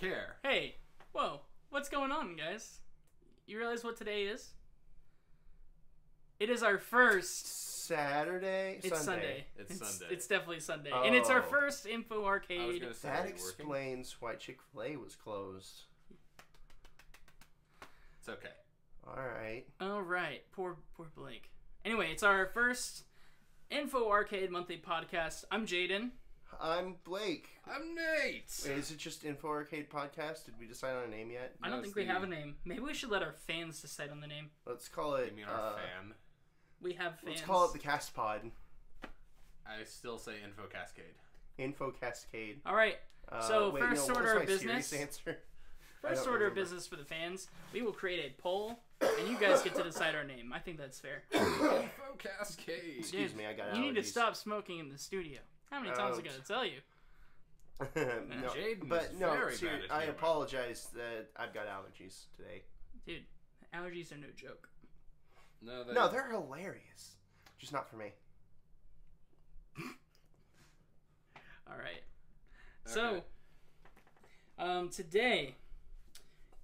care. Hey, whoa, what's going on, guys? You realize what today is? It is our first. Saturday. It's Sunday. Sunday. It's Sunday. It's definitely Sunday, and it's our Oh. first Info I was Arcade. gonna say, That are you working? explains why Chick Fil A was closed. It's okay. All right. All right, poor poor Blake. Anyway, it's our first Info Arcade monthly podcast. I'm Jaden. I'm Blake. I'm Nate. Wait, is it just Info Arcade Podcast? Did we decide on a name yet? I don't No, think it's we have a name. Maybe we should let our fans decide on the name. Let's call it. You mean our uh, fan? We have fans. Let's call it the Cast Pod. I still say Info Castcade. Info Castcade. All right. Uh, So, wait, first no, order of business? serious Answer. First don't order of business for the fans. We will create a poll, and you guys get to decide our name. I think that's fair. Info Castcade. Excuse Dude, me, I got You need to stop smoking in the studio. How many times I Ouch. gotta tell you? no, Jaden but is no, very ser- bad at I humor. apologize that I've got allergies today. Dude, allergies are no joke. No, they, No, they're hilarious. Just not for me. All right. Okay. So, um, today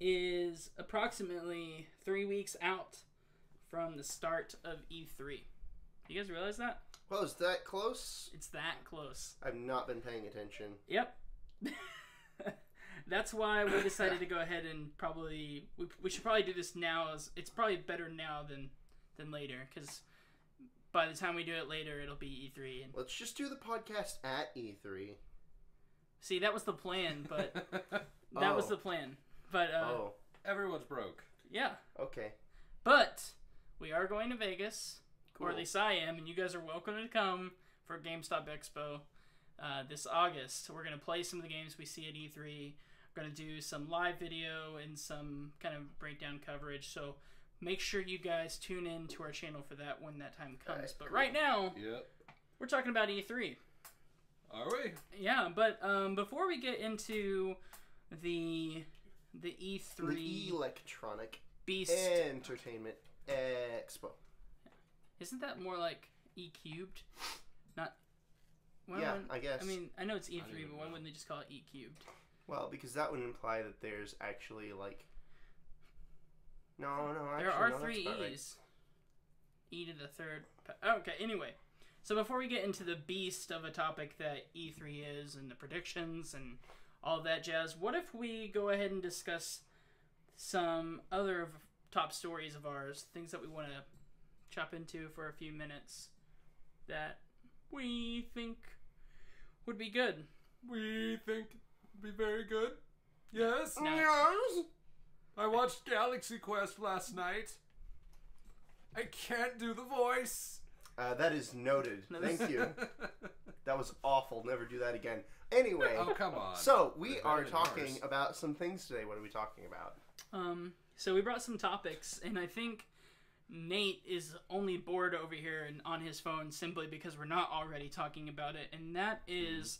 is approximately three weeks out from the start of E3. You guys realize that? Well, is that close? It's that close. I've not been paying attention. Yep. That's why we decided to go ahead and probably we, we should probably do this now. As it's probably better now than than later because by the time we do it later, it'll be E3. And Let's just do the podcast at E E3. see, that was the plan, but that was Oh. the plan. But uh, oh, Everyone's broke. yeah, okay. but we are going to Vegas, or at least I am, and you guys are welcome to come for GameStop Expo uh, this August. We're gonna play some of the games we see at E3. We're gonna do some live video and some kind of breakdown coverage. So make sure you guys tune in to our channel for that when that time comes. Alright, but cool. right now, Yep. we're talking about E3. Are we? Yeah, but um, before we get into the the E3 The Electronic Beast, Entertainment Expo. Isn't that more like E cubed? Not. why yeah, I guess. I mean, I know it's E3, but why know. wouldn't they just call it E cubed? well, because that would imply that there's actually like. No, no, actually, there are no, three about right. E's. E to the third. pa- oh, Okay, anyway. So before we get into the beast of a topic that E3 is and the predictions and all that jazz, what if we go ahead and discuss some other of top stories of ours, things that we want to chop into for a few minutes that we think would be good. We think would be very good. Yes. No. Yes. I watched Galaxy Quest last night. I can't do the voice. Uh, that is noted. No, Thank you. That was awful. Never do that again. Anyway, oh come on. so we are talking about some things today. What are we talking about? Um, so we brought some topics, and I think Nate is only bored over here and on his phone simply because we're not already talking about it, and that is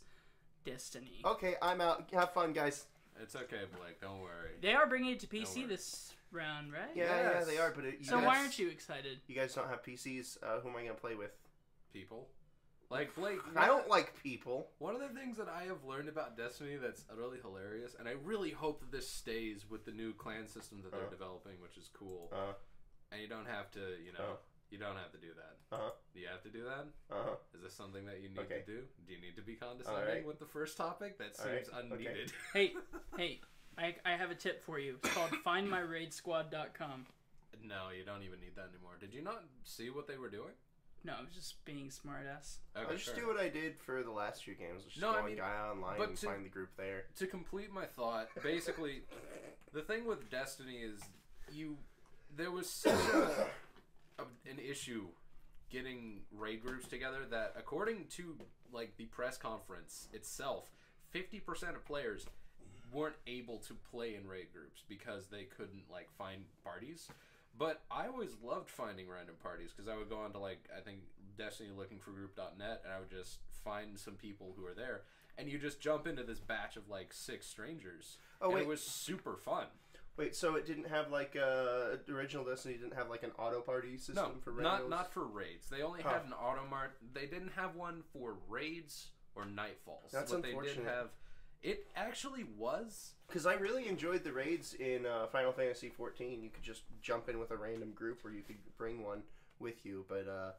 Destiny. Okay, I'm out. Have fun, guys. It's okay, Blake. Don't worry. They are bringing it to PC this round, right? Yeah, yeah, Yes. they are. But it, you So guys, why aren't you excited? You guys don't have PCs. Uh, who am I gonna play with? People. Like Blake. I don't like people. One of the things that I have learned about Destiny that's really hilarious, and I really hope that this stays with the new clan system that they're Uh. developing, which is cool. Uh, and you don't have to, you know, Uh. you don't have to do that. Uh-huh. Do you have to do that? uh huh. Is this something that you need Okay. to do? Do you need to be condescending Alright. with the first topic? That seems okay. unneeded. Hey, hey, I, I have a tip for you. It's called FindMyRaidSquad.com. no, you don't even need that anymore. Did you not see what they were doing? No, I was just being smartass. I just do what I did for the last few games. Just No, go I on mean, Guy Online but and to- find the group there. to complete my thought, basically, the thing with Destiny is you. There was such a, a, an issue getting raid groups together that, according to like the press conference itself, fifty percent of players weren't able to play in raid groups because they couldn't like find parties. But I always loved finding random parties because I would go on to like I think Destiny looking for group.net and I would just find some people who are there and you just jump into this batch of like six strangers. Oh and wait, it was super fun. Wait. So it didn't have like uh, original Destiny didn't have like an auto party system No, for randos? not not for raids. They only Huh. had an auto mart. They didn't have one for raids or nightfalls. That's what they did have It actually was. Because I really enjoyed the raids in uh, Final Fantasy XIV. You could just jump in with a random group, or you could bring one with you. But uh,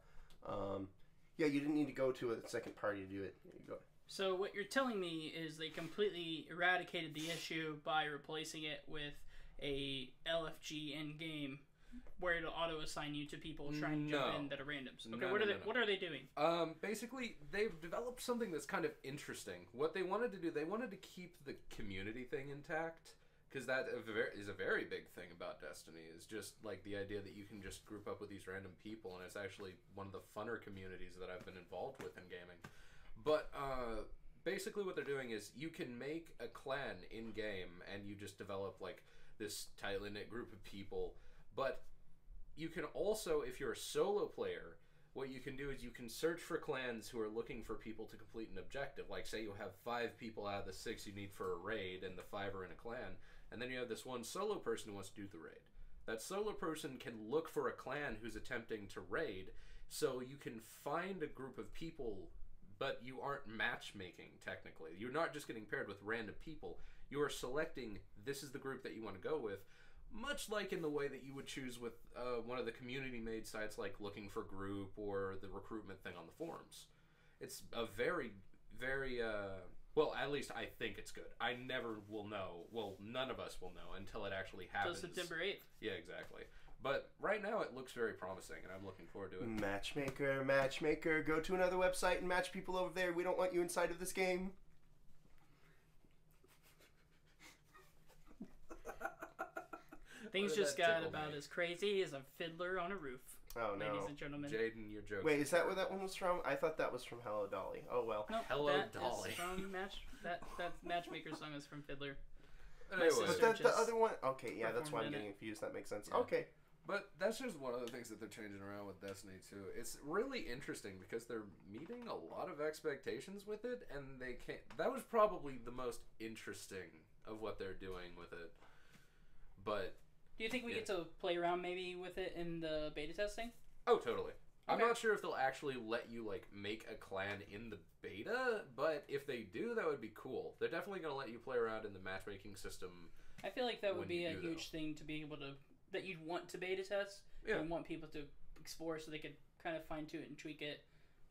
um, yeah, you didn't need to go to a second party to do it. You go. So what you're telling me is they completely eradicated the issue by replacing it with a LFG in game where it'll auto assign you to people trying to jump No. in that are randoms. Okay, No, what no, are they no, no. what are they doing? Um, basically, they've developed something that's kind of interesting. What they wanted to do, they wanted to keep the community thing intact because that a ver- is a very big thing about Destiny. Is just like the idea that you can just group up with these random people, and it's actually one of the funner communities that I've been involved with in gaming. But uh, basically, what they're doing is you can make a clan in game, and you just develop like this tightly knit group of people. But you can also, if you're a solo player, what you can do is you can search for clans who are looking for people to complete an objective. Like, say you have five people out of the six you need for a raid, and the five are in a clan, and then you have this one solo person who wants to do the raid. That solo person can look for a clan who's attempting to raid, so you can find a group of people, but you aren't matchmaking technically. You're not just getting paired with random people. You are selecting this is the group that you want to go with, much like in the way that you would choose with uh, one of the community made sites like looking for group or the recruitment thing on the forums it's a very very uh, well at least i think it's good i never will know well none of us will know until it actually Till happens September 8th. yeah exactly but right now it looks very promising and i'm looking forward to it Matchmaker, matchmaker, go to another website and match people over there. We don't want you inside of this game. Things just got tickle about me? as crazy as a fiddler on a roof, Oh ladies no. and gentlemen. jaden your joke Wait, is that where that one was from? I thought that was from Hello Dolly. Oh well. No, Hello, that is Dolly. from Match. That that Matchmaker song is from Fiddler. anyway, But the, the other one, okay, yeah, that's why I'm performed getting confused. That makes sense. Yeah. Okay, But that's just one of the things that they're changing around with Destiny 2. It's really interesting because they're meeting a lot of expectations with it, and they can't. That was probably the most interesting of what they're doing with it. But Do you think we Yeah. get to play around maybe with it in the beta testing? oh, totally. I'm not sure if they'll actually let you like make a clan in the beta, but if they do, that would be cool. They're definitely going to let you play around in the matchmaking system. I feel like that would be a do, huge thing to be able to that you'd want to beta test Yeah. and want people to explore so they could kind of fine tune it and tweak it.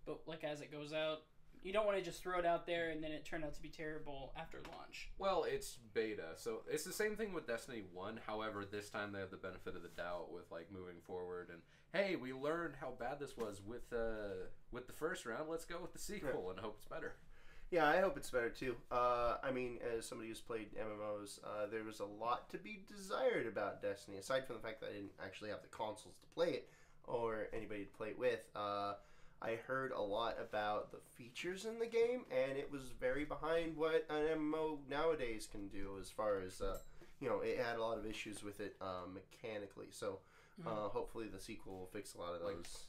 But like as it goes out, you don't want to just throw it out there and then it turned out to be terrible after launch. Well, it's beta, so it's the same thing with Destiny 1. However, this time they have the benefit of the doubt with like moving forward and hey, we learned how bad this was with uh with the first round. Let's go with the sequel and hope it's better. yeah, I hope it's better too. Uh, I mean, as somebody who's played MMOs, uh, there was a lot to be desired about Destiny. Aside from the fact that I didn't actually have the consoles to play it or anybody to play it with, uh, I heard a lot about the features in the game, and it was very behind what an MMO nowadays can do as far as uh, you know. It had a lot of issues with it uh, mechanically, so. Uh, hopefully the sequel will fix a lot of Like- those.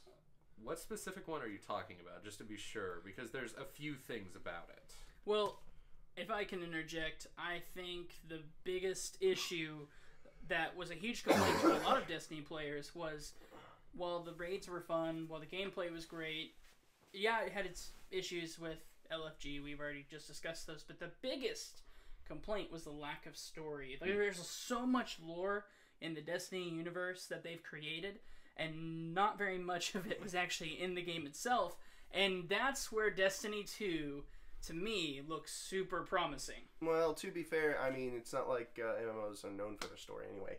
What specific one are you talking about just to be sure because there's a few things about it. Well, if I can interject, I think the biggest issue that was a huge complaint for a lot of Destiny players was while the raids were fun, while the gameplay was great, yeah, it had its issues with LFG. We've already just discussed those, but the biggest complaint was the lack of story. Like, there's so much lore in the Destiny universe that they've created, and not very much of it was actually in the game itself. And that's where Destiny 2 to me looks super promising. Well, to be fair, I mean, it's not like uh, MMOs are known for their story anyway.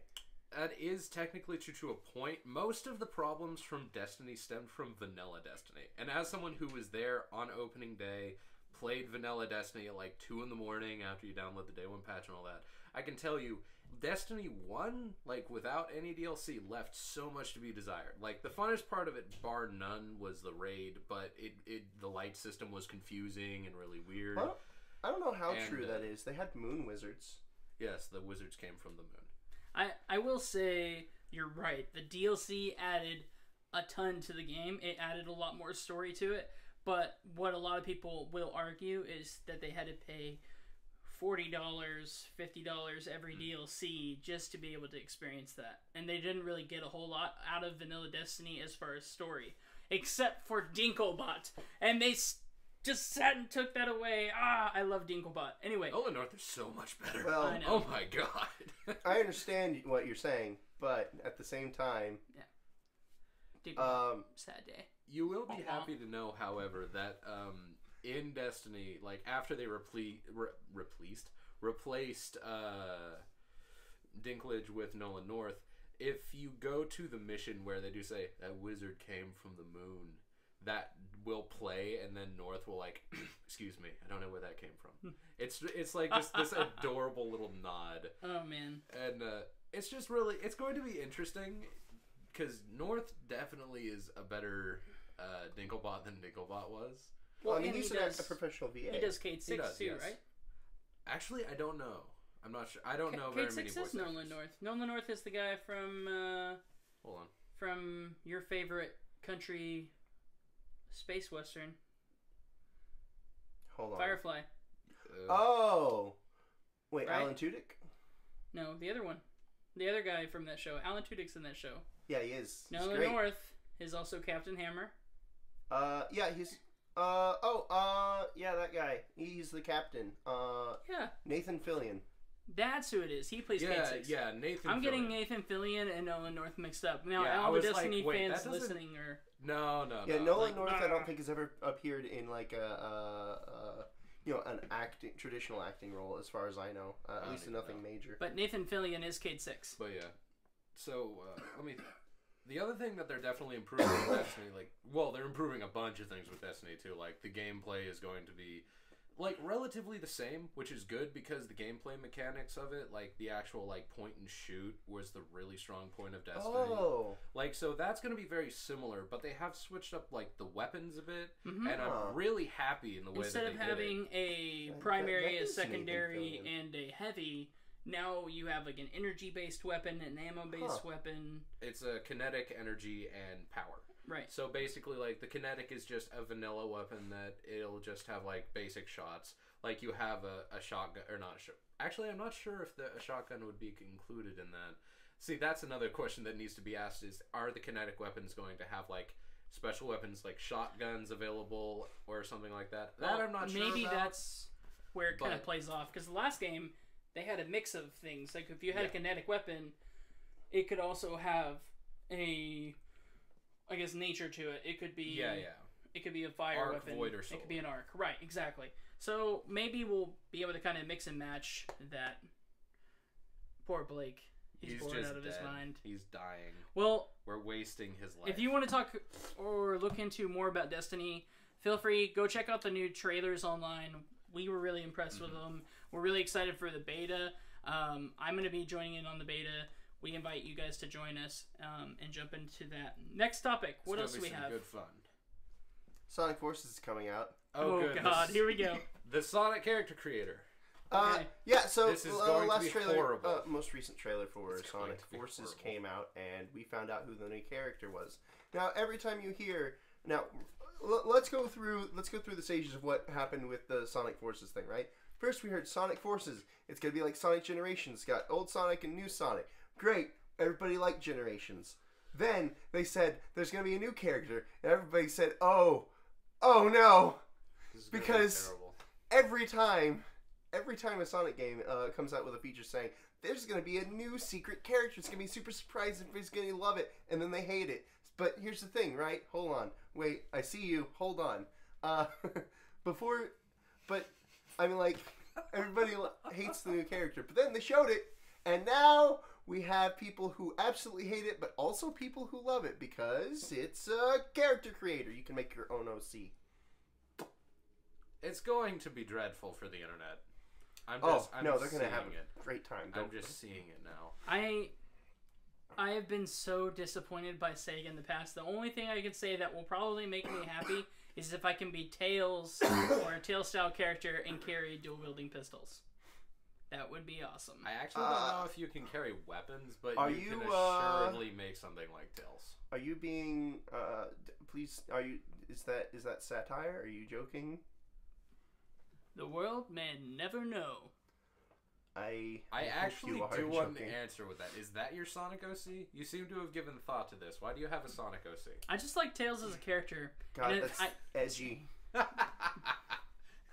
That is technically true to a point. Most of the problems from Destiny stemmed from vanilla Destiny. And as someone who was there on opening day, played vanilla Destiny at like 2 in the morning after you download the day one patch and all that, I can tell you, Destiny 1, like without any DLC, left so much to be desired. Like the funnest part of it, bar none, was the raid, but it, it the light system was confusing and really weird. Well, I don't know how And, true uh, that is. They had moon wizards. Yes, the wizards came from the moon. I I will say you're right. The DLC added a ton to the game. It added a lot more story to it. But what a lot of people will argue is that they had to pay forty dollars, fifty dollars every hmm. DLC just to be able to experience that, and they didn't really get a whole lot out of Vanilla Destiny as far as story, except for Dinklebot, and they just sat and took that away. Ah, I love Dinklebot. Anyway, Nolan North is so much better. Well- I know. oh my god. I understand what you're saying, but at the same time, Dinklebot, um, sad day. You will be Aw. happy to know, however, that um, in Destiny, like after they reple- re- replaced replaced uh, Dinklage with Nolan North, if you go to the mission where they do say that wizard came from the moon, that will play, and then North will like, excuse me, I don't know where that came from. it's it's like just this adorable little nod Oh man. and uh, it's just really it's going to be interesting because North definitely is a better uh, Dinklebot than Dinklebot was. well, I and mean, he he's does- a, a professional VA. He does Kate Six does, too, yes. right? Actually, I don't know. I'm not sure. I don't know Cayde very many Six voice is Nolan actors. North. Nolan North is the guy from uh, Hold on. from your favorite country space western, Hold on. Firefly. Uh, Oh, wait, Right? Alan Tudyk? No, the other one. The other guy from that show. Alan Tudyk's in that show. Yeah, he is. He's Nolan great. North is also Captain Hammer. Uh, yeah, he's. Uh oh, uh, yeah, that guy. He's the captain. Uh, Yeah, Nathan Fillion. that's who it is. He plays Cayde yeah, Six. yeah, Nathan. I'm getting Fillion. Nathan Fillion and Nolan North mixed up. Now, Yeah, I all the was like, Destiny wait, fans doesn't- listening are. No, no, Yeah, no. Nolan like, North. I don't think has ever appeared in like a, uh, uh, you know, an acting traditional acting role, as far as I know. Uh, at don't least even nothing know. major. But Nathan Fillion is Cayde-6. But yeah. So uh, let me. The other thing that they're definitely improving with Destiny, like, well, they're improving a bunch of things with Destiny too. Like the gameplay is going to be, like, relatively the same, which is good because the gameplay mechanics of it, like the actual like point and shoot, was the really strong point of Destiny. Oh, Like, so that's going to be very similar, but they have switched up like the weapons a bit, Mhm. and Huh. I'm really happy in the way Instead that of they did it. having a That- primary, that a is Nathan secondary, Fillion. and a heavy, now you have like an energy based weapon, an ammo based Huh. weapon. It's a kinetic, energy, and power. Right. So basically, like the kinetic is just a vanilla weapon that it'll just have like basic shots. Like you have a, a shotgun or not. Sh- Actually, I'm not sure if the a shotgun would be included in that. See, that's another question that needs to be asked: is are the kinetic weapons going to have like special weapons like shotguns available or something like that? That Well, I'm not sure. Maybe that's where it kind of plays off. Because the last game, they had a mix of things. Like if you had a kinetic weapon, it could also have a, I guess, nature to it. It could be yeah, yeah. It could be a fire Arc, weapon. void, or it could be an arc. Right, exactly. So maybe we'll be able to kind of mix and match that. Poor Blake. He's, He's bored out of his mind. He's dying. Well, We're wasting his life. if you want to talk or look into more about Destiny, feel free go check out the new trailers online. We were really impressed with Mm-hmm. them. We're really excited for the beta. Um, I'm going to be joining in on the beta. We invite you guys to join us um, and jump into that. Next topic. It's What gonna else do we some have? Good fun. Sonic Forces is coming out. Oh, good. God, here we go. The Sonic character creator. Uh, Okay. yeah, so This is uh, going to last be trailer, horrible. Uh, most recent trailer for It's Sonic Forces horrible. came out, and we found out who the new character was. Now, every time you hear, now l- let's go through let's go through the stages of what happened with the Sonic Forces thing, right? First, we heard Sonic Forces. It's gonna be like Sonic Generations. Got old Sonic and new Sonic. Great, everybody liked Generations. Then they said there's gonna be a new character, and everybody said, "Oh, oh no!" This is gonna be Because- terrible. every time every time a Sonic game uh, comes out with a feature saying there's going to be a new secret character, it's going to be super surprised everybody's going to love it, and then they hate it. But here's the thing, right? Hold on, wait, I see you. Hold on. Uh, before, but I mean, like everybody hates the new character, but then they showed it, and now we have people who absolutely hate it, but also people who love it because it's a character creator. You can make your own OC. It's going to be dreadful for the internet. I'm Oh just, I'm no, they're going to seeing have it. a great time. I'm just seeing it now. I I have been so disappointed by Sega in the past. The only thing I can say that will probably make me happy is if I can be Tails or a Tails style character and carry dual wielding pistols. That would be awesome. I actually Uh, don't know if you can carry weapons, but are you, can uh, assuredly make something like Tails. Are you being uh please are you is that is that satire? Are you joking? The world may never know. I I hope actually you are do want the answer with that. Is that your Sonic OC? You seem to have given thought to this. Why do you have a Sonic OC? I just like Tails as a character. God, and it- that's I- edgy.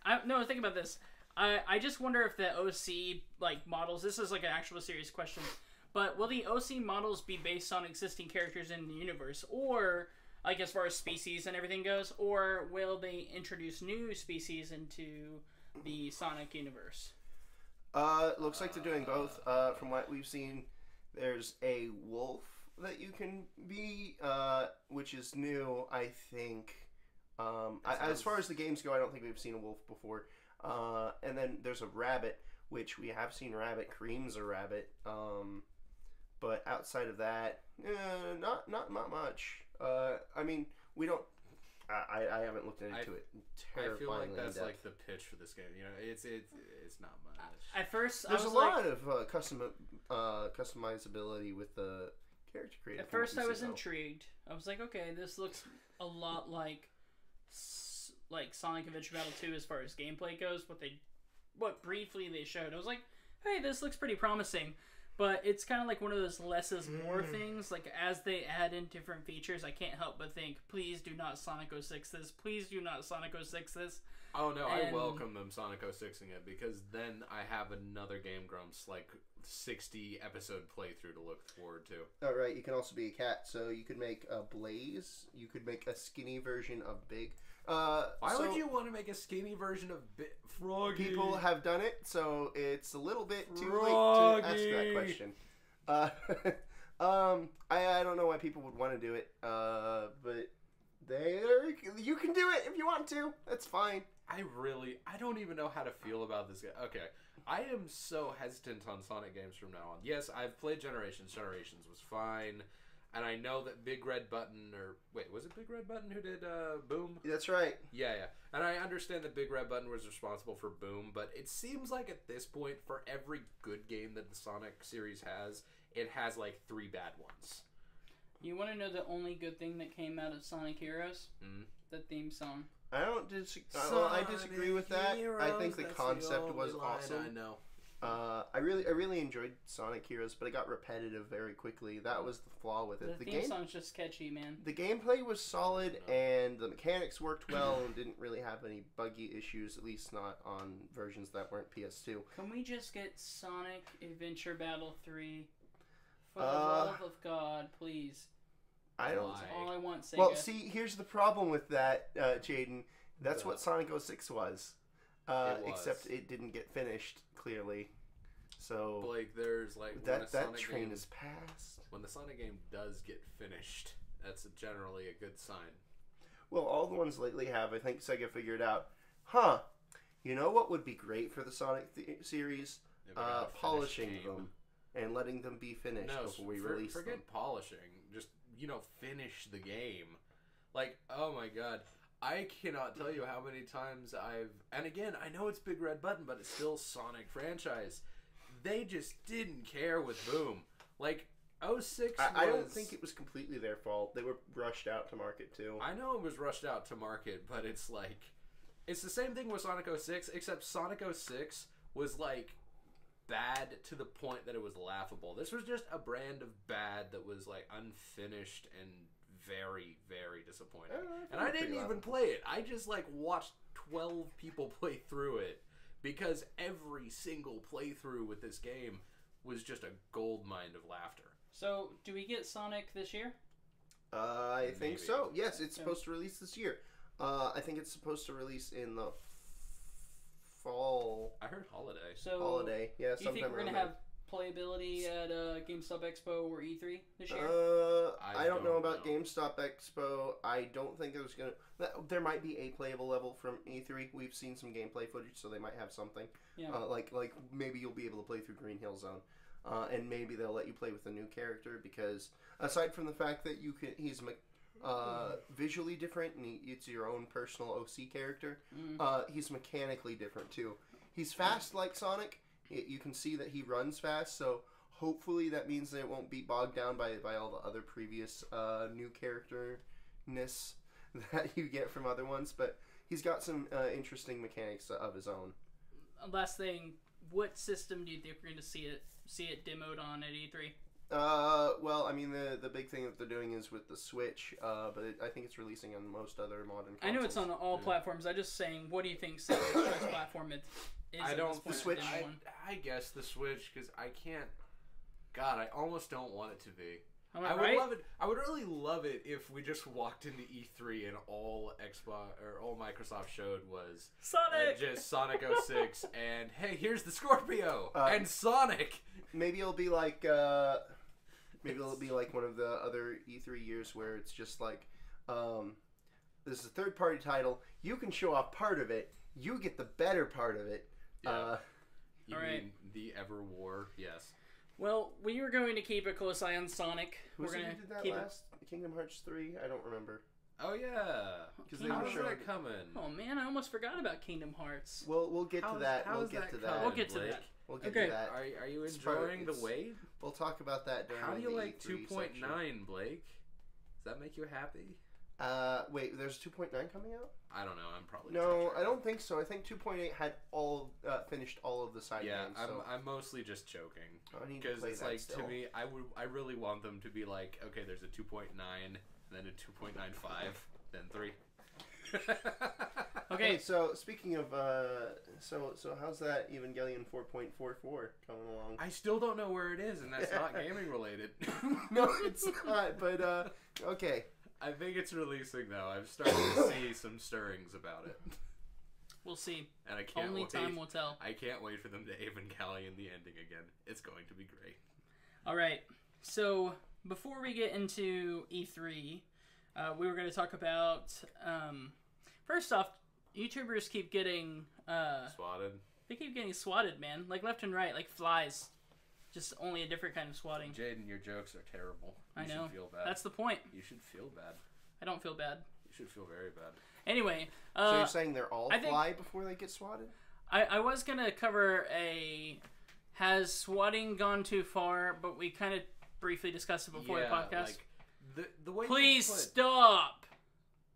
I no think about this. I I just wonder if the OC like models. This is like an actual serious question. But will the OC models be based on existing characters in the universe, or like as far as species and everything goes, or will they introduce new species into the Sonic universe? Uh, looks like they're doing both. Uh, from what we've seen, there's a wolf that you can be, uh, which is new, I think. Um, I, as far as the games go, I don't think we've seen a wolf before. Uh, and then there's a rabbit, which we have seen rabbit. Cream's a rabbit. Um, but outside of that, eh, not not not much. Uh, I mean, we don't. I, I- I haven't looked into I- it. I feel like that's like the pitch for this game. You know, it's it's it's not much. At first, There's I a was lot like, of uh, custom uh, customizability with the character creator. At first, I was intrigued. I was like, okay, this looks a lot like s- like Sonic Adventure Battle 2 as far as gameplay goes. What they, what briefly they showed, I was like, hey, this looks pretty promising. But it's kind of like one of those less is more Mm. things. Like as they add in different features, I can't help but think, please do not Sonic 06 this. Please do not Sonic 06 this. Oh no, I welcome them Sonic 06ing it because then I have another Game Grumps like 60 episode playthrough to look forward to. All right, you can also be a cat, so you could make a Blaze. You could make a skinny version of Big. Uh, Why so would you want to make a skinny version of Bi- Froggy? People have done it, so it's a little bit too late to ask that question. Uh, um, I, I don't know why people would want to do it, uh, but they you can do it if you want to. That's fine. I really, I don't even know how to feel about this game. Okay, I am so hesitant on Sonic games from now on. Yes, I've played Generations. Generations was fine, and I know that Big Red Button, or wait, was it Big Red Button who did uh, Boom? That's right. Yeah, yeah. And I understand that Big Red Button was responsible for Boom, but it seems like at this point, for every good game that the Sonic series has, it has like three bad ones. You want to know the only good thing that came out of Sonic Heroes? Mhm. The theme song. I don't disagree. well, I disagree with that. I think the concept was awesome. I know. Uh, I really, I really enjoyed Sonic Heroes, but it got repetitive very quickly. That was the flaw with The, it. The theme game, song's just catchy, man. the gameplay was solid, No. and the mechanics worked well, and didn't really have any buggy issues. At least not on versions that weren't PS2. Can we just get Sonic Adventure Battle 3? For the Uh, love of God, please. I don't. Why? That's all I want, Sega. Well, see, here's the problem with that, uh, Jaden. That's The- what Sonic 06 was. Uh, It was. Except it didn't get finished clearly. So Blake, there's like that that Sonic train game, is passed. when the Sonic game does get finished, that's generally a good sign. Well, all the ones lately have. I think Sega figured out, huh? You know what would be great for the Sonic th- series? If we got a Uh, polishing game. them and letting them be finished No, before we for- release forget them. polishing. Just you know, finish the game. Like, oh my god, I cannot tell you how many times I've. And again, I know it's Big Red Button, but it's still Sonic franchise. They just didn't care with Boom. Like, 06 I, I don't was- think it was completely their fault. They were rushed out to market too. I know it was rushed out to market, but it's like it's the same thing with Sonic 06, except Sonic 06 was like bad to the point that it was laughable. This was just a brand of bad that was like unfinished and very, very disappointing. I and I didn't even laughable. play it. I just like watched 12 people play through it because every single playthrough with this game was just a gold mine of laughter. so, do we get Sonic this year? Uh, I think so. Yes, it's supposed to release this year. Uh, I think it's supposed to release in the f- fall I heard holiday. So, holiday. Yeah, do you think sometime we're gonna have playability at uh, GameStop Expo or E3 this year? Uh, I I, don't know don't about know. GameStop Expo. I don't think there's gonna. There might be a playable level from E3. We've seen some gameplay footage, so they might have something. Yeah. Uh, like like maybe you'll be able to play through Green Hill Zone, uh, and maybe they'll let you play with a new character because aside from the fact that you can, he's uh, visually different and he, it's your own personal OC character. Mm. Uh, he's mechanically different too. He's fast like Sonic. Y- You can see that he runs fast, so hopefully that means that it won't be bogged down by by all the other previous uh, new characterness that you get from other ones. But he's got some uh, interesting mechanics of his own. Last thing, what system do you think we're going to see it see it demoed on at E3? Uh, well, I mean the the big thing that they're doing is with the Switch. Uh, but it, I think it's releasing on most other modern. Consoles. I know it's on all Yeah. platforms. I'm just saying, what do you think Sega's choice platform it is? I don't. this point, Switch- I. I guess the Switch because I can't. God, I almost don't want it to be. I I would right? love it. I would really love it if we just walked into E3 and all Xbox or all Microsoft showed was uh, Sonic. just Sonic 06 and hey, here's the Scorpio Uh, and Sonic. Maybe it'll be like uh, maybe it'll be like one of the other E3 years where it's just like, um, this is a third party title. You can show off part of it. You get the better part of it. Yeah. Uh, You All right. mean the Ever War? Yes. Well, we were going to keep a close eye on Sonic. who's we're gonna who did that keep last? Kingdom Hearts three. I don't remember. Oh yeah. Because they How were does showing- that coming? Oh man, I almost forgot about Kingdom Hearts. We'll we'll get to How's- that. We'll how's get that to coming, that. We'll get to Blake? that. We'll get Okay. to that. Are, are you It's part enjoying the it's- wait? We'll talk about that during How do you the like E3 2.9, section. Blake? Does that make you happy? Uh, wait, there's 2.9 coming out? I don't know. I'm probably No. I don't think so. I think 2.8 had all uh, finished all of the side Yeah, games. I'm, So I'm mostly just joking I need to because play it's that like still. to me, I would I really want them to be like, okay, there's a 2.9, then a 2.95, then three. Okay, Okay, so speaking of, uh, so so how's that Evangelion 4.44 coming along? I still don't know where it is, and that's not gaming related. no, it's not. But uh, okay, I think it's releasing though. I'm starting to see some stirrings about it, we'll see. and I can't Only wait. time will tell. I can't wait for them to Evangelion the ending again. It's going to be great. All right. So before we get into E3, uh, we were going to talk about. Um, first off, YouTubers keep getting. Uh, Swatted. they keep getting swatted, man. Like left and right, like flies. Just only a different kind of swatting. Jaden, your jokes are terrible. You I know. Should feel bad. That's the point. You should feel bad. I don't feel bad. You should feel very bad. Anyway, so uh, you're saying they're all I think- fly before they get swatted? I, I was gonna cover a has swatting gone too far, but we kind of briefly discussed it before yeah, the podcast. Like, the the way Please put, stop.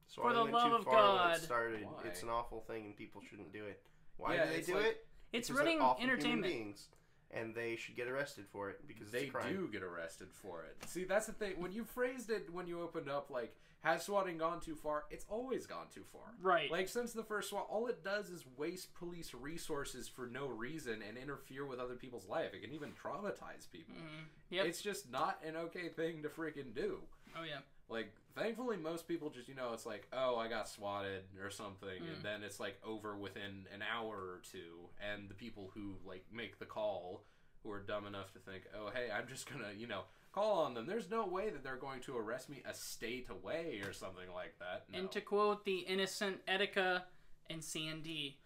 Swatting the went love too of far when God. It started. Why? It's an awful thing, and people shouldn't do it. Why Yeah, do they do like- it? It's Because they're ruining human entertainment. Beings, and they should get arrested for it because it's they a crime. do get arrested for it. See, that's the thing. When you phrased it, when you opened up, like, has swatting gone too far? It's always gone too far. Right. Like since the first SWAT, all it does is waste police resources for no reason and interfere with other people's life. It can even traumatize people. Mhm. Yep. It's just not an okay thing to freaking do. oh yeah. Like, thankfully, most people just, you know, it's like, oh, I got swatted or something, Mm. and then it's like over within an hour or two. And the people who like make the call, who are dumb enough to think, oh, hey, I'm just gonna, you know, call on them. There's no way that they're going to arrest me a state away or something like that. No. And to quote the innocent Etika and Sandy,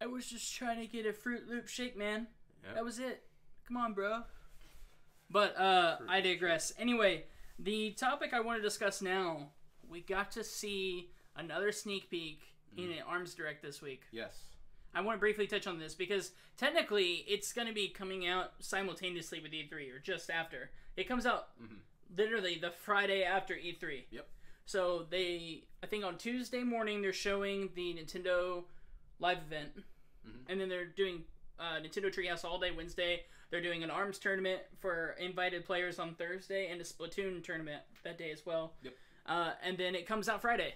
I was just trying to get a Fruit Loop shake, man. Yep. That was it. Come on, bro. But uh, Fruit I digress. Anyway, the topic I want to discuss now, we got to see another sneak peek in an Arms Direct this week. yes. I want to briefly touch on this because technically it's going to be coming out simultaneously with E3 or just after. It comes out Mhm. literally the Friday after E3. Yep. So they, I think on Tuesday morning they're showing the Nintendo live event, Mhm. and then they're doing uh, Nintendo Treehouse all day Wednesday. They're doing an ARMS tournament for invited players on Thursday and a Splatoon tournament that day as well. Yep. Uh, and then it comes out Friday.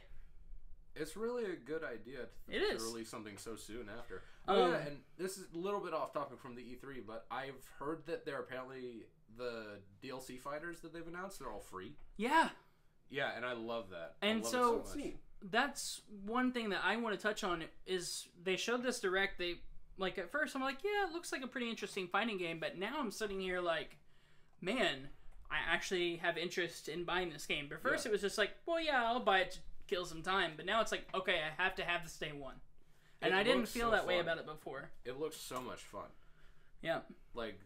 It's really a good idea to, It to release something so soon after. Um, Oh, yeah, and this is a little bit off topic from the E3, but I've heard that they're apparently the DLC fighters that they've announced, they're all free. Yeah, Yeah, and I love that. And I love so- it so much. that's one thing that I want to touch on is they showed this direct. They like at first I'm like, yeah, it looks like a pretty interesting fighting game, but now I'm sitting here like, man, I actually have interest in buying this game. But first Yeah. it was just like, well, yeah, I'll buy it to kill some time. But now it's like, okay, I have to have this day one, and It I didn't feel so that way about it before. It looks so much fun. Yeah, Like,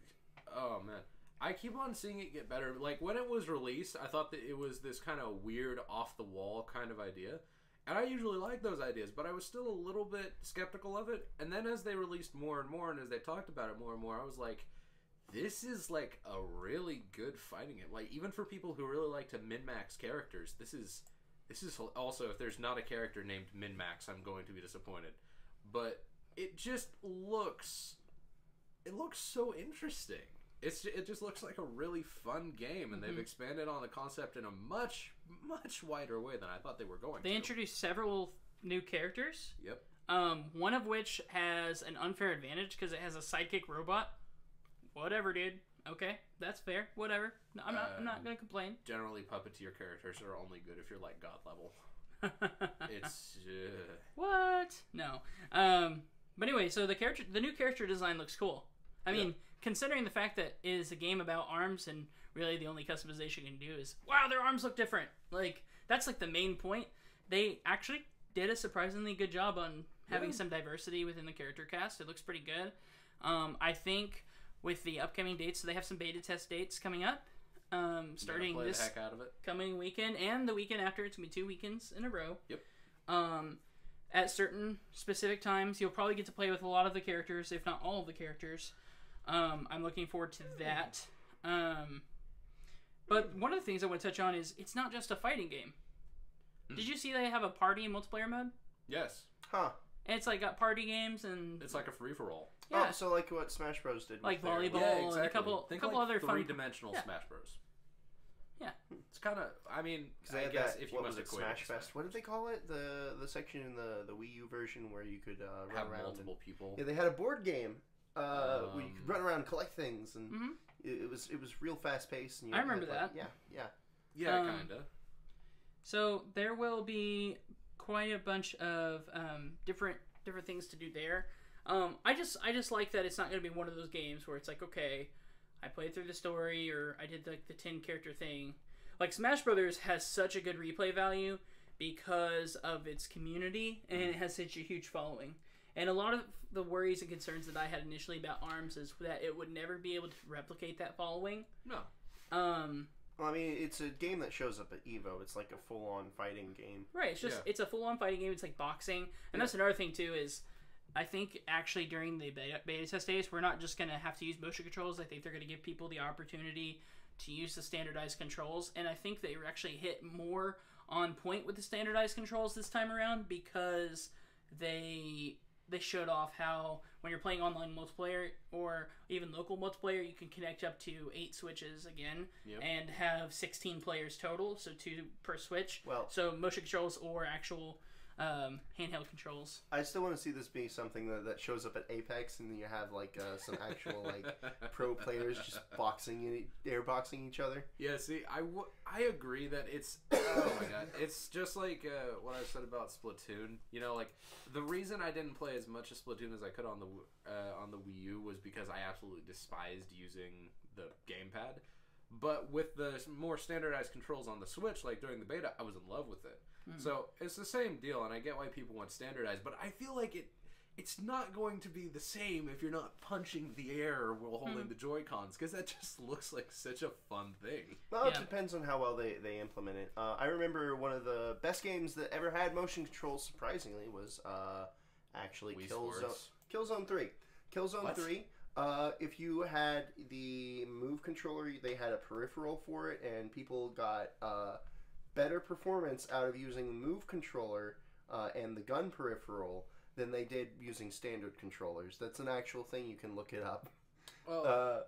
oh man. I keep on seeing it get better. Like, when it was released, I thought that it was this kind of weird, off the wall kind of idea. And I usually like those ideas, but I was still a little bit skeptical of it. And then as they released more and more, and as they talked about it more and more, I was like, this is like a really good fighting game. Like, even for people who really like to min max characters, this is. This is also, if there's not a character named min max, I'm going to be disappointed. But it just looks. It looks so interesting it's it just looks like a really fun game, and Mhm. they've expanded on the concept in a much much wider way than I thought they were going. They to. introduced several new characters. Yep. Um, one of which has an unfair advantage because it has a sidekick robot. Whatever, dude. Okay, that's fair. Whatever. No, I'm not. I'm not Um, gonna complain. Generally, puppeteer characters are only good if you're like god level. It's uh, what? No. Um. But anyway, so the character, the new character design looks cool. I Yeah. mean, considering the fact that it is a game about arms, and really the only customization you can do is, wow, their arms look different. Like that's like the main point. They actually did a surprisingly good job on having Yeah. some diversity within the character cast. It looks pretty good. Um, I think with the upcoming dates, so they have some beta test dates coming up. Um, starting this heck out of it. coming weekend and the weekend after. It's gonna be two weekends in a row. Yep. Um, at certain specific times, you'll probably get to play with a lot of the characters, if not all of the characters. Um, I'm looking forward to that. Um, but one of the things I want to touch on is it's not just a fighting game. Mm. Did you see they have a party and multiplayer mode? Yes, Huh. And it's like got party games and it's like a free for all. yeah, Oh, so like what Smash Bros did. with Like their- volleyball. Yeah, and a couple- Think couple like other fun- three-dimensional Yeah. Smash Bros. Yeah. it's kind of. I mean, 'Cause they I guess that, if you what must was it, Smash Fest. What did they call it? The the section in the the Wii U version where you could uh, run have around. multiple people. Yeah, they had a board game uh, where you could Um, run around and collect things, and Mhm. it, it was it was real fast paced. And you I had, remember like- that. Yeah, yeah. Yeah, Um, kinda. So there will be quite a bunch of um, different different things to do there. Um, I just I just like that it's not going to be one of those games where it's like okay, I played through the story or I did like the ten character thing. Like Smash Brothers has such a good replay value because of its community and it has such a huge following. And a lot of the worries and concerns that I had initially about ARMS is that it would never be able to replicate that following. No. Um, Well, I mean, it's a game that shows up at Evo. It's like a full on fighting game. Right. It's just Yeah. it's a full on fighting game. It's like boxing, and that's another thing too. Is I think actually during the beta, beta test days, we're not just gonna have to use motion controls. I think they're gonna give people the opportunity to use the standardized controls, and I think they actually hit more on point with the standardized controls this time around because they they showed off how when you're playing online multiplayer or even local multiplayer, you can connect up to eight switches again Yep. and have 16 players total, so two per switch. Well, So motion controls or actual um, handheld controls. I still want to see this be something that, that shows up at Apex, and you have like uh, some actual like pro players just boxing, e- airboxing each other. Yeah, see, I, w- I agree that it's oh my god, it's just like uh, what I said about Splatoon. You know, like the reason I didn't play as much of Splatoon as I could on the uh, on the Wii U was because I absolutely despised using the gamepad. But with the more standardized controls on the Switch, like during the beta, I was in love with it. So it's the same deal, and I get why people want standardized, but I feel like it. It's not going to be the same if you're not punching the air while holding the Joy Cons, because that just looks like such a fun thing. Well, Yeah. it depends on how well they, they implement it. Uh, I remember one of the best games that ever had motion controls, surprisingly, was uh, actually Wii Killzone, Sports. Killzone 3. Killzone What? 3, uh, if you had the Move controller, they had a peripheral for it, and people got uh, better performance out of using the Move controller uh, and the gun peripheral than they did using standard controllers. That's an actual thing. You can look it up. Well, Uh,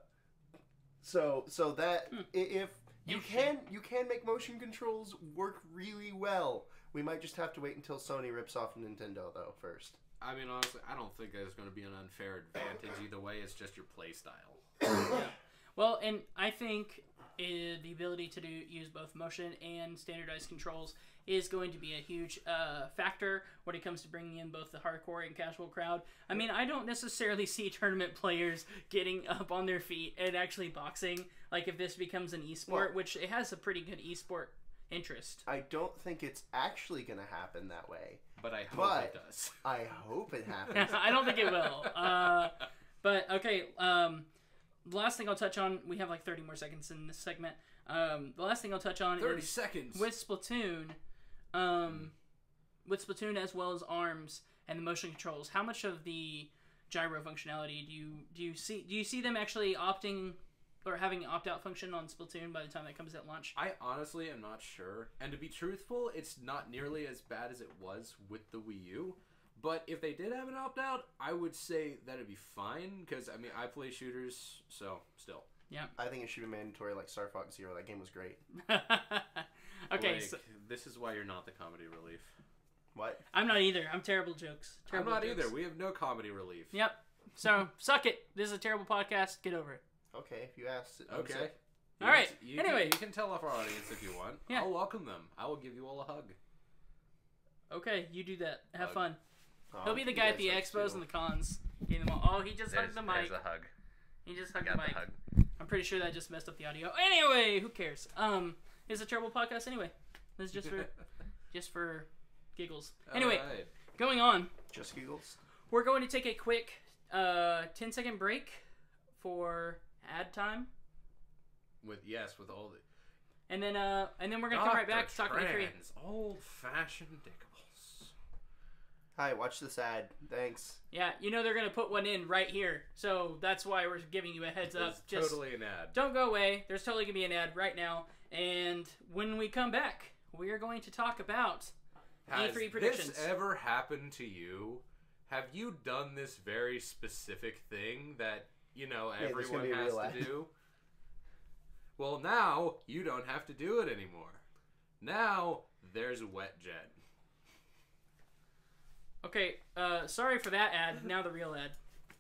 so so that Hmm. if you Interesting. can you can make motion controls work really well. We might just have to wait until Sony rips off Nintendo though first. I mean, honestly, I don't think there's going to be an unfair advantage either way. It's just your play style. Well, and I think uh, the ability to do use both motion and standardized controls is going to be a huge uh, factor when it comes to bringing in both the hardcore and casual crowd. I mean, I don't necessarily see tournament players getting up on their feet and actually boxing. Like if this becomes an esport, Well- which it has a pretty good esport interest. I don't think it's actually going to happen that way. But I hope But- it does. I hope it happens. I don't think it will. Uh, but okay, um, the last thing I'll touch on, we have like 30 more seconds in this segment. Um, the last thing I'll touch on 30 is seconds. with Splatoon, um, with Splatoon as well as Arms and the motion controls. How much of the gyro functionality do you do you see? Do you see them actually opting or having an opt out function on Splatoon by the time that comes at launch? I honestly am not sure. And to be truthful, it's not nearly as bad as it was with the Wii U. But if they did have an opt out, I would say that'd be fine. Because, I mean, I play shooters, so still. Yeah. I think it should be mandatory like Star Fox Zero. That game was great. okay, Blake, so this is why you're not the comedy relief. What? I'm not either. I'm terrible jokes. Terrible I'm not jokes. either. We have no comedy relief. Yep. So suck it. This is a terrible podcast. Get over it. Okay, if you asked. I'm Okay. sick. You All right, can- You anyway. can, you can tell off our audience if you want. Yeah. I'll welcome them. I will give you all a hug. Okay, you do that. Have Hug. fun. Oh, He'll be the guy at the expos to- and the cons. Getting them all. Oh, he just hugged the mic. There's a hug. He just hugged the mic. I'm pretty sure that just messed up the audio. Anyway, who cares? Um, it's a terrible podcast anyway. This is just for just for giggles. Anyway, Alright. going on. Just giggles. We're going to take a quick uh 10 second break for ad time. With yes, with all the And then uh and then we're gonna come right back to talk to E3. Old fashioned dickables. Hi, watch this ad. Thanks. Yeah, you know they're gonna put one in right here. So that's why we're giving you a heads up. It's Just totally an ad. don't go away. There's totally gonna be an ad right now. And when we come back, we are going to talk about Has E3 predictions. this ever happened to you? Have you done this very specific thing that you know Yeah, everyone be has to ad. do? Well, now you don't have to do it anymore. Now there's WetJet. Okay, uh sorry for that ad. Now the real ad.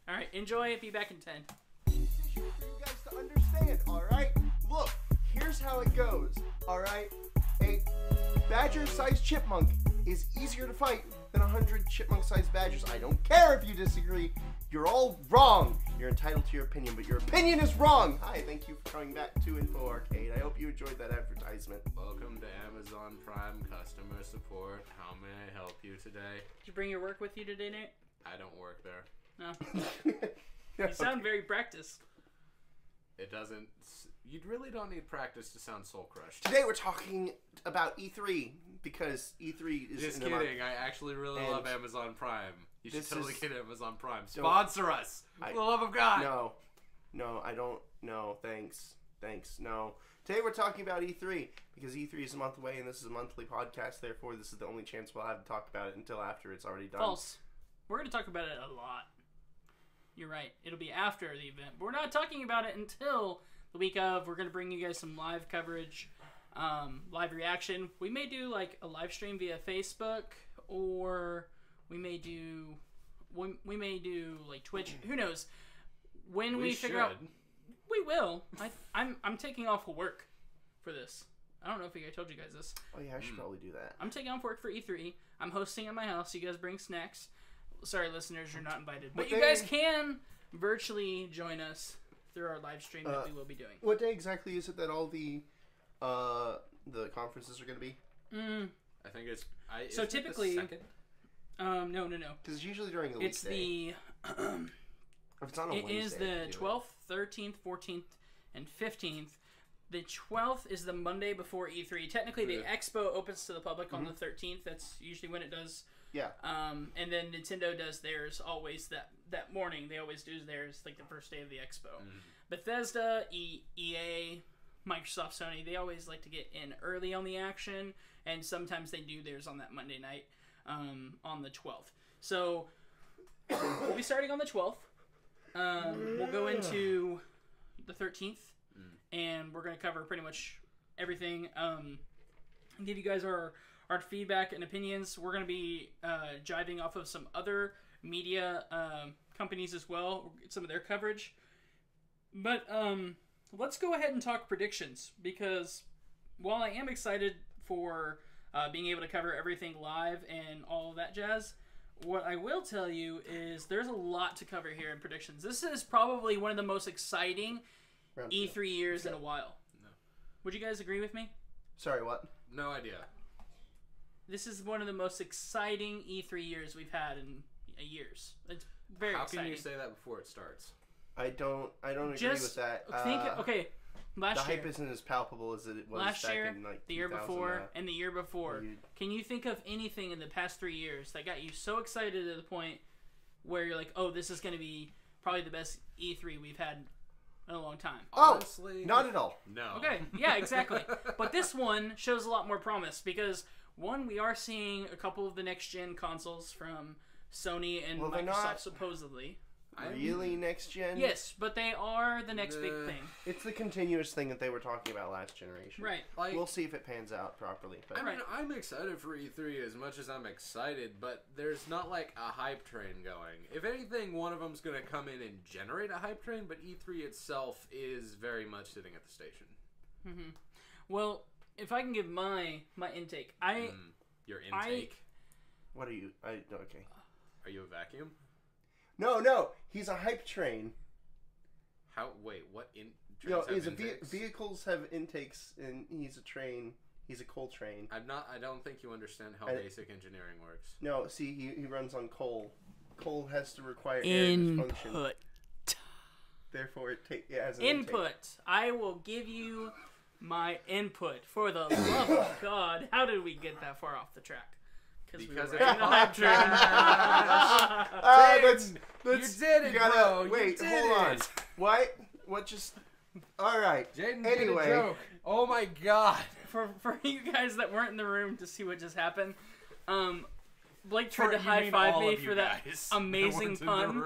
Alright, enjoy, it. be back in ten. for you guys to understand, alright? Look, here's how it goes, alright? A badger sized chipmunk is easier to fight than a hundred chipmunk sized badgers. I don't care if you disagree. You're all wrong. You're entitled to your opinion, but your opinion is wrong. Hi, thank you for coming back to Info Arcade. I hope you enjoyed that advertisement. Welcome to Amazon Prime customer support. How may I help you today? Did you bring your work with you today, Nate? I don't work there. No. You sound very practiced. It doesn't. You really don't need practice to sound soul crushed. Today we're talking about E3 because E3 is Just in a month. kidding. I actually really And love Amazon Prime. You should this totally is- get Amazon Prime. Sponsor us. I- For the love of God. No, no, I don't. No, thanks, thanks. No. Today we're talking about E3 because E3 is a month away and this is a monthly podcast. Therefore, this is the only chance we'll have to talk about it until after it's already done. False. We're going to talk about it a lot. You're right. It'll be after the event. But we're not talking about it until the week of. We're going to bring you guys some live coverage, um, live reaction. We may do like a live stream via Facebook, or we may do we, we may do like Twitch. Who knows? When we, we figure should. out, we will. I, I'm I'm taking off work for this. I don't know if I told you guys this. Oh yeah, I should probably do that. I'm taking off work for E3. I'm hosting at my house. You guys bring snacks. Sorry, listeners, you're not invited. But What you day- guys can virtually join us through our live stream Uh, that we will be doing. What day exactly is it that all the uh the conferences are going to be? Mm, I think it's. I, So isn't it the typically- second? Um, no, no, no. Because it's usually during the It's weekday. the if it's on a it Wednesday, is the it. 12th, 13th, 14th, and 15th. The 12th is the Monday before E3. Technically, the Yeah. expo opens to the public on the 13th. That's usually when it does. Yeah. Um, and then Nintendo does theirs always that that morning. They always do theirs like the first day of the expo. Bethesda, e- EA, Microsoft, Sony, they always like to get in early on the action, and sometimes they do theirs on that Monday night um, on the 12th. So we'll be starting on the 12th. Um, we'll go into the 13th, and we're going to cover pretty much everything. Um, and give you guys our our feedback and opinions. We're going to be uh, jiving off of some other media um, companies as well, some of their coverage. But um, let's go ahead and talk predictions because while I am excited for uh, being able to cover everything live and all of that jazz, what I will tell you is there's a lot to cover here in predictions. This is probably one of the most exciting Round. E3 years in a while. No. Would you guys agree with me? Sorry, what? No idea. This is one of the most exciting E3 years we've had in years. It's very How exciting. can you say that before it starts? I don't. I don't agree Just with that. think, Uh, okay, the last year, hype isn't as palpable as it was last back year, in like the year before, uh, and the year before. you- Can you think of anything in the past three years that got you so excited to the point where you're like, oh, this is going to be probably the best E3 we've had in a long time? Oh, Honestly, not at all. No. Okay, yeah, exactly. but this one shows a lot more promise because one, we are seeing a couple of the next gen consoles from Sony and Well, Microsoft not- supposedly. I'm- really next gen. Yes, but they are the next big thing. It's the continuous thing that they were talking about last generation. Right. Like, We'll see if it pans out properly. But I mean, Right. I'm excited for E3 as much as I'm excited, but there's not like a hype train going. If anything, one of them's going to come in and generate a hype train, but E3 itself is very much sitting at the station. hmm Well, if I can give my my intake, I Mm. Your intake. what are you? I okay. Are you a vacuum? No, no, he's a hype train. How? Wait, what? In You know, he's a ve- vehicles have intakes, and he's a train. He's a coal train. I'm not. I don't think you understand how I- basic engineering works. No, see, he, he runs on coal. Coal has to require air to function. input Therefore, it, takes it has an intake. input. I will give you my input for the love of God. How did we get that far off the track? We Because were it's riding the hype train. Ah, that's, Jaden, that's, you did it, gotta, bro. You Wait, did hold on. What? What just? All right. Jaden Anyway. did a joke. Oh my god. for for you guys that weren't in the room to see what just happened, um, Blake tried For- to high five me for that amazing that pun.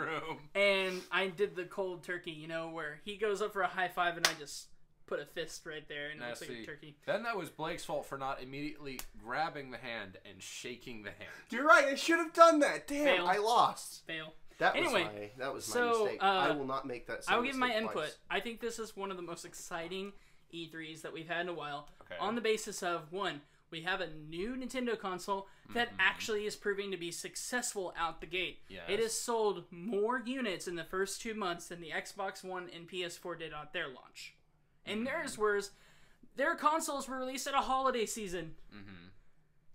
and I did the cold turkey, you know, where he goes up for a high five and I just put a fist right there and it Now looks like a turkey. Then that was Blake's fault for not immediately grabbing the hand and shaking the hand. You're right. I should have done that. Damn, Fail. I lost. Fail. That Anyway, was my that was my mistake. uh, I will not make that. Same I will give my mistake input. twice. I think this is one of the most exciting E3s that we've had in a while. Okay. On the basis of one, we have a new Nintendo console that actually is proving to be successful out the gate. Yes. It has sold more units in the first two months than the Xbox One and PS4 did at their launch. And theirs was their consoles were released at a holiday season, Mm-hmm.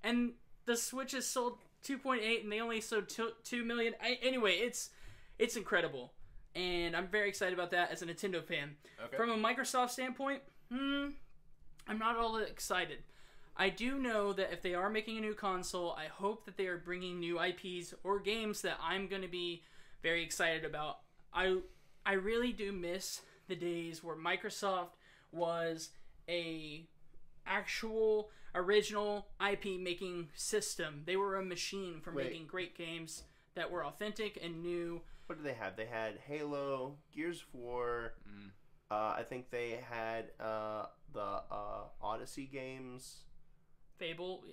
and the Switch has sold 2.8, and they only sold 2, 2 million. I, anyway, it's it's incredible, and I'm very excited about that as a Nintendo fan. Okay. From a Microsoft standpoint, hmm, I'm not all that excited. I do know that if they are making a new console, I hope that they are bringing new IPs or games that I'm going to be very excited about. I I really do miss the days where Microsoft was a actual original IP making system. They were a machine for Wait. making great games that were authentic and new. What did they have? They had Halo, Gears of War. Mm. Uh, I think they had uh, the uh, Odyssey games. Fable,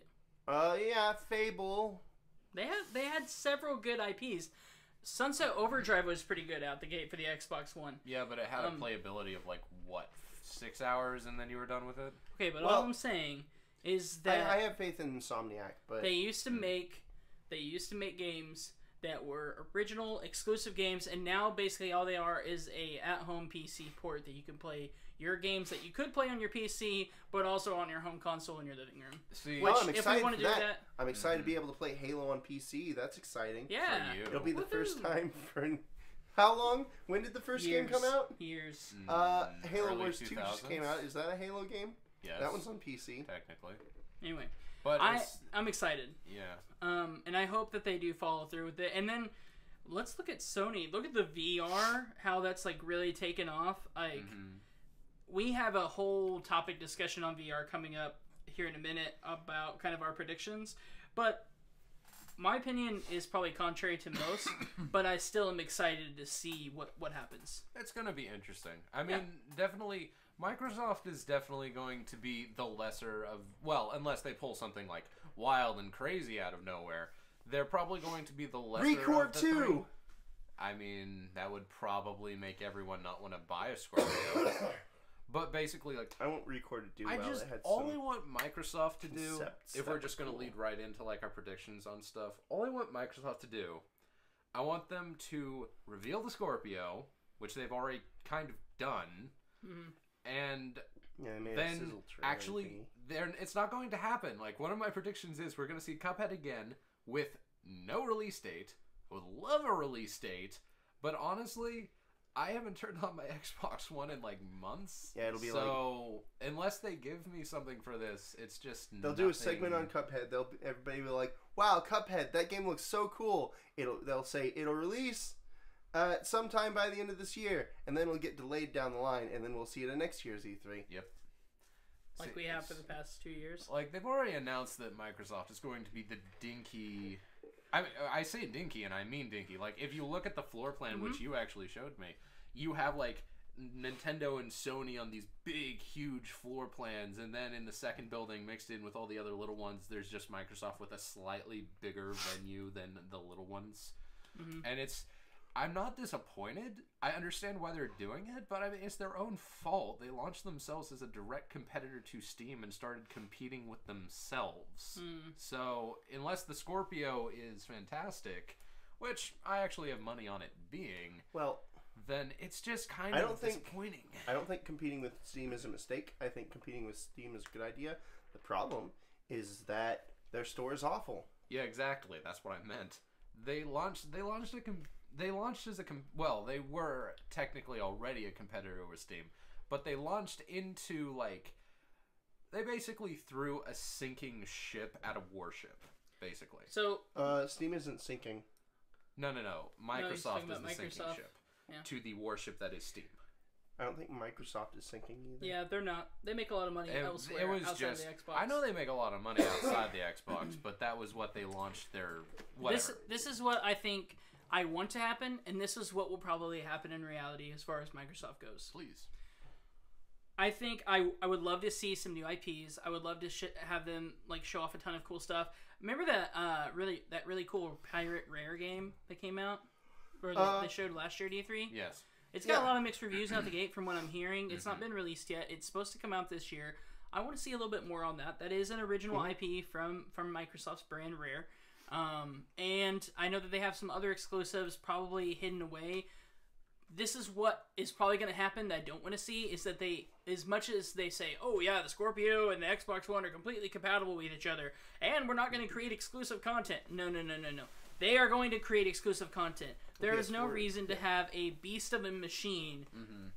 Uh, yeah, Fable. They had they had several good IPs. Sunset Overdrive was pretty good out the gate for the Xbox One. Yeah, but it had Um, a playability of like what six hours, and then you were done with it. Okay, but Well, all I'm saying is that I have faith in Insomniac, but they used to hmm. make they used to make games that were original exclusive games and now basically all they are is a at-home PC port that you can play your games that you could play on your PC but also on your home console in your living room. See, Which I'm if we excited want to for do that. that, I'm excited to be mm-hmm. able to play Halo on PC. That's exciting. yeah. you. It'll be the first Woohoo. time for. How long? When did the first game come out? Years. Uh, Mm, Halo early Wars 2 just came out. Is that a Halo game? Yes, That one's on PC. technically, Anyway, but I I'm excited. yeah. Um, and I hope that they do follow through with it. And then let's look at Sony. Look at the VR, how that's like really taken off. Like Mhm. we have a whole topic discussion on VR coming up here in a minute about kind of our predictions. But my opinion is probably contrary to most, but I still am excited to see what what happens. It's gonna be interesting. I mean, definitely, Microsoft is definitely going to be the lesser of well, unless they pull something like wild and crazy out of nowhere. They're probably going to be the lesser. Record of the 2! three. I mean, that would probably make everyone not want to buy a Scorpio. but basically, like, I won't record it do I well. just had all some... I want Microsoft to do, if we're were just going to cool. lead right into like our predictions on stuff, all I want Microsoft to do, I want them to reveal the Scorpio, which they've already kind of done, Mhm. and Yeah, they made a then actually, there it's not going to happen. Like one of my predictions is we're going to see Cuphead again with no release date. I would love a release date, but honestly. I haven't turned on my Xbox One in like months. Yeah, it'll be like so unless they give me something for this, it's just They'll do a segment on. Cuphead. They'll everybody will be like, "Wow, Cuphead! That game looks so cool." It'll they'll say it'll release uh, sometime by the end of this year, and then it'll get delayed down the line, and then we'll see it at next year's E E3. Like we have for the past two years. Like they've already announced that Microsoft is going to be the dinky I I say dinky and I mean dinky. Like if you look at the floor plan, which Mm-hmm. you actually showed me, you have like Nintendo and Sony on these big, huge floor plans, and then in the second building, mixed in with all the other little ones, there's just Microsoft with a slightly bigger venue than the little ones, Mhm. and it's. I'm not disappointed. I understand why they're doing it, but I mean, it's their own fault. They launched themselves as a direct competitor to Steam and started competing with themselves. Mm. So, unless the Scorpio is fantastic, which I actually have money on it being, Well, then it's just kind I of don't think- disappointing. I don't think competing with Steam is a mistake. I think competing with Steam is a good idea. The problem is that their store is awful. Yeah, exactly. That's what I meant. They launched. They launched a. Com- they launched as a. Com- well, they were technically already a competitor with Steam, but they launched into like. They basically threw a sinking ship at a warship, basically. So Uh, Steam isn't sinking. No, no, no. he's Microsoft talking is about the sinking Microsoft. ship Yeah. to the warship that is Steam. I don't think Microsoft is sinking either. yeah, they're not. They make a lot of money It, elsewhere it was outside just. the Xbox. I know they make a lot of money outside the Xbox, but that was what they launched their whatever. This this is what I think I want to happen, and this is what will probably happen in reality as far as Microsoft goes. Please. I think I I would love to see some new IPs. I would love to sh- have them like show off a ton of cool stuff. Remember that uh really that really cool Pirate Rare game that came out, or they, Uh, they showed last year at E3. Yes. It's got Yeah. a lot of mixed reviews out the gate from what I'm hearing. It's not been released yet. It's supposed to come out this year. I want to see a little bit more on that. That is an original IP from from Microsoft's brand Rare. Um, and I know that they have some other exclusives probably hidden away. This is what is probably going to happen that I don't want to see is that they, as much as they say, oh yeah, the Scorpio and the Xbox One are completely compatible with each other, and we're not going to create exclusive content. No, no, no, no, no. They are going to create exclusive content. There is no reason to have a beast of a machine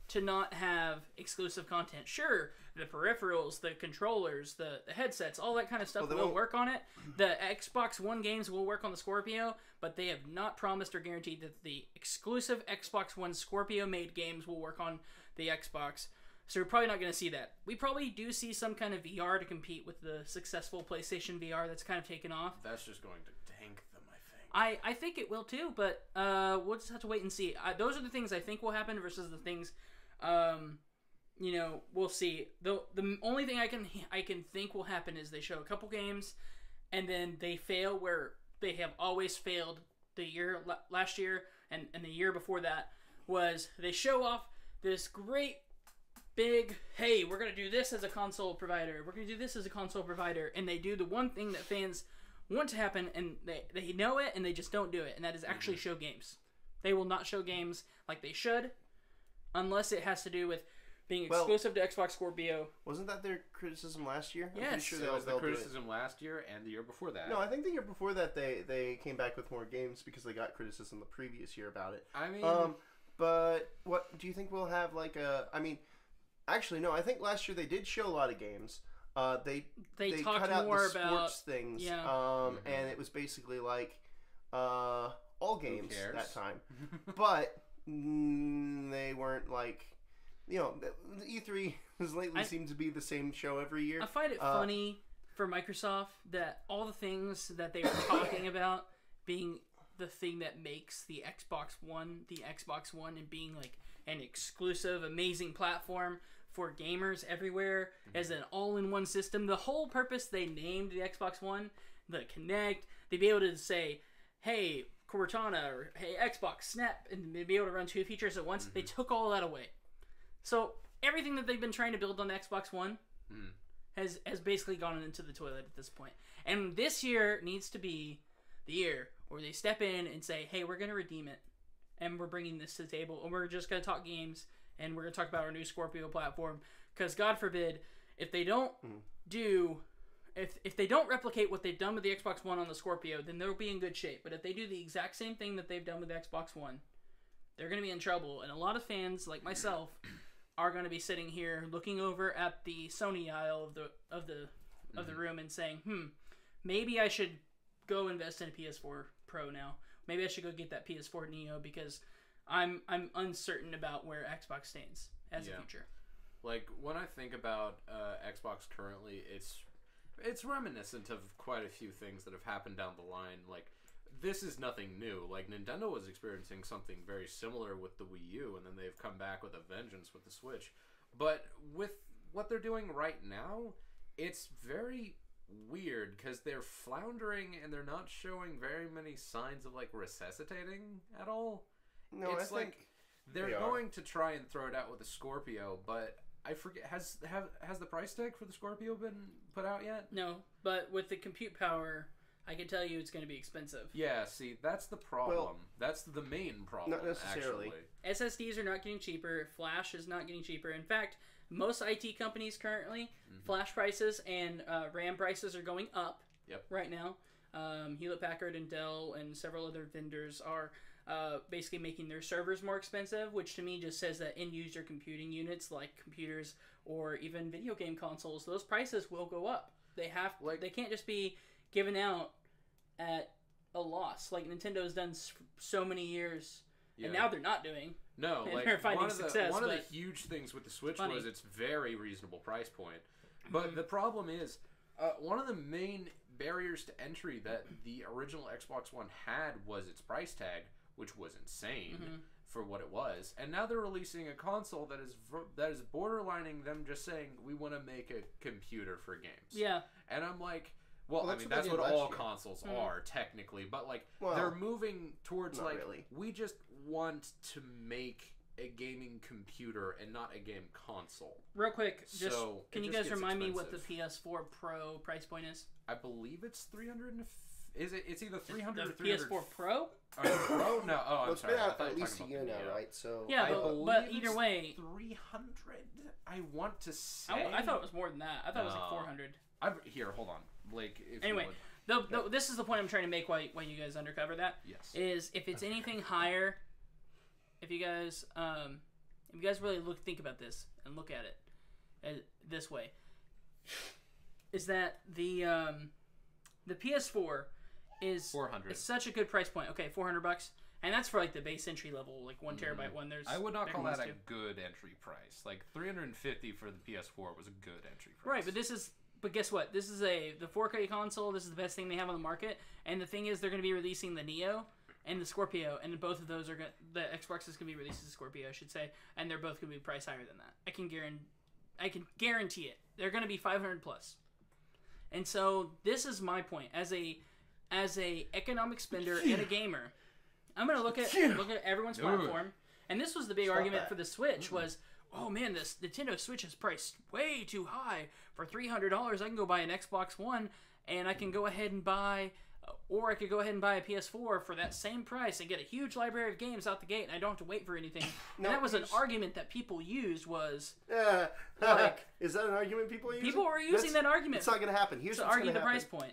to not have exclusive content. Sure, the peripherals, the controllers, the, the headsets, all that kind of stuff Well, will won't- work on it. The Xbox One games will work on the Scorpio, but they have not promised or guaranteed that the exclusive Xbox One Scorpio made games will work on the Xbox. So we're probably not going to see that. We probably do see some kind of VR to compete with the successful PlayStation VR that's kind of taken off. That's just going to tank them, I think. I, I think it will too, but uh, we'll just have to wait and see. I, those are the things I think will happen versus the things, um, you know, we'll see. the The only thing I can I can think will happen is they show a couple games, and then they fail where they have always failed. The year last year and and the year before that was they show off this great big hey we're gonna do this as a console provider we're gonna do this as a console provider and they do the one thing that fans want to happen and they, they know it and they just don't do it and that is actually mm-hmm. show games they will not show games like they should unless it has to do with being Well- exclusive to xbox scorpio Wasn't that their criticism last year? I'm pretty Yes. sure that was the they'll do it. criticism last year and the year before that. No, I think the year before that they they came back with more games because they got criticism the previous year about it. I mean, Um, but what do you think we'll have like a? I mean, actually, no. I think last year they did show a lot of games. Uh, they they, they talked cut out more the about sports things. yeah. Um, Mhm. and it was basically like uh all games that time, but mm, they weren't like. You know, the the E3 has lately I- seemed to be the same show every year. I find it Uh, funny for Microsoft that all the things that they were talking about being the thing that makes the Xbox One the Xbox One and being like an exclusive, amazing platform for gamers everywhere as an all-in-one system. The whole purpose they named the Xbox One, the Kinect, they'd be able to say, "Hey, Cortana," or "Hey, Xbox Snap," and they'd be able to run two features at once. They took all that away. So everything that they've been trying to build on the Xbox One Mhm. has has basically gone into the toilet at this point. And this year needs to be the year where they step in and say, "Hey, we're going to redeem it, and we're bringing this to the table, and we're just going to talk games, and we're going to talk about our new Scorpio platform." Because God forbid, if they don't do, if if they don't replicate what they've done with the Xbox One on the Scorpio, then they'll be in good shape. But if they do the exact same thing that they've done with the Xbox One, they're going to be in trouble. And a lot of fans like myself are going to be sitting here looking over at the Sony aisle of the of the of the room and saying, "Hmm, maybe I should go invest in a PS4 Pro now. Maybe I should go get that PS4 Neo because I'm I'm uncertain about where Xbox stands as Yeah. a future." like when I think about uh, Xbox currently, it's it's reminiscent of quite a few things that have happened down the line. Like this is nothing new. Like Nintendo was experiencing something very similar with the Wii U, and then they've come back with a vengeance with the Switch. But with what they're doing right now, it's very weird because they're floundering and they're not showing very many signs of like resuscitating at all. No, it's I like think they're they going to try and throw it out with the Scorpio, but I forget has have has the price tag for the Scorpio been put out yet? No, but with the compute power, I can tell you it's going to be expensive. Yeah, see, that's the problem. Well, that's the main problem. not necessarily. Actually. SSDs are not getting cheaper. Flash is not getting cheaper. In fact, most IT companies currently, Mm-hmm. flash prices and uh, RAM prices are going up. Yep. Right now, um, Hewlett Packard and Dell and several other vendors are uh, basically making their servers more expensive, which to me just says that end user computing units like computers or even video game consoles, those prices will go up. They have Like- they can't just be given out at a loss like Nintendo's done so many years, Yeah. and now they're not doing. no, like they're finding one of the success, one of the huge things with the Switch Funny. was its very reasonable price point. But Mhm. the problem is, uh, one of the main barriers to entry that the original Xbox One had was its price tag, which was insane. Mhm. For what it was, and now they're releasing a console that is ver- that is borderlining them just saying we want to make a computer for games. Yeah, And I'm like, well, Well, I mean, what that's what all year. consoles Mhm. are technically, but like Well, they're moving towards like really. we just want to make a gaming computer and not a game console. real quick, just So, can you just guys gets remind me what the. PS4 Pro price point is? I believe it's 300 and f- is it it's either 300 the or 300 PS4 Pro? Oh, the Pro? No, oh, I'm well, it's sorry. been I out thought for at least a year now, Neo. right? So Yeah, I but, but either way, 300. I want to say I, I thought it was more than that. I thought it was like 400. I've, here, hold on. Like if Anyway, you would. Though, though, this is the point I'm trying to make. Why, why you guys undercover that yes. is if it's anything higher, if you guys, um, if you guys really look, think about this and look at it uh, this way, is that the um, the PS4 is 400. it's such a good price point. Okay, 400 bucks, and that's for like the base entry level, like one terabyte one. There's I would not call that be a good entry price. Like 350 for the PS4 was a good entry price. Right, but this is but guess what? This is a the 4K console. This is the best thing they have on the market. And the thing is, they're going to be releasing the Neo and the Scorpio, and both of those are going. The Xbox is going to be releasing the Scorpio, I should say, and they're both going to be priced higher than that. I can guarantee. I can guarantee it. They're going to be 500 plus. And so this is my point as a as a economic spender and a gamer. I'm going to look at look at everyone's Dude. platform. And this was the big Stop argument that. for the Switch was, oh man, this Nintendo Switch is priced way too high. For three hundred dollars, I can go buy an Xbox One, and I can go ahead and buy, uh, or I could go ahead and buy a PS4 for that same price and get a huge library of games out the gate, and I don't have to wait for anything. No, and that was an argument that people used. Was Uh, Like- is that an argument people are using? people were using That's- that argument It's not going to happen. Here's to argue the happen. price point.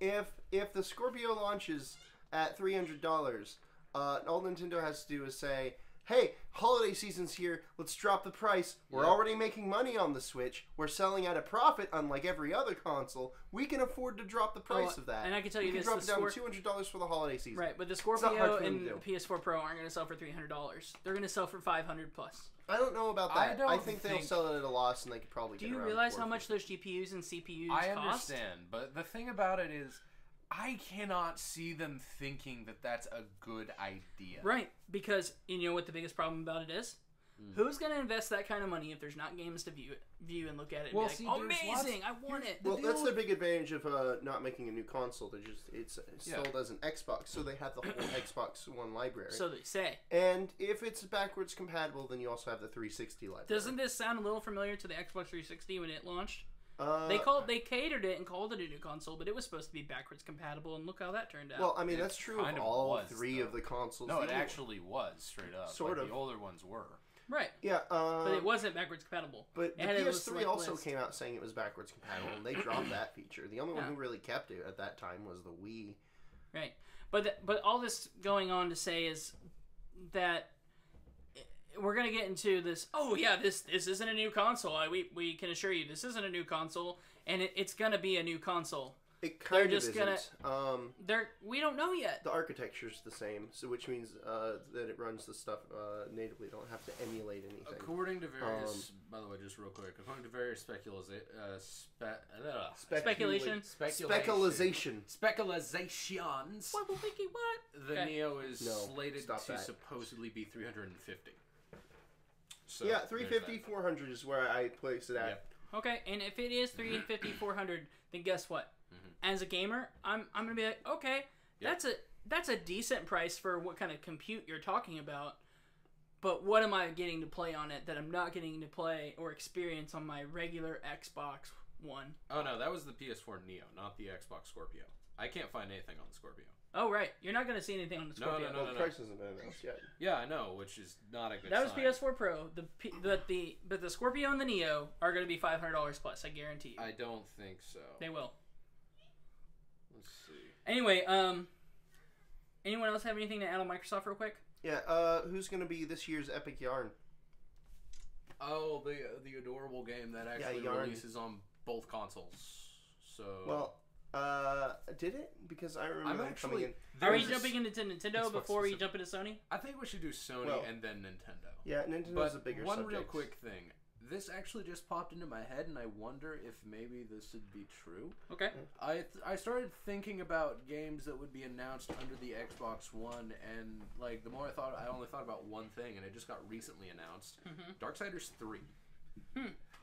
If if the Scorpio launches at three hundred dollars, uh, all Nintendo has to do is say, "Hey, holiday season's here. Let's drop the price. We're Yeah. already making money on the Switch. We're selling at a profit, unlike every other console. We can afford to drop the oh, price Oh, of that. and I can tell we you can this, drop it down Scor- to two hundred dollars for the holiday season. Right, but the not hard Scorpio and to. PS4 Pro aren't going to sell for three hundred dollars. They're going to sell for five hundred plus. I don't know about I that. don't I think, they'll sell it at a loss, and they could probably. Do get you around realize how much those GPUs and CPUs I cost? understand, but the thing about it is, I cannot see them thinking that that's a good idea. Right, because you know what the biggest problem about it is? Hmm. Who's going to invest that kind of money if there's not games to view it, view and look at it? And Well, be see, like, there's lots- amazing! I want it. Well, The that's the big advantage of uh, not making a new console. They're just it's Yeah. sold as an Xbox, so they have the whole Xbox One library. So they say. and if it's backwards compatible, then you also have the 360 library. Doesn't this sound a little familiar to the Xbox 360 when it launched? Uh, They called, they catered it and called it a new console, but it was supposed to be backwards compatible, and look how that turned out. Well, I mean It that's true of kind of all was, three though. of the consoles. No, it other- actually was straight up. Sort like of. The older ones were. right, Yeah, uh, but it wasn't backwards compatible. But the It had a PS3 select also list. came out saying it was backwards compatible, and they dropped that feature. The only one Yeah. who really kept it at that time was the Wii. Right. But th- but all this going on to say is that we're gonna get into this. Oh yeah, this this isn't a new console. I, we we can assure you this isn't a new console, and it, it's gonna be a new console. It kind They're of just isn't. Um, They're we don't know yet. the architecture's the same, so which means uh, that it runs the stuff uh, natively. Don't have to emulate anything. According to various, Um, by the way, just real quick, according to various speculaza- uh, spe- uh, Speculation. Speculation. speculations, What? What? what? the Okay. Neo is No, slated to that. supposedly be 350. So, yeah, there's 350, 400 is where I place it at. Yep. Okay, and if it is 350, 400, then guess what? Mhm. As a gamer, I'm I'm gonna be like, okay, Yeah. that's a that's a decent price for what kind of compute you're talking about. But what am I getting to play on it that I'm not getting to play or experience on my regular Xbox One? Oh no, that was the PS4 Neo, not the Xbox Scorpio. I can't find anything on the Scorpio. Oh right, you're not gonna see anything on the No, Scorpio. no, Well, no, the no. price hasn't been announced yet. Yeah, I know, which is not a good. That was sign. PS4 Pro. The P- but the but the Scorpio and the Neo are gonna be five hundred dollars plus. I guarantee you. I don't think so. They will. Let's see. Anyway, um, anyone else have anything to add on Microsoft real quick? Yeah, uh, who's going to be this year's Epic Yarn? Oh, the the adorable game that actually Yarn. releases on both consoles. So Well, uh, did it? Because I remember I'm them actually. coming in. Are we there's- jumping into Nintendo Xbox before we specific. jump into Sony? I think we should do Sony Well- and then Nintendo. Yeah, Nintendo's But a bigger one subject. real quick thing. This actually just popped into my head, and I wonder if maybe this would be true. Okay. I th- I started thinking about games that would be announced under the Xbox One, and like the more I thought, I only thought about one thing, and it just got recently announced: Mhm. Darksiders Three.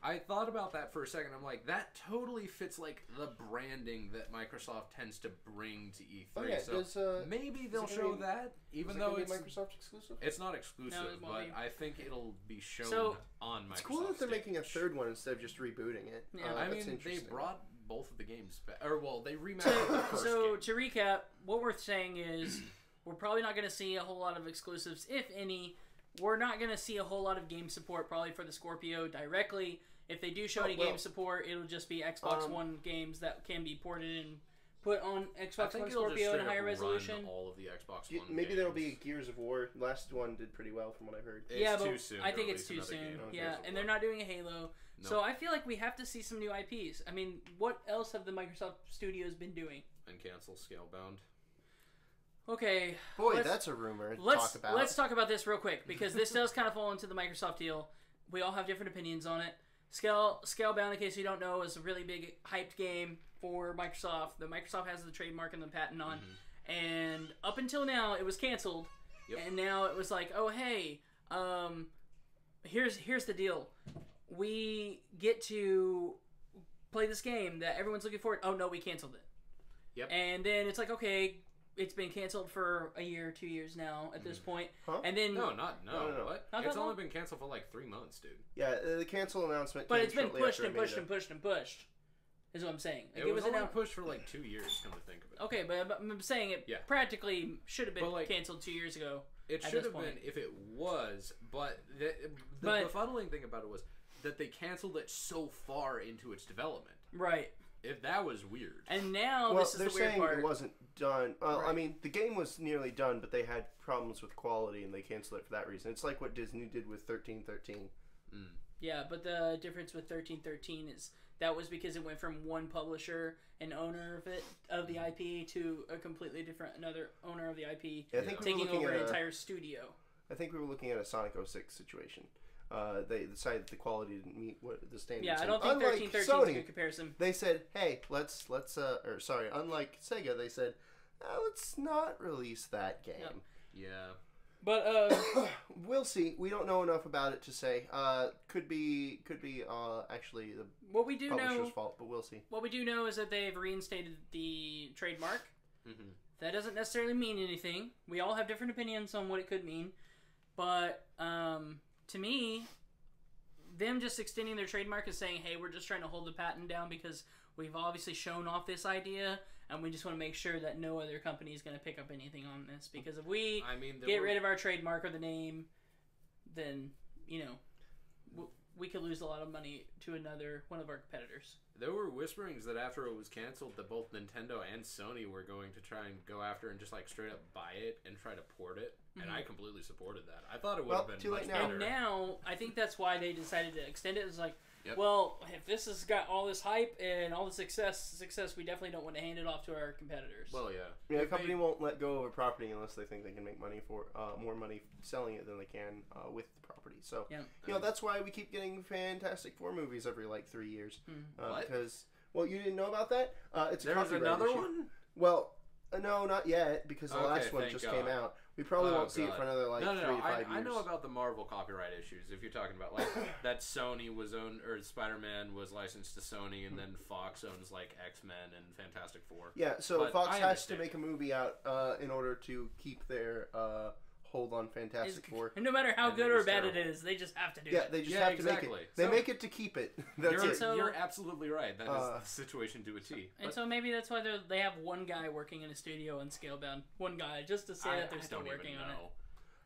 I thought about that for a second. I'm like, that totally fits like the branding that Microsoft tends to bring to E3. Oh yeah, so does uh, maybe they'll show be- that, even is it though gonna it's Microsoft exclusive. it's not exclusive, No, it but be. I think it'll be shown So, on Microsoft. It's cool that they're stage. making a third one instead of just rebooting it. Yeah. Uh, I mean, they brought both of the games back, or well, they remastered the first So game. to recap, what we're saying is we're probably not going to see a whole lot of exclusives, if any. We're not going to see a whole lot of game support probably for the Scorpio directly. If they do show Oh, any well, game support, it'll just be Xbox um, One games that can be ported and put on I Xbox think One it'll just Scorpio in higher up resolution. Run all of the Xbox Y- One. Maybe there'll be. Gears of War. Last one did pretty well from what I've heard. It's yeah, too but soon I to think it's too soon. Yeah, and they're not doing a Halo. So I feel like we have to see some new IPs. I mean, what else have the Microsoft studios been doing? and cancel Scalebound. Okay, Boy, that's a rumor to let's talk about. let's talk about this real quick because this does kind of fall into the Microsoft deal. We all have different opinions on it. Scale Scalebound, in case you don't know, is a really big hyped game for Microsoft. The Microsoft has the trademark and the patent on, and up until now it was canceled. Yep. And now it was like, oh hey, um, here's here's the deal. We get to play this game that everyone's looking forward. Oh no, we canceled it. Yep. And then it's like, okay, it's been canceled for a year, two years now at this point. Huh? And then, No, not no. No, no, no. What? Not it's only long? been canceled for like three months, dude. yeah, uh, the cancel announcement. but came it's been shortly pushed after and I made pushed it. and pushed and pushed. Is what I'm saying. Like, It, was, only announced- pushed for like two years. Come to think of it, Okay, but I'm- I'm saying it Yeah. practically should have been But, like- canceled two years ago. it at should this have point. been if it was. But the, the But- befuddling thing about it was that they canceled it so far into its development. Right. If that was weird. And now well, this is they're the weird saying part. it wasn't done. Well, I mean, the game was nearly done, but they had problems with quality, and they canceled it for that reason. It's like what Disney did with thirteen thirteen. Mm. Yeah, but the difference with thirteen thirteen is that was because it went from one publisher and owner of it of the IP to a completely different another owner of the IP Yeah, I think taking looking over at an a, entire studio. I think we were looking at a Sonic 06 situation. Uh, they decided the quality didn't meet what the standards. Yeah, I don't think unlike thirteen thirteen is a Sony, good comparison. they said, "Hey, let's let's uh, or sorry, unlike Sega, they said, uh, let's not release that game." Yep. Yeah. But uh, we'll see. We don't know enough about it to say. Uh, could be could be uh, actually the what we do publisher's know, fault, but we'll see. what we do know is that they've reinstated the trademark. hmm That doesn't necessarily mean anything. We all have different opinions on what it could mean. But um, to me, them just extending their trademark is saying, hey, we're just trying to hold the patent down because we've obviously shown off this idea and we just want to make sure that no other company is going to pick up anything on this. Because if we I mean, get were, rid of our trademark or the name, then, you know, we could lose a lot of money to another one of our competitors. There were whisperings that after it was canceled, that both Nintendo and Sony were going to try and go after and just like straight up buy it and try to port it, and Mhm. I completely supported that. I thought it would Well, have been too much late now. better. And now I think that's why they decided to extend it. It's like Yep. well, if this has got all this hype and all the success, success, we definitely don't want to hand it off to our competitors. Well, yeah. Yeah, a If they- company won't let go of a property unless they think they can make money for uh, more money selling it than they can uh, with the property. So, Yeah. you know, that's why we keep getting Fantastic Four movies every like three years. Mhm. Uh, What? Because well, you didn't know about that? Uh, it's a There another issue. one. Well, uh, no, not yet because the Okay, last one just God. came out. We probably Oh, won't see it for another like no, no, three no. to I, five I know about the Marvel copyright issues. If you're talking about like that Sony was owned or Spider-Man was licensed to Sony, and then Fox owns like X-Men and Fantastic Four. Yeah, so But Fox I has to make a movie out uh, in order to keep their uh, hold on Fantastic Four. and no matter how And good or bad it terrible. is, they just have to do Yeah, it. Yeah, they just Yeah, have to make it. They So- make it to keep it. That's you're, it. So- you're absolutely right. That is Uh, the situation to a T. And But so maybe that's why they they have one guy working in a studio on Scalebound. One guy, just to say I, that they're I still working even on it. know.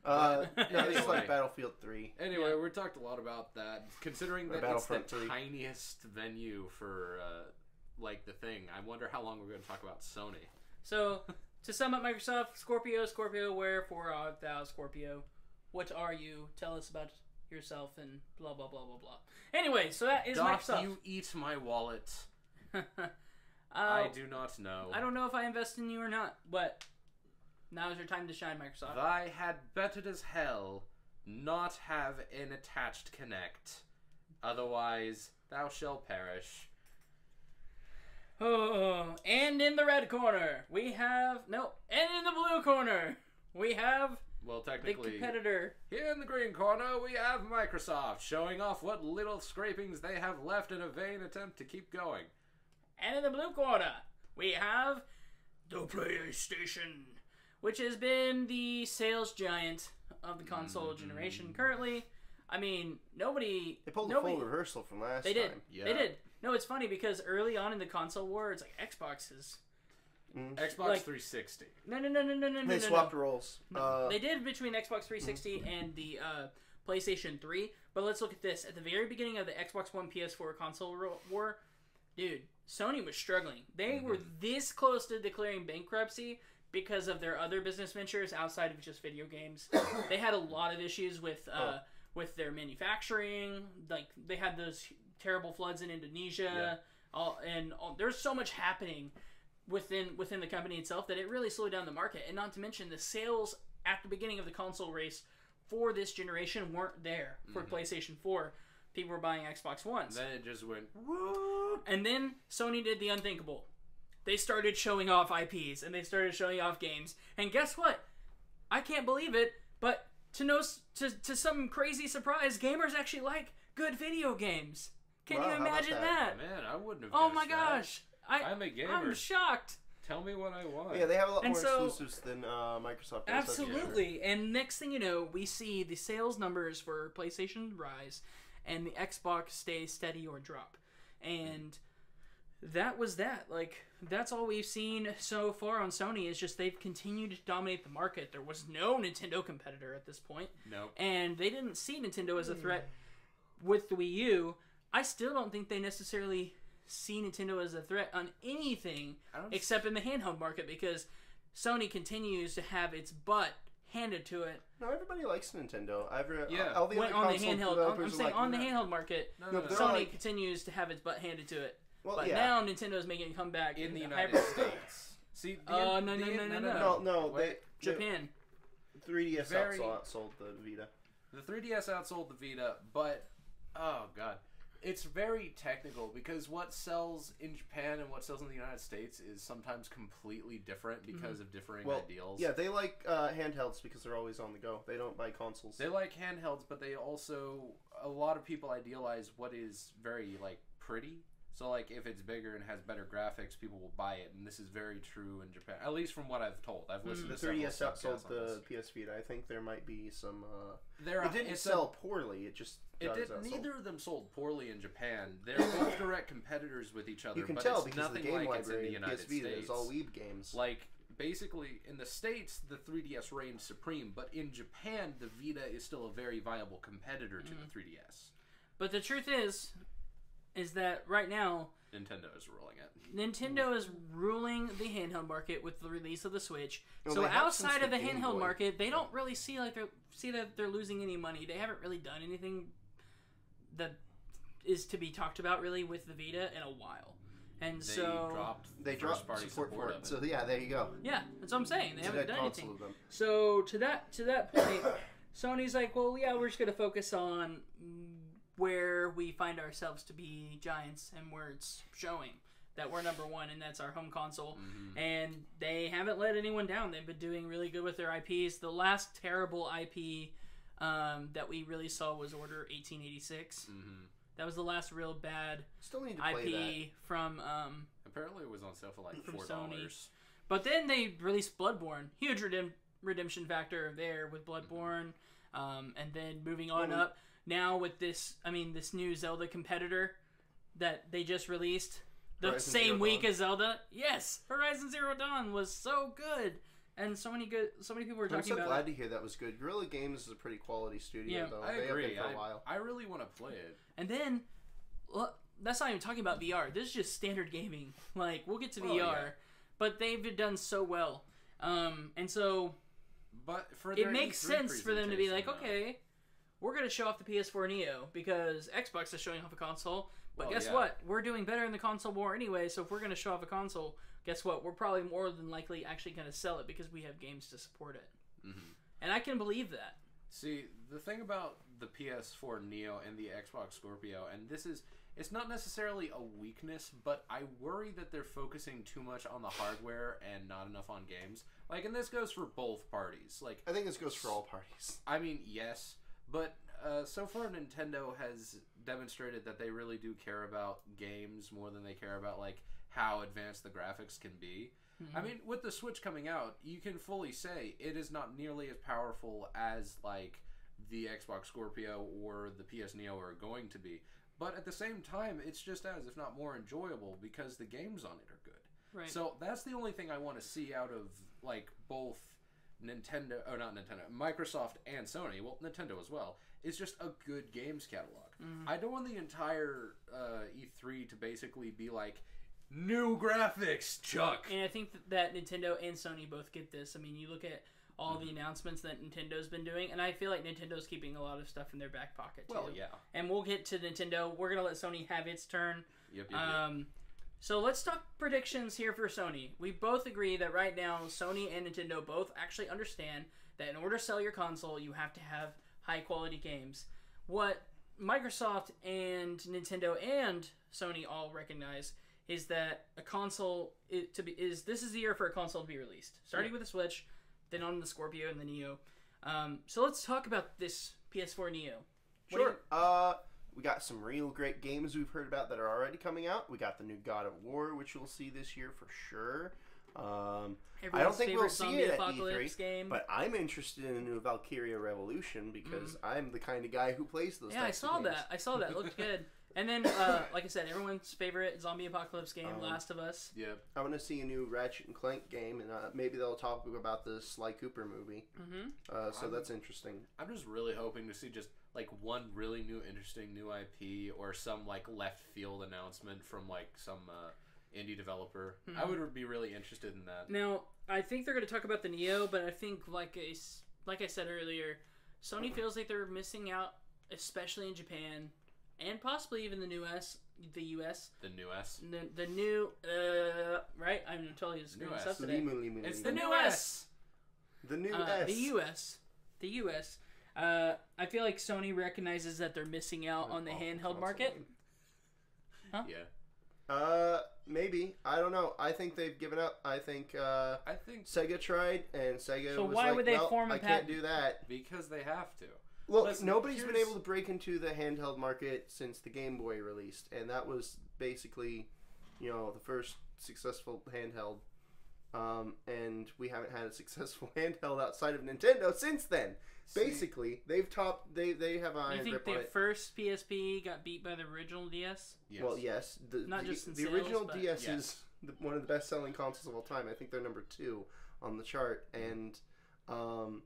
Uh, no, this is like Battlefield Three. Anyway, Yeah. we talked a lot about that. Considering that it's the 3. tiniest venue for uh, like the thing, I wonder how long we're going to talk about Sony. So to sum up, Microsoft Scorpio, Scorpio, where wherefore art thou Scorpio? What are you? Tell us about yourself and blah blah blah blah blah. Anyway, so that is Doth Microsoft. you eat my wallet? uh, I do not know. I don't know if I invest in you or not, but now is your time to shine, Microsoft. Thy had bettered as hell not have an attached Kinect, otherwise thou shalt perish. Oh, and in the red corner we have no, and in the blue corner we have Well, technically, the competitor. here in the green corner we have Microsoft showing off what little scrapings they have left in a vain attempt to keep going. And in the blue corner, we have the PlayStation, which has been the sales giant of the console Mm-hmm. generation currently. I mean, nobody. They pulled a full rehearsal from last They did. time. Yeah. They did. No, it's funny because early on in the console war, it's like Xbox is. Xbox Like- 360. No, no, no, no, no, no, no. They no, swapped no. roles. Uh, They did between Xbox 360 and the uh, PlayStation 3. But let's look at this. At the very beginning of the Xbox One PS4 console ro- war, dude, Sony was struggling. They were this close to declaring bankruptcy because of their other business ventures outside of just video games. they had a lot of issues with uh, Oh. with their manufacturing. Like they had those terrible floods in Indonesia. Yeah. All, and all, there's so much happening within within the company itself that it really slowed down the market. And not to mention the sales at the beginning of the console race for this generation weren't there for mm-hmm. PlayStation 4. People were buying Xbox Ones. Then it just went whoop. And then Sony did the unthinkable. They started showing off IPs and they started showing off games. And guess what? I can't believe it, but to no to to some crazy surprise, gamers actually like good video games. Can Wow, you imagine that? that? Man, I wouldn't have. Oh guessed my that. gosh. I I'm a gamer. I'm shocked. Tell me what I want. yeah, they have a lot And more so- exclusives than uh, Microsoft. does, that's sure. Absolutely. And next thing you know, we see the sales numbers for PlayStation rise and the Xbox stay steady or drop. And that was that. Like that's all we've seen so far on Sony is just they've continued to dominate the market. There was no Nintendo competitor at this point, Nope. and they didn't see Nintendo as a threat with the Wii U. I still don't think they necessarily see Nintendo as a threat on anything I don't except in the handheld market because Sony continues to have its butt handed to it. No, everybody likes Nintendo. I've re- Yeah. all the When other on the handheld, I'm, I'm saying like, on the "Nah." handheld market, No, No, no, but no. they're Sony like- continues to have its butt handed to it. Well, but yeah. now Nintendo's making a comeback in the a United hybrid- States. See, the, Uh, in- no, the, no, in- no, no, no, no. no, they Japan. 3DS Very- outsold, outsold the Vita. The 3DS outsold the Vita, but oh god, it's very technical because what sells in Japan and what sells in the United States is sometimes completely different because of differing Well, ideals. Yeah, they like uh, handhelds because they're always on the go. They don't buy consoles. They like handhelds, but they also a lot of people idealize what is very like pretty. So like if it's bigger and has better graphics, people will buy it, and this is very true in Japan. At least from what I've told, I've listened the to several 3DS podcasts outsold the this. PS Vita. I think there might be some. Uh, There, it didn't it's sell poorly. It just it does did. outsold. Neither of them sold poorly in Japan. They're both direct competitors with each other. You can but tell it's because of the game like it's in the United PS Vita States. is all Weeb games. Like basically in the states, the 3DS reigned supreme, but in Japan, the Vita is still a very viable competitor to the 3DS. But the truth is, is that right now Nintendo is ruling it. Nintendo is ruling the handheld market with the release of the Switch. Well, so they have since outside of the the handheld Boy. market, they don't really see like they're see that they're losing any money. They haven't really done anything that is to be talked about really with the Vita in a while. And They so dropped They dropped party support, for of it. So yeah, there you go. yeah, that's what I'm saying. They It's a haven't done anything. them. So to that to that point, Sony's like, well, yeah, we're just gonna focus on where we find ourselves to be giants and where it's showing that we're number one, and that's our home console. Mhm. And they haven't let anyone down. They've been doing really good with their IPs. The last terrible IP um, that we really saw was Order 1886. Mhm. That was the last real bad Still need to IP from. Um, Apparently, it was on sale for like four dollars. But then they released Bloodborne. Huge redem- redemption factor there with Bloodborne. Um, and then moving on Well, up now with this, I mean, this new Zelda competitor that they just released the Horizon same Zero week Dawn. as Zelda. Yes, Horizon Zero Dawn was so good, and so many good, so many people were that. I'm talking so about. glad it. to hear that was good. Guerrilla Games is a pretty quality studio, Yeah, though. I they have agree. been for a I, while. I really want to play it. And then, well, that's not even talking about VR. This is just standard gaming. Like we'll get to Oh, VR, yeah. but they've done so well. Um, and so But for it their makes E3 sense for them to be like, presentation, though, okay, we're going to show off the PS4 Neo because Xbox is showing off a console. But Well, guess yeah. what? We're doing better in the console war anyway. So if we're going to show off a console, guess what? We're probably more than likely actually going to sell it because we have games to support it. Mhm. And I can believe that. See, the thing about the PS4 Neo and the Xbox Scorpio, and this is, it's not necessarily a weakness, but I worry that they're focusing too much on the hardware and not enough on games. Like, and this goes for both parties. Like, I think this goes for all parties. I mean, yes, but uh, so far Nintendo has demonstrated that they really do care about games more than they care about like how advanced the graphics can be. I mean, with the Switch coming out, you can fully say it is not nearly as powerful as like the Xbox Scorpio or the PS Neo are going to be. But at the same time, it's just as, if not more enjoyable, because the games on it are good. Right. So that's the only thing I want to see out of like both Nintendo, oh not Nintendo, Microsoft and Sony. Well, Nintendo as well. Is just a good games catalog. Mm-hmm. I don't want the entire uh, E3 to basically be like new graphics, Chuck. And I think that Nintendo and Sony both get this. I mean, you look at all the mm-hmm. announcements that Nintendo's been doing, and I feel like Nintendo's keeping a lot of stuff in their back pocket too. Well, yeah. And we'll get to Nintendo. We're gonna let Sony have its turn. Yep, yep, yep. Um, So let's talk predictions here for Sony. We both agree that right now Sony and Nintendo both actually understand that in order to sell your console, you have to have high quality games. What Microsoft and Nintendo and Sony all recognize is that a console is, to be is this is the year for a console to be released, starting with the Switch, then on the Scorpio and the Neo. Um, so let's talk about this PS4 Neo. What Sure. Uh, we got some real great games we've heard about that are already coming out. We got the new God of War, which you'll see this year for sure. Um, I don't think we'll see it at apocalypse E3, game. but I'm interested in a new Valkyria Revolution because I'm the kind of guy who plays those. Mm. Yeah, I types of saw games. that. I saw that. It looked good. And then, uh, like I said, everyone's favorite zombie apocalypse game, Um, Last of Us. yep. I want to see a new Ratchet and Clank game, and uh, maybe they'll talk about the Sly Cooper movie. hmm Uh, so I'm- that's interesting. I'm just really hoping to see just like one really new, interesting new IP or some like left field announcement from like some uh, indie developer. I Mhm. would be really interested in that. Now, I think they're going to talk about the Neo, but I think, like I, s- like I said earlier, Sony feels like they're missing out, especially in Japan, and possibly even the new S, the US. The new S. The, the new, uh, right? I'm totally just screwing this New up S. today. It's The the new new S. S. The new Uh, S. the US. The US. Uh, I feel like Sony recognizes that they're missing out on the Awful handheld console market. name. Yeah. Uh, maybe. I don't know. I think they've given up. I think uh, I think Sega tried, and Sega So was why like, would they well, form a I patent?" can't do that. because they have to. Look, Listen, nobody's been here's- able to break into the handheld market since the Game Boy released, and that was basically, you know, the first successful handheld. Um, and we haven't had a successful handheld outside of Nintendo since then. See, Basically, they've topped. They they have an You iron think grip on the it. first PSP got beat by the original DS? yes. Well, yes. The, Not the, just in the sales, original DS Yes. is the, one of the best selling consoles of all time. I think they're number two on the chart, and um,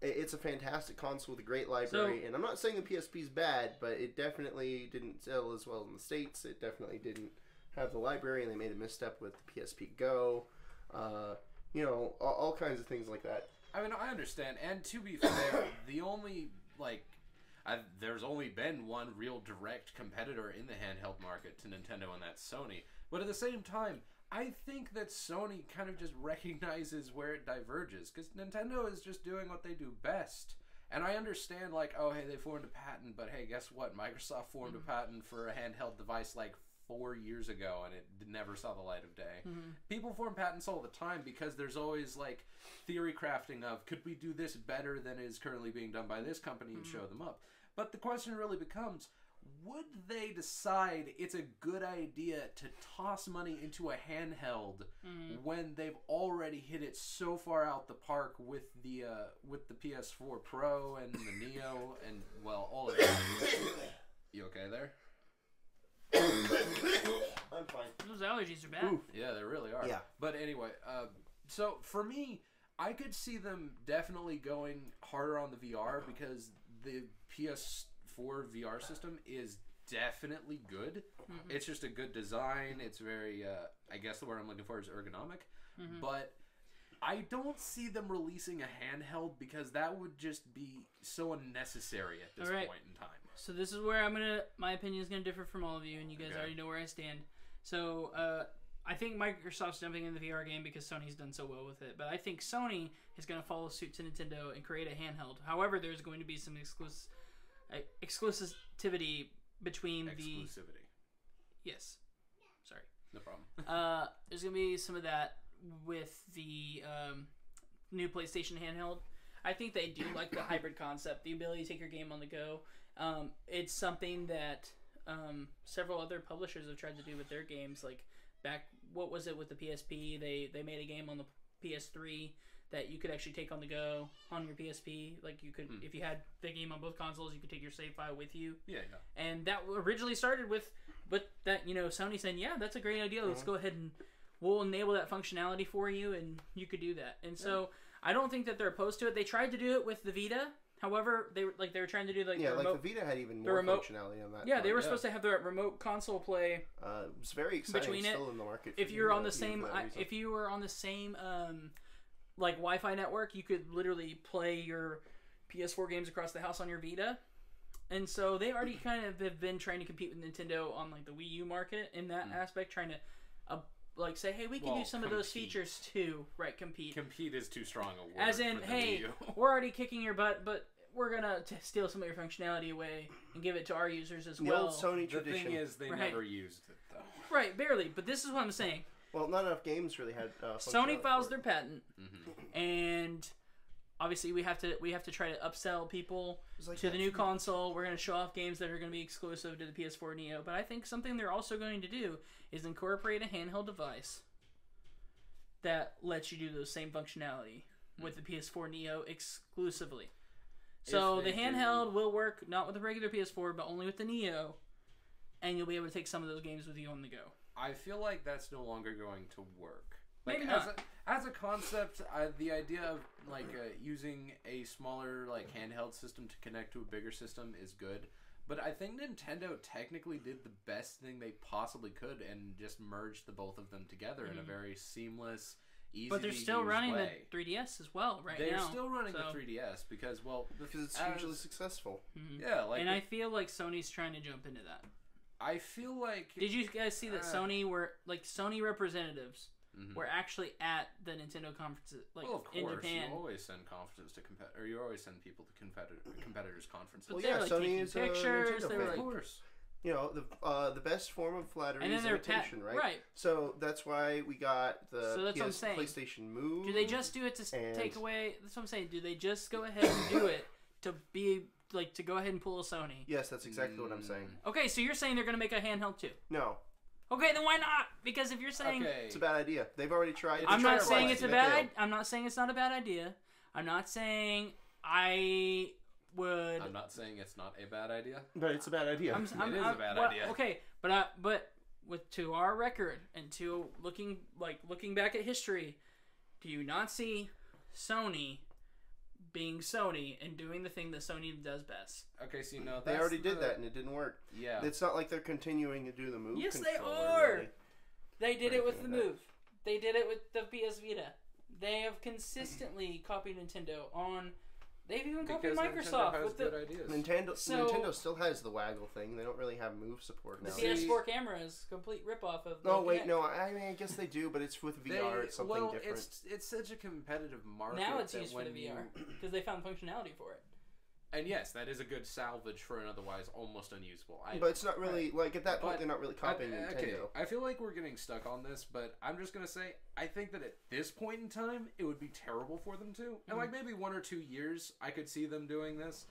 it's a fantastic console with a great library. and I'm not saying the PSP is bad, but it definitely didn't sell as well in the states. It definitely didn't have the library, and they made a misstep with the PSP Go. Uh, you know, all, all kinds of things like that. I mean, I understand. And to be fair, the only like, I, there's only been one real direct competitor in the handheld market to Nintendo, and that's Sony. But at the same time, I think that Sony kind of just recognizes where it diverges because Nintendo is just doing what they do best. And I understand, like, oh, hey, they formed a patent, but hey, guess what? Microsoft formed a patent for a handheld device like four years ago, and it never saw the light of day. Mm-hmm. People form patents all the time because there's always like theory crafting of could we do this better than is currently being done by this company and show mm-hmm. them up. But the question really becomes would they decide it's a good idea to toss money into a handheld mm-hmm. when they've already hit it so far out the park with the uh, with the PS4 Pro and the Neo and well all of them? you okay there? I'm fine. Those allergies are bad. Ooh. Yeah, they really are. Yeah. But anyway, uh, so for me, I could see them definitely going harder on the VR because the PS4 VR system is definitely good. It's just a good design. It's very, uh, I guess the word I'm looking for is ergonomic. But I don't see them releasing a handheld because that would just be so unnecessary at this All right. point in time. So this is where I'm gonna. My opinion is gonna differ from all of you, and you guys Okay. already know where I stand. So uh, I think Microsoft's jumping in the VR game because Sony's done so well with it. But I think Sony is gonna follow suit to Nintendo and create a handheld. However, there's going to be some exclus- uh, exclusivity between the Exclusivity. yes. Sorry. No problem. Uh, there's gonna be some of that with the um, new PlayStation handheld. I think they do like the hybrid concept, the ability to take your game on the go. Um, it's something that um, several other publishers have tried to do with their games. Like back, what was it with the PSP? They they made a game on the PS3 that you could actually take on the go on your PSP. Like you could, if you had the game on both consoles, you could take your save file with you Yeah, yeah. and that originally started with with that you know Sony saying yeah that's a great idea let's go ahead and we'll enable that functionality for you and you could do that and so I don't think that they're opposed to it they tried to do it with the Vita however they were like they were trying to do like Yeah, the like remote the Vita had even the more remote- functionality on that. yeah they front. were supposed to have the remote console play Uh, it was very exciting. between it, still in the market. if you're on the same I- if you were on the same um like Wi-Fi network you could literally play your PS4 games across the house on your Vita and so they already kind of have been trying to compete with Nintendo on like the Wii U market in that aspect trying to like say hey we can Well, do some of those features too right compete Compete is too strong a word. as in for hey we're already kicking your butt but we're gonna t- steal some of your functionality away and give it to our users as the well old Sony The tradition. thing is, they Right. never used it though. right barely but this is what I'm saying well, not enough games really had. Uh, Sony files their patent, Mm-hmm. and obviously we have to we have to try to upsell people like to the new console. We're going to show off games that are going to be exclusive to the PS4 Neo. But I think something they're also going to do is incorporate a handheld device that lets you do those same functionality hmm. with the PS4 Neo exclusively. So the handheld will work not with the regular PS4, but only with the Neo, and you'll be able to take some of those games with you on the go. I feel like that's no longer going to work. Like, Maybe not. a, as a concept, I, the idea of like uh, using a smaller like handheld system to connect to a bigger system is good. But I think Nintendo technically did the best thing they possibly could and just merged the both of them together in a very seamless, easy. But they're to still use running way. the 3DS as well right They're now. still running so- the 3DS because well, because it's as- hugely successful. Yeah, like and I feel like Sony's trying to jump into that. I feel like Did you guys see that Uh, Sony were like Sony representatives Mhm. were actually at the Nintendo conferences, like well, of in course, Japan? you always send conferences to compet, or you always send people to competitor competitors conferences. Well, they yeah, were like Sony taking is a pictures. Nintendo They were fan. of like, course. You know the uh, the best form of flattery and then is they're pat- imitation, right? right. So that's why we got the So that's what I'm saying. PlayStation Move. Do they just do it to And- take away? That's what I'm saying. Do they just go ahead and do it to be like to go ahead and pull a Sony? Yes, that's exactly what I'm Mm. saying. Okay, so you're saying they're gonna make a handheld too? No, Okay, then why not? Because if you're saying Okay. it's a bad idea. They've already tried. It's I'm a not terrible saying it's a idea. bad. They i- I'm not saying it's not a bad idea. I'm not saying I would. I'm not saying it's not a bad idea. But it's a bad idea. I'm, I'm, is a I'm- bad well, idea. Okay, but uh, but with to our record and to looking like looking back at history, do you not see Sony being Sony and doing the thing that Sony does best? Okay, so you know they already did the- that and it didn't work. Yeah. It's not like they're continuing to do the move. Yes, they are. really. They did it with the Anything like Move. They did it with the PS Vita. They have consistently copied Nintendo on They've even copied because Microsoft Nintendo has with the, good ideas. Nintendo So- Nintendo still has the waggle thing. They don't really have move support the now. See- PS4 camera is a complete ripoff of. the No, wait, Kinect. no. I mean, I guess they do, but it's with They- VR. it's something well, different. It's it's such a competitive market. Now it's that used for when the you- VR because they found functionality for it. And yes, that is a good salvage for an otherwise almost unusable item. But it's not really like at that point But- they're not really I, copying Nintendo. okay, I feel like we're getting stuck on this, but I'm just gonna say I think that at this point in time, it would be terrible for them to. Mm-hmm. And like maybe one or two years, I could see them doing this,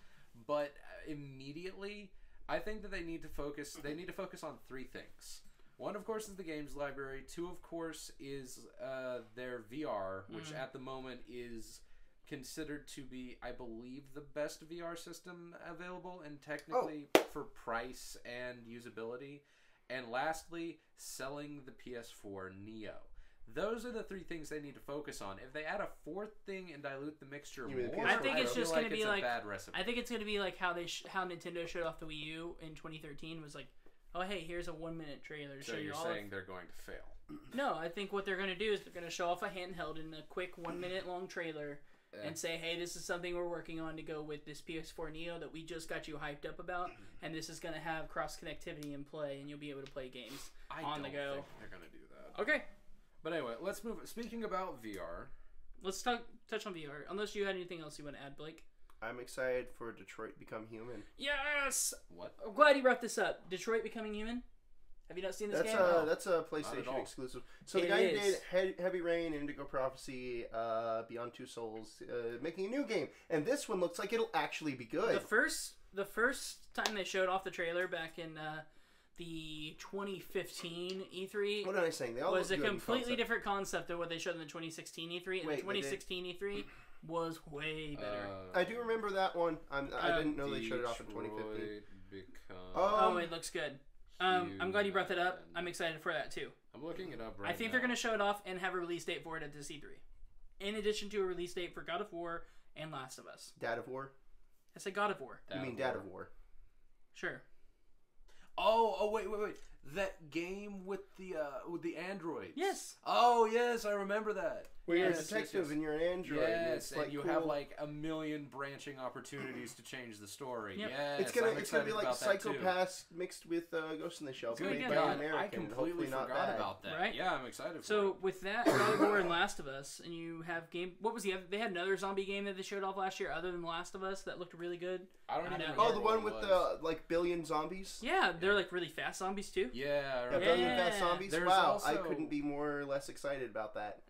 but uh, immediately, I think that they need to focus. They need to focus on three things. One, of course, is the games library. Two, of course, is uh, their VR, which Mhm. at the moment is considered to be, I believe, the best VR system available, and technically oh. for price and usability. And lastly, selling the PS4 Neo. Those are the three things they need to focus on. If they add a fourth thing and dilute the mixture You mean the more, PS4 I think it's feel just like gonna be it's a like- bad recipe. I think it's gonna be like how they sh- how Nintendo showed off the Wii U in 2013 was like, oh hey, here's a one minute trailer to so show you you're all. saying Of- they're going to fail. no, I think what they're gonna do is they're gonna show off a handheld in a quick one minute long trailer And say, hey, this is something we're working on to go with this PS4 Neo that we just got you hyped up about, and this is gonna have cross connectivity in play, and you'll be able to play games. I on the don't go. think they're going to do that. Okay, But anyway, let's move. Speaking about VR, let's talk touch on VR. Unless you had anything else you want to add, Blake. I'm excited for Detroit Become Human. Yes, what? I'm glad you brought this up. Detroit becoming human. Have you not seen this That's game? a that's a PlayStation exclusive. So the guy is. who did he- Heavy Rain, Indigo Prophecy, uh, Beyond Two Souls, uh, making a new game, and this one looks like it'll actually be good. The first the first time they showed off the trailer back in uh, the 2015 E3 what am I saying? They all was a look good in completely concept. different concept than what they showed in the 2016 E3. And Wait, the 2016 E3 was way better. Uh, I do remember that one. I'm, I Uh, didn't know they showed it off in 2015. Detroit Become Oh, oh, it looks good. Um, I'm glad you brought that up. Human. I'm excited for that too. I'm looking it up right I think now. they're going to show it off and have a release date for it at this E3. In addition to a release date for God of War and Last of Us. Dad of War. I said God of War. you mean Dad of War? Sure. Oh, oh wait, wait, wait. That game with the uh with the androids. Yes. Oh yes, I remember that. Where you're a Yes, yes, detective yes. and you're an android. and Yes, it's and like you cool. have like a million branching opportunities to change the story. Yep. Yes, It's gonna I'm it's gonna be excited like about that, too. Psycho-Pass mixed with uh, Ghost in the Shell, but Good made by God, an American. I completely hopefully not forgot bad. about that. Right? Yeah, I'm excited for So it. with that, God of War and Last of Us, and you have game. What was the other? They had another zombie game that they showed off last year, other than The Last of Us, that looked really good. I don't I even know. Oh, the one with the like billion zombies. Yeah, they're like really fast zombies too. Yeah, I A remember. billion Yeah. fast zombies. Wow, I couldn't be more or less excited about that.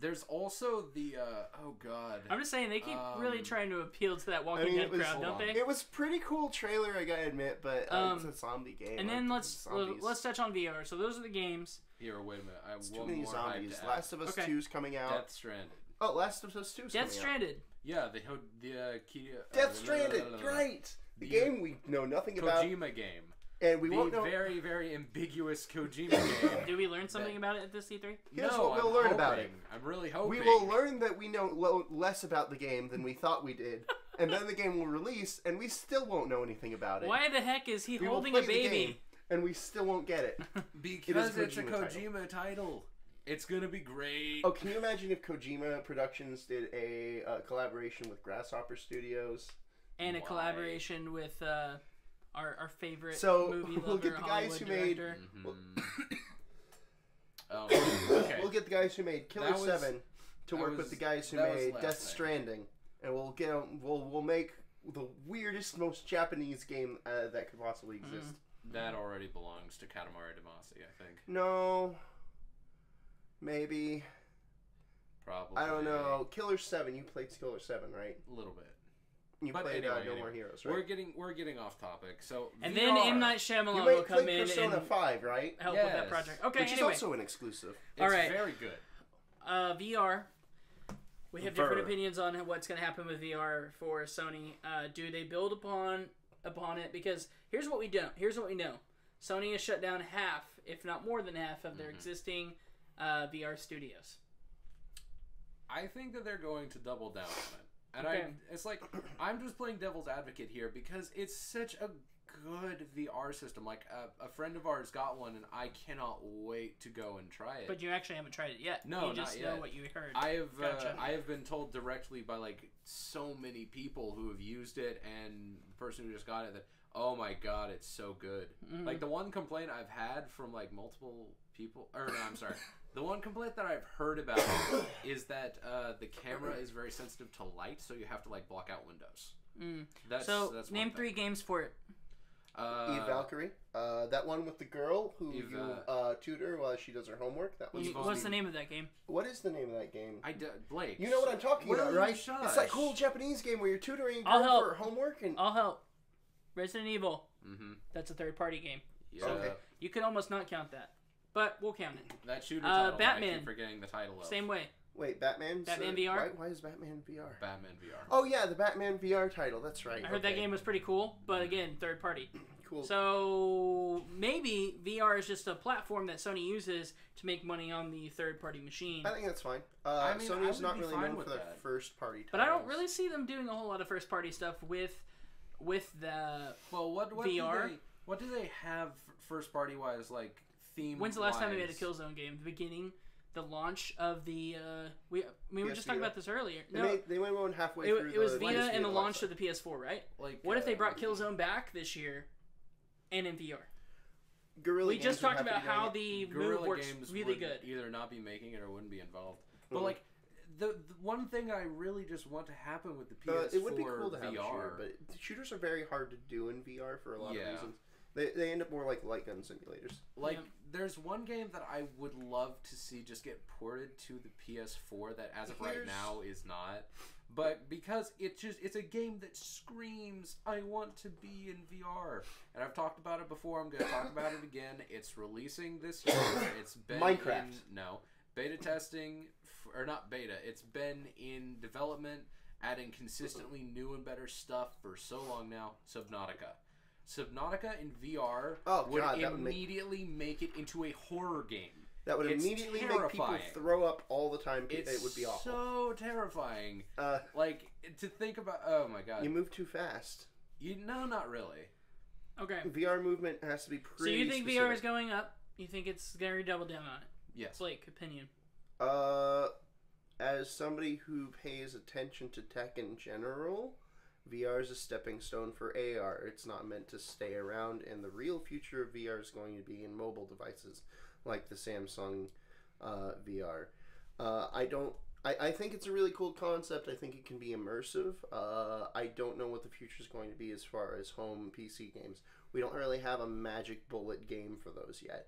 There's also the uh oh god. I'm just saying they keep really Um, trying to appeal to that Walking I mean, Dead it was- crowd, don't they? It was pretty cool trailer, I gotta admit, but uh, it's Um, a zombie game. And like, then let's zombies. let's touch on VR. So those are the games. Here, wait a minute. I have It's too many more zombies. Last of Us Okay. 2's coming out. Death Stranded. Oh, Last of Us 2's Death coming out. Stranded. Yeah, the ho- the uh, Kia. Death uh, Stranded, right? The The- game we know nothing about, Kojima game. And we the won't know. very very ambiguous Kojima game. Did we learn something about it at this E3? Here's no, what we'll I'm learn about it. I'm really hoping. We will learn that we know lo- less about the game than we thought we did, and then the game will release, and we still won't know anything about it. Why the heck is he We will holding play a the game, baby? and we still won't get it. because It is it's a Kojima Kojima title. It's gonna be great. Oh, can you imagine if Kojima Productions did a uh, collaboration with Grasshopper Studios? and a Why? collaboration with uh, our our favorite So, movie we'll lover, get the guys Hollywood who made- director. Mhm. oh, okay. We'll get the guys who made Killer was- Seven to work was- with the guys who made Death thing. Stranding, and we'll get 'em- we'll we'll make the weirdest, most Japanese game uh, that could possibly exist. That already belongs to Katamari Damacy, I think. No, maybe Probably. I don't know. Killer Seven, you played Killer Seven, right? A little bit. You But played anyway, uh, No anyway. More Heroes, We're getting we're getting off topic. So And VR, then M Night Shyamalan You will come in Persona and Five, right? help with that project. Okay, Which is also an exclusive. It's All right. very good. uh, VR. We have different opinions on what's going to happen with VR for Sony. Uh, do they build upon upon it? Because here's what we don't. Here's what we know. Sony has shut down half, if not more than half, of their Mhm. existing uh, VR studios. I think that they're going to double down on it. And Okay. I it's like I'm just playing devil's advocate here because it's such a good VR system. Like a, a friend of ours got one, and I cannot wait to go and try it. But you actually haven't tried it yet. No, you just not know yet. what you heard. I have Gotcha. uh, I have been told directly by like so many people who have used it, and the person who just got it that oh my god, it's so good. Mhm. Like the one complaint I've had from like multiple people, or no, I'm sorry. The one complaint that I've heard about is that uh, the camera is very sensitive to light, so you have to like block out windows. Mm. That's so that's name three games for it. Uh, Eve Valkyrie, uh, that one with the girl who Eve, you uh, uh, tutor while she does her homework. That was You- what's the name of that game? What is the name of that game? I d- Blake. You know what I'm talking Will about, right? shush? It's that cool Japanese game where you're tutoring a I'll girl help. for her homework and I'll help. Resident Evil. Mm-hmm. That's a third party game. Yeah. Okay. You could almost not count that, but we'll count it. That shooter Uh, title. I Batman. keep forgetting the title of. Same way. wait, Batman. Batman VR? Why, why is Batman VR? Batman VR. Oh yeah, the Batman VR title. That's right. I heard that game was pretty cool, but again, third party. cool. So maybe VR is just a platform that Sony uses to make money on the third party machine. I think that's fine. Uh, I mean, I Sony's would not be really fine known with for their that. first party. But I don't really see them doing a whole lot of first party stuff with with the. Well, what what VR? Do they, what do they have first party wise like theme? When's the last time they made a Killzone game? The beginning, the launch of the. Uh, we we were PS just talking Vita? about this earlier. They, No, made, they went on halfway it, through. it was the Vita and the launch of the PS4, right? Like What if they uh, brought Killzone back this year, and in VR? Guerrilla we Games just talked about how it. the move Guerrilla works Games really would good. Either not be making it or wouldn't be involved. But Mhm. like the, the one thing I really just want to happen with the PS4 Uh, it would be cool to have a VR. shooter, but shooters are very hard to do in VR for a lot Yeah. of reasons. They, they end up more like light gun simulators. Like, Yeah. there's one game that I would love to see just get ported to the PS4 that, as of right now, is not. But because it's just it's a game that screams, "I want to be in VR," and I've talked about it before. I'm going to talk about it again. It's releasing this year. It's been Minecraft. in- no beta testing, f- or not beta. It's been in development, adding consistently new and better stuff for so long now. Subnautica. Subnautica in VR Oh, would God, that would make- immediately make... it into a horror game. That would It's immediately make people throw up all the time. It's it would be awful. so terrifying. Uh, Like to think about. Oh my god. you You, move too fast. You no, not really. Okay. VR movement has to be So pretty. you think VR is going up? You think it's going to double down on it? Yes. Blake, opinion. Uh, as somebody who pays attention to tech in general, VR is a stepping stone for AR. It's not meant to stay around, and the real future of VR is going to be in mobile devices like the Samsung uh, VR. Uh, I don't. I, I think it's a really cool concept. I think it can be immersive. Uh, I don't know what the future is going to be as far as home PC games. We don't really have a magic bullet game for those yet.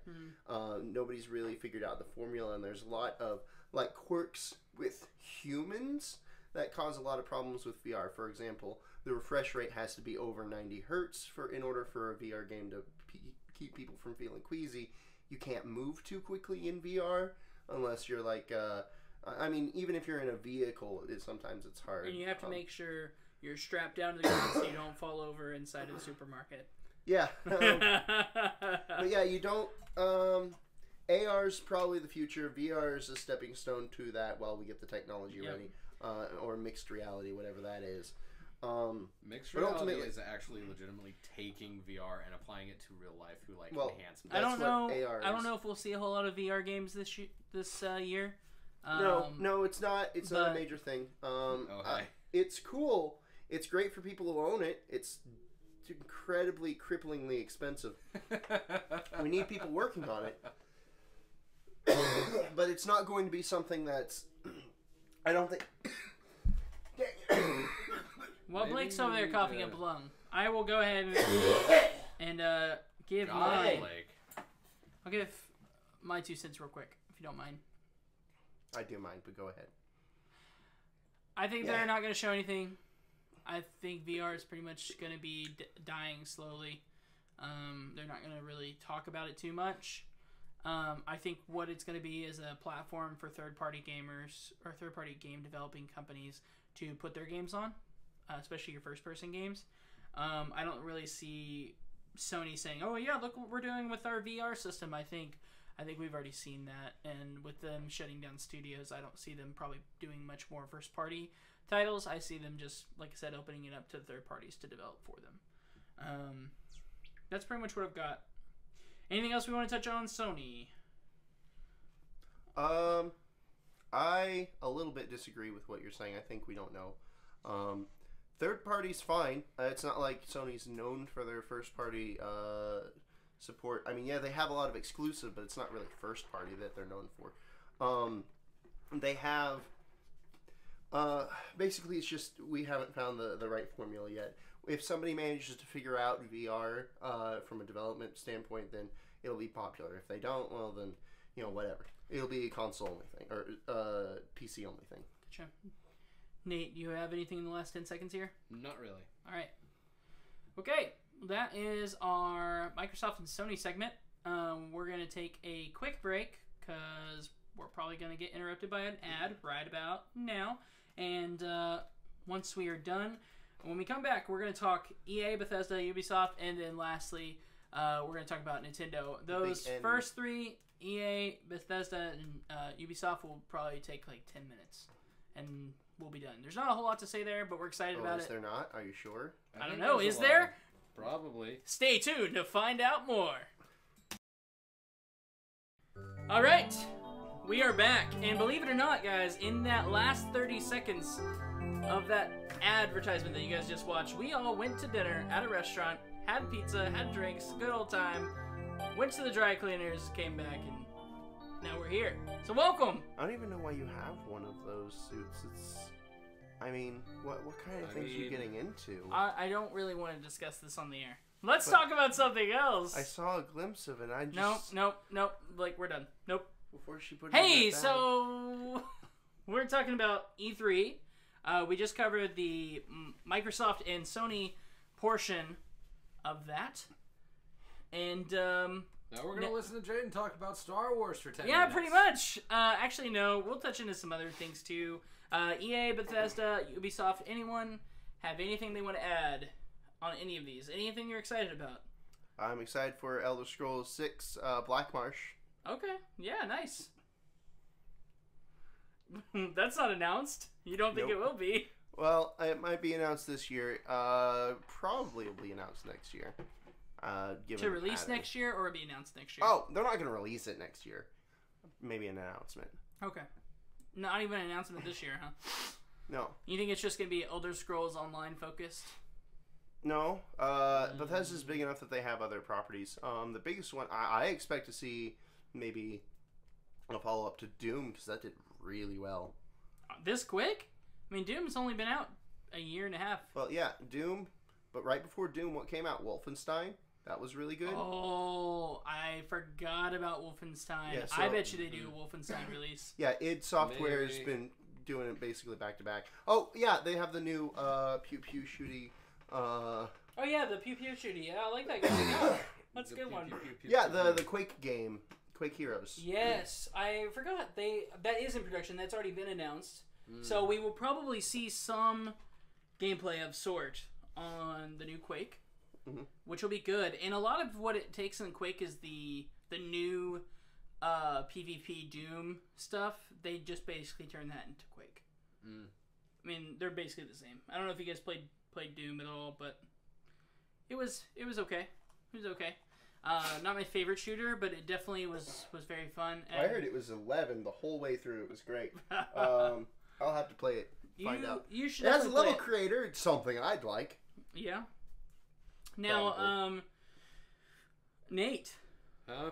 Uh, nobody's really figured out the formula, and there's a lot of like quirks with humans that cause a lot of problems with VR. For example, the refresh rate has to be over 90 hertz for in order for a VR game to p- keep people from feeling queasy. You can't move too quickly in VR unless you're like. Uh, I mean, even if you're in a vehicle, it, sometimes it's hard. And you have to Um, make sure you're strapped down to the ground so you don't fall over inside of the supermarket. Yeah. um, but yeah, you don't. Um, is probably the future. VR is a stepping stone to that while we get the technology Yep. ready, uh, or mixed reality, whatever that is. Um, Mixed But reality ultimately- is actually legitimately taking VR and applying it to real life through like Well, enhancements. I don't know. AR I don't is. know if we'll see a whole lot of VR games this sh- this uh, year. Um, no, no, it's not. It's not a major thing. Um, Oh, uh, hi. it's cool. It's great for people who own it. It's incredibly, cripplingly expensive. We need people working on it. but it's not going to be something that's. I don't think. Dang. While Maybe Blake's over there need coughing to- up lung, I will go ahead and, and uh, give God, my. Blake. I'll give my two cents real quick, if you don't mind. I do mind, but go ahead. I think Yeah. they're not going to show anything. I think VR is pretty much going to be d- dying slowly. Um, they're not going to really talk about it too much. Um, I think what it's going to be is a platform for third-party gamers or third-party game developing companies to put their games on, uh, especially your first-person games. Um, I don't really see Sony saying, "Oh yeah, look what we're doing with our VR system." I think I think we've already seen that, and with them shutting down studios, I don't see them probably doing much more first-party titles. I see them just, like I said, opening it up to third parties to develop for them. Um, that's pretty much what I've got. Anything else we want to touch on, Sony? Um, I a little bit disagree with what you're saying. I think we don't know. Um, third party's fine. Uh, it's not like Sony's known for their first party uh, support. I mean, yeah, they have a lot of exclusive, but it's not really first party that they're known for. Um, they have. Uh, basically, it's just we haven't found the, the right formula yet. If somebody manages to figure out VR uh, from a development standpoint, then it'll be popular. If they don't, well, then you know whatever. It'll be a console only thing or uh, PC only thing. Gotcha. Nate, do you have anything in the last 10 seconds here? Not really. All right. Okay, that is our Microsoft and Sony segment. Um, we're going to take a quick break because we're probably going to get interrupted by an ad right about now. And uh, once we are done, when we come back, we're going to talk EA, Bethesda, Ubisoft, and then lastly, uh, we're going to talk about Nintendo. Those first three, EA, Bethesda, and uh, Ubisoft, will probably take like 10 minutes. And we'll be done. There's not a whole lot to say there, but we're excited Oh, about is it. there not? Are you sure? I don't know. Is a lot. there? Probably. Stay tuned to find out more. All right, we are back, and believe it or not, guys, in that last 30 seconds of that advertisement that you guys just watched, we all went to dinner at a restaurant, had pizza, had drinks, good old time, went to the dry cleaners, came back, and now we're here. So welcome. I don't even know why you have one of those suits. It's. I mean, what what kind of I things are you getting into? I, I don't really want to discuss this on the air. Let's But- talk about something else. I saw a glimpse of it. I just Nope, nope, nope. Like we're done. Nope. before she put. Hey, so we're talking about E3. Uh, we just covered the Microsoft and Sony portion of that, and um, Now we're gonna Ne- listen to Jaden talk about Star Wars for ten yeah, minutes. pretty much. Uh, actually, no, we'll touch into some other things too. Uh, EA, Bethesda, Ubisoft. Anyone have anything they want to add on any of these? Anything you're excited about? I'm excited for Elder Scrolls Six, uh, Black Marsh. Okay, yeah, nice. That's not announced. You don't think it will be? Well, it might be announced this year. Uh, probably will be announced next year. Uh, given to release pattern. next year or be announced next year? Oh, they're not going to release it next year. Maybe an announcement. Okay. Not even an announcement this year, huh? No, You think it's just gonna be Elder Scrolls Online focused? no. Uh, Bethesda's big enough that they have other properties. Um, the biggest one I, I expect to see maybe a follow up to Doom because that did really well. Uh, This quick? I mean, Doom's only been out a year and a half. Well, yeah, Doom, but right before Doom, what came out? Wolfenstein. That was really good. Oh, I forgot about Wolfenstein. Yeah, I bet you they do a Wolfenstein release. Yeah, id Software has Maybe. been doing it basically back to back. Oh yeah, they have the new uh, pew pew shooty. Uh, Oh yeah, the Pew Pew Shooty. Yeah, I like that game. Yeah, that's a good pew, one. pew, pew, pew, yeah, pew, the pew. the Quake game, Quake Heroes. Yes, I forgot. They that is in production. That's already been announced. Mm. So we will probably see some gameplay of sort on the new Quake, Mhm. which will be good. And a lot of what it takes in Quake is the the new uh, PvP Doom stuff. They just basically turn that into Quake. Mm. I mean, they're basically the same. I don't know if you guys played played Doom at all, but it was it was okay. It was okay. Uh, not my favorite shooter, but it definitely was was very fun. I heard it was eleven the whole way through. It was great. Um, I'll have to play it. find you, out. You should has a level creator. It's something I'd like. Yeah. Now, Probably. um, Nate, Huh?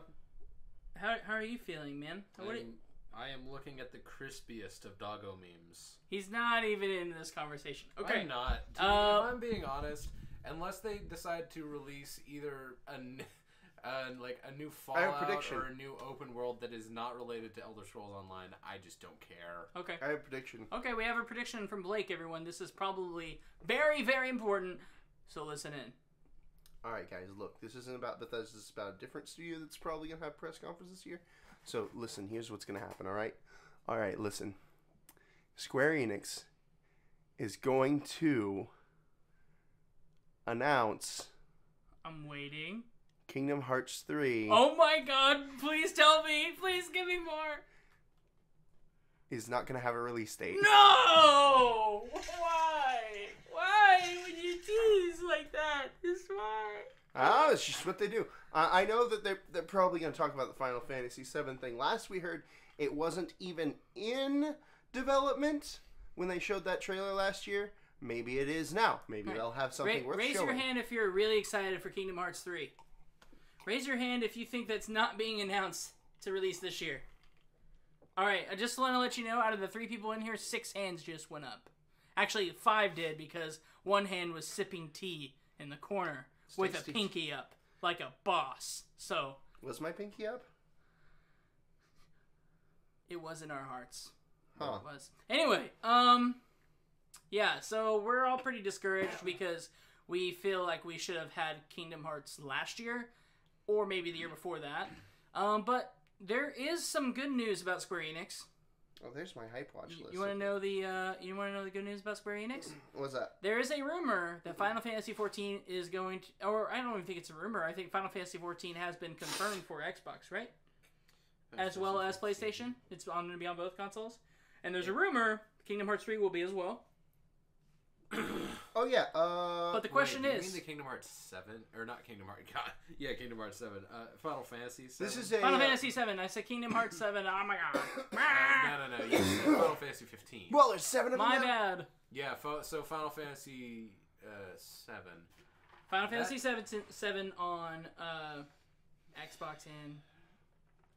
how, how are you feeling, man? What do- I'm, I am looking at the crispiest of doggo memes. he's not even in this conversation. Okay. I'm not. Dude, Uh, if I'm being honest, unless they decide to release either a, n- uh, like a new I a Fallout prediction. or a new open world that is not related to Elder Scrolls Online, I just don't care. Okay. I have a prediction. Okay, we have a prediction from Blake, everyone. This is probably very, very important. So listen in. All right, guys. Look, this isn't about Bethesda. It's about a different studio that's probably gonna have press conference this year. So listen, here's what's gonna happen. All right. All right. Listen. Square Enix is going to announce I'm waiting. Kingdom Hearts 3 Oh my god, please tell me. Please give me more. is not going to have a release date. No! Why? Why would you tease like that? Just why? No, it's just what they do. Uh, I know that they're they're probably going to talk about the Final Fantasy VII thing. Last we heard, it wasn't even in development when they showed that trailer last year. Maybe it is now. Maybe Right. they'll have something Ra- worth raise showing. Raise your hand if you're really excited for Kingdom Hearts 3. Raise your hand if you think that's not being announced to release this year. All right, I just want to let you know out of the three people in here, six hands just went up. Actually, five did because one hand was sipping tea in the corner with a pinky up, like a boss. So Was my pinky up? it was in our hearts. Huh. It was. Anyway, um, yeah, so we're all pretty discouraged because we feel like we should have had Kingdom Hearts last year, or maybe the year before that. Um, but there is some good news about Square Enix. Oh, there's my hype watch list. You want to know the uh, you want to know the good news about Square Enix? What's that? There is a rumor that Final Fantasy XIV is going to, or I don't even think it's a rumor. I think Final Fantasy XIV has been confirmed for Xbox, right? As well as PlayStation. It's going to be on both consoles. And there's a rumor Kingdom Hearts 3 will be as well. Oh yeah. Uh. But the question Wait, you is, mean the Kingdom Hearts Seven or not Kingdom Hearts? God, yeah, Kingdom Hearts Seven. Uh, Final Fantasy. 7? this is a. Final uh, Fantasy 7. I said Kingdom Hearts 7. Oh my god. Uh, no, no, no. You said Final Fantasy 15. Well, there's seven of them. my now? bad. Yeah, fo- so Final Fantasy uh, Seven. Final That- Fantasy 7, 7 on uh, Xbox and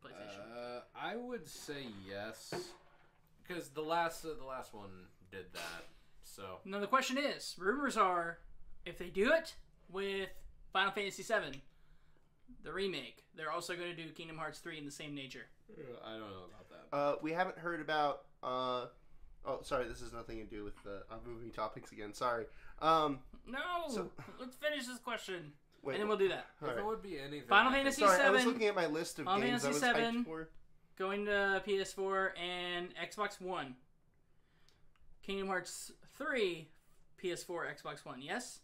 PlayStation. Uh, I would say yes, because the last uh, the last one did that. So now the question is, rumors are, if they do it with Final Fantasy VII, the remake, they're also going to do Kingdom Hearts 3 in the same nature. I don't know about that. Uh, we haven't heard about. Uh, oh, sorry. This has nothing to do with the uh, movie topics again. Sorry. Um, No, So- let's finish this question, wait. and then we'll do that. all If it would be anything, Final I think- Fantasy Sorry, I was looking at my list of Final games I was Fantasy hyped 7. for. Going to PS4 and Xbox One. Kingdom Hearts 3, PS4, Xbox One. Yes?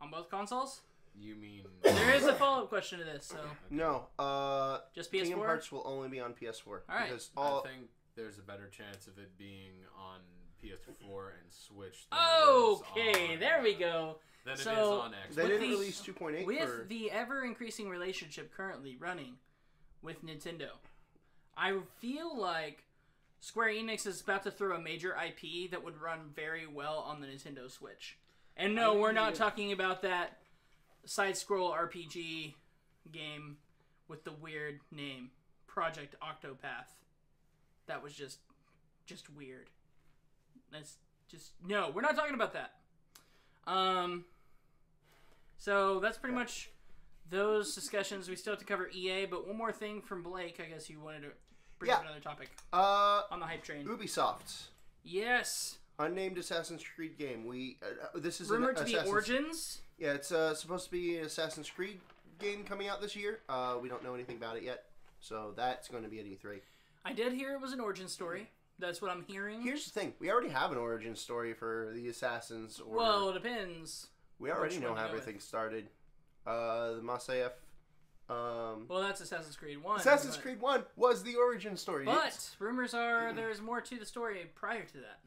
On both consoles? You mean There is a follow up question to this, so No. Uh, just PS4? Kingdom Hearts will only be on PS4. All right. Because I all. think there's a better chance of it being on PS4 and Switch. Than Okay, is there we go. Than it is So, on Xbox. They with didn't release 2.8 With for. the ever increasing relationship currently running with Nintendo, I feel like Square Enix is about to throw a major IP that would run very well on the Nintendo Switch. And no, we're not talking about that side scroll RPG game with the weird name, Project Octopath. That was just just weird. That's just no, we're not talking about that. Um so that's pretty much those discussions. We still have to cover EA, but one more thing from Blake. I guess you wanted to bring up Yeah. another topic uh, on the hype train. Ubisoft. Yes, Unnamed Assassin's Creed game. We uh, this is an rumored to be Assassin's- Origins. Yeah, it's uh, supposed to be an Assassin's Creed game coming out this year. Uh, we don't know anything about it yet, so that's going to be at E3. I did hear it was an origin story. That's what I'm hearing. Here's the thing: we already have an origin story for the Assassins. Or well, it depends. we already know how everything started. Uh, the Masyaf. Um, Well, that's Assassin's Creed One. Assassin's but- Creed One was the origin story. But rumors are there's more to the story prior to that.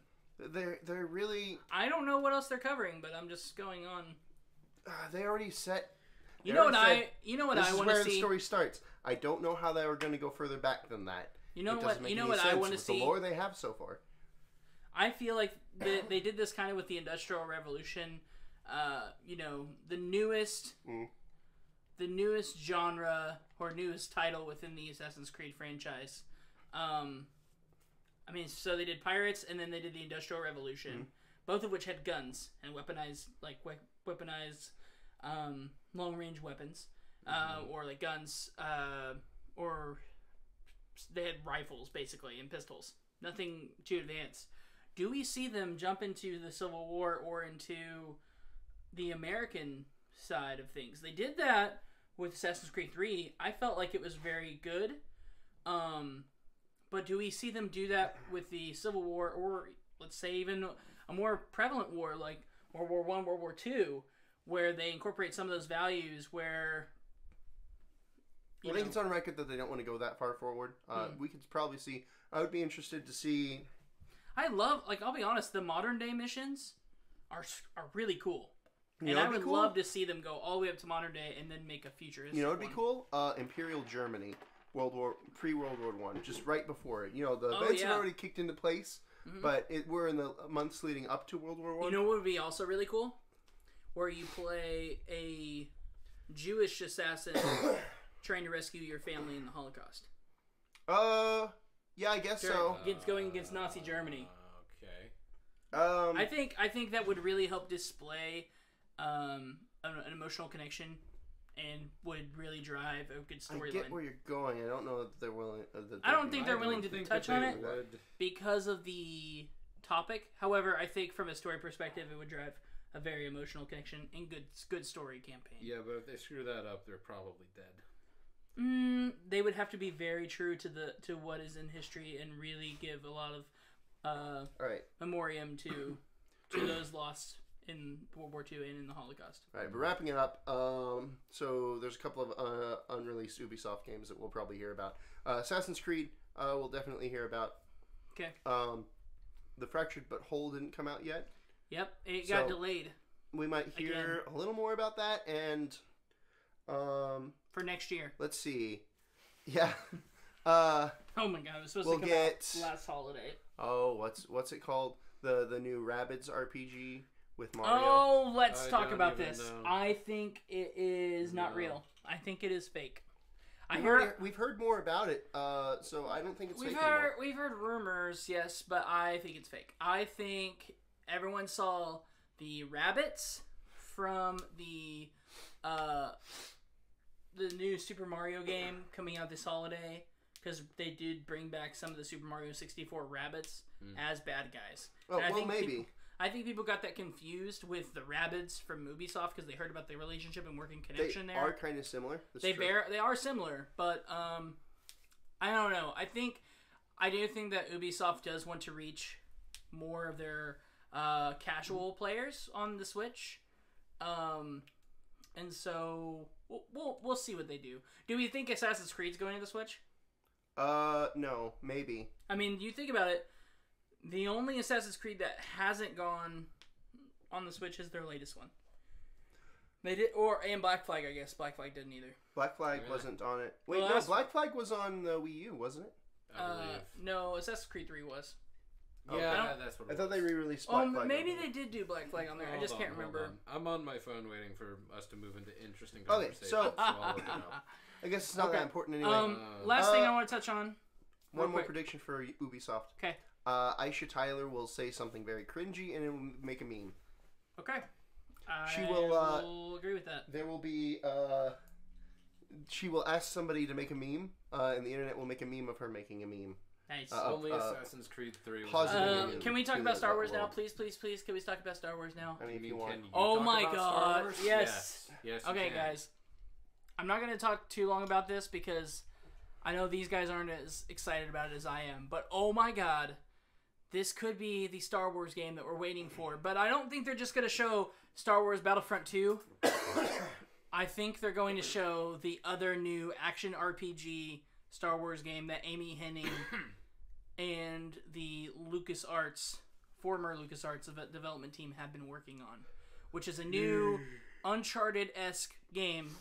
They're they're really I don't know what else they're covering, but I'm just going on. uh, they already set. You know what already I? said, You know what this I is want where to the see. story starts. I don't know how they were going to go further back than that. You know what? make You know what I want to see. The lore they have so far. I feel like they, they did this kind of with the Industrial Revolution. Uh, you know, the newest, Mm. The newest genre or newest title within the Assassin's Creed franchise. Um, I mean, so they did pirates, and then they did the Industrial Revolution, both of which had guns and weaponized, like we- weaponized um, long range weapons, uh, or like guns, uh, or they had rifles basically and pistols. Nothing too advanced. Do we see them jump into the Civil War or into the American side of things? They did that with Assassin's Creed 3. I felt like it was very good. Um, but do we see them do that with the Civil War or let's say even a more prevalent war like World War 1, World War 2 where they incorporate some of those values where you I think know- it's on record that they don't want to go that far forward. Uh, Hmm. We could probably see. I would be interested to see. I love like I'll be honest, the modern day missions are are really cool. You and know I what'd be cool? love to see them go all the way up to modern day and then make a futuristic. You know, it'd be one. cool. Uh, Imperial Germany, World War pre World War One, just right before it. You know, the Oh, events yeah. have already kicked into place, Mhm. but it, we're in the months leading up to World War One. You know what would be also really cool? Where you play a Jewish assassin trying to rescue your family in the Holocaust. uh, yeah, I guess so. Against going against Nazi Germany. Okay. Um, I think I think that would really help display um, an, an emotional connection and would really drive a good storyline. I get storyline where you're going. I don't know if they're willing. Uh, that I don't they'd think be they're willing willing to think touch on it. would. because of the topic. However, I think from a story perspective, it would drive a very emotional connection and good good story campaign. Yeah, but if they screw that up, they're probably dead. Mm, they would have to be very true to the to what is in history and really give a lot of uh, All right, memoriam to to those lost in World War II and in the Holocaust. all right. But wrapping it up. Um, so there's a couple of uh, unreleased Ubisoft games that we'll probably hear about. Uh, Assassin's Creed. Uh, we'll definitely hear about. Okay. Um, the Fractured But Whole didn't come out yet. Yep, it got So- delayed We might hear a little more about that, and um, for next year. let's see. Yeah. Uh, Oh my god, it was supposed We'll to come get- out last holiday. oh, what's what's it called? The the new Rabbids RPG with Mario. Oh, let's I talk about this. know. I think it is not No. real. I think it is fake. I We've, heard already- we've heard more about it, uh, so I don't think it's we've fake heard anymore. we've heard rumors, yes, but I think it's fake. I think everyone saw the rabbits from the uh the new Super Mario game coming out this holiday because they did bring back some of the Super Mario 64 rabbits Hmm. as bad guys. Oh, And I well, think maybe. people- I think people got that confused with the Rabbids from Ubisoft because they heard about the relationship and working They connection there. are kind of similar. That's they true. bear, they are similar, but um, I don't know. I think I do think that Ubisoft does want to reach more of their uh, casual players on the Switch, um, and so we'll, we'll we'll see what they do. Do we think Assassin's Creed's going to the Switch? Uh, no, maybe. I mean, you think about it. The only Assassin's Creed that hasn't gone on the Switch is their latest one. They did, or and Black Flag. I guess Black Flag didn't either. Black Flag Really? wasn't on it. Wait, Well, no, that's- Black Flag was on the Wii U, wasn't it? I Uh, no, Assassin's Creed Three was. Okay. yeah, I that's what. It I thought they re-released Black Oh, Flag. maybe they did do Black Flag on there. I just on, can't remember. on. I'm on my phone waiting for us to move into interesting Okay, conversations. so- I'll look it up. I guess it's not Okay. that important anyway. Um, Uh, last thing uh, I want to touch on. One more quick. prediction for Ubisoft. Okay. Uh, Aisha Tyler will say something very cringy and it will make a meme. Okay. I She will, uh, will agree with that. There will be. Uh, she will ask somebody to make a meme, uh, and the internet will make a meme of her making a meme. Nice. uh, Only uh, Assassin's Creed Three. Was positive Uh, meme. Can we talk about Star Wars now, please, please, please? Can we talk about Star Wars now? I mean, if you want. can you Oh talk my about Star God, Wars? yes. Yes. Yes, Okay, can. guys. I'm not going to talk too long about this because I know these guys aren't as excited about it as I am. But oh my god, this could be the Star Wars game that we're waiting for. But I don't think they're just going to show Star Wars Battlefront 2. I think they're going to show the other new action RPG Star Wars game that Amy Hennig and the LucasArts, former LucasArts of- development team have been working on, which is a new Uncharted esque game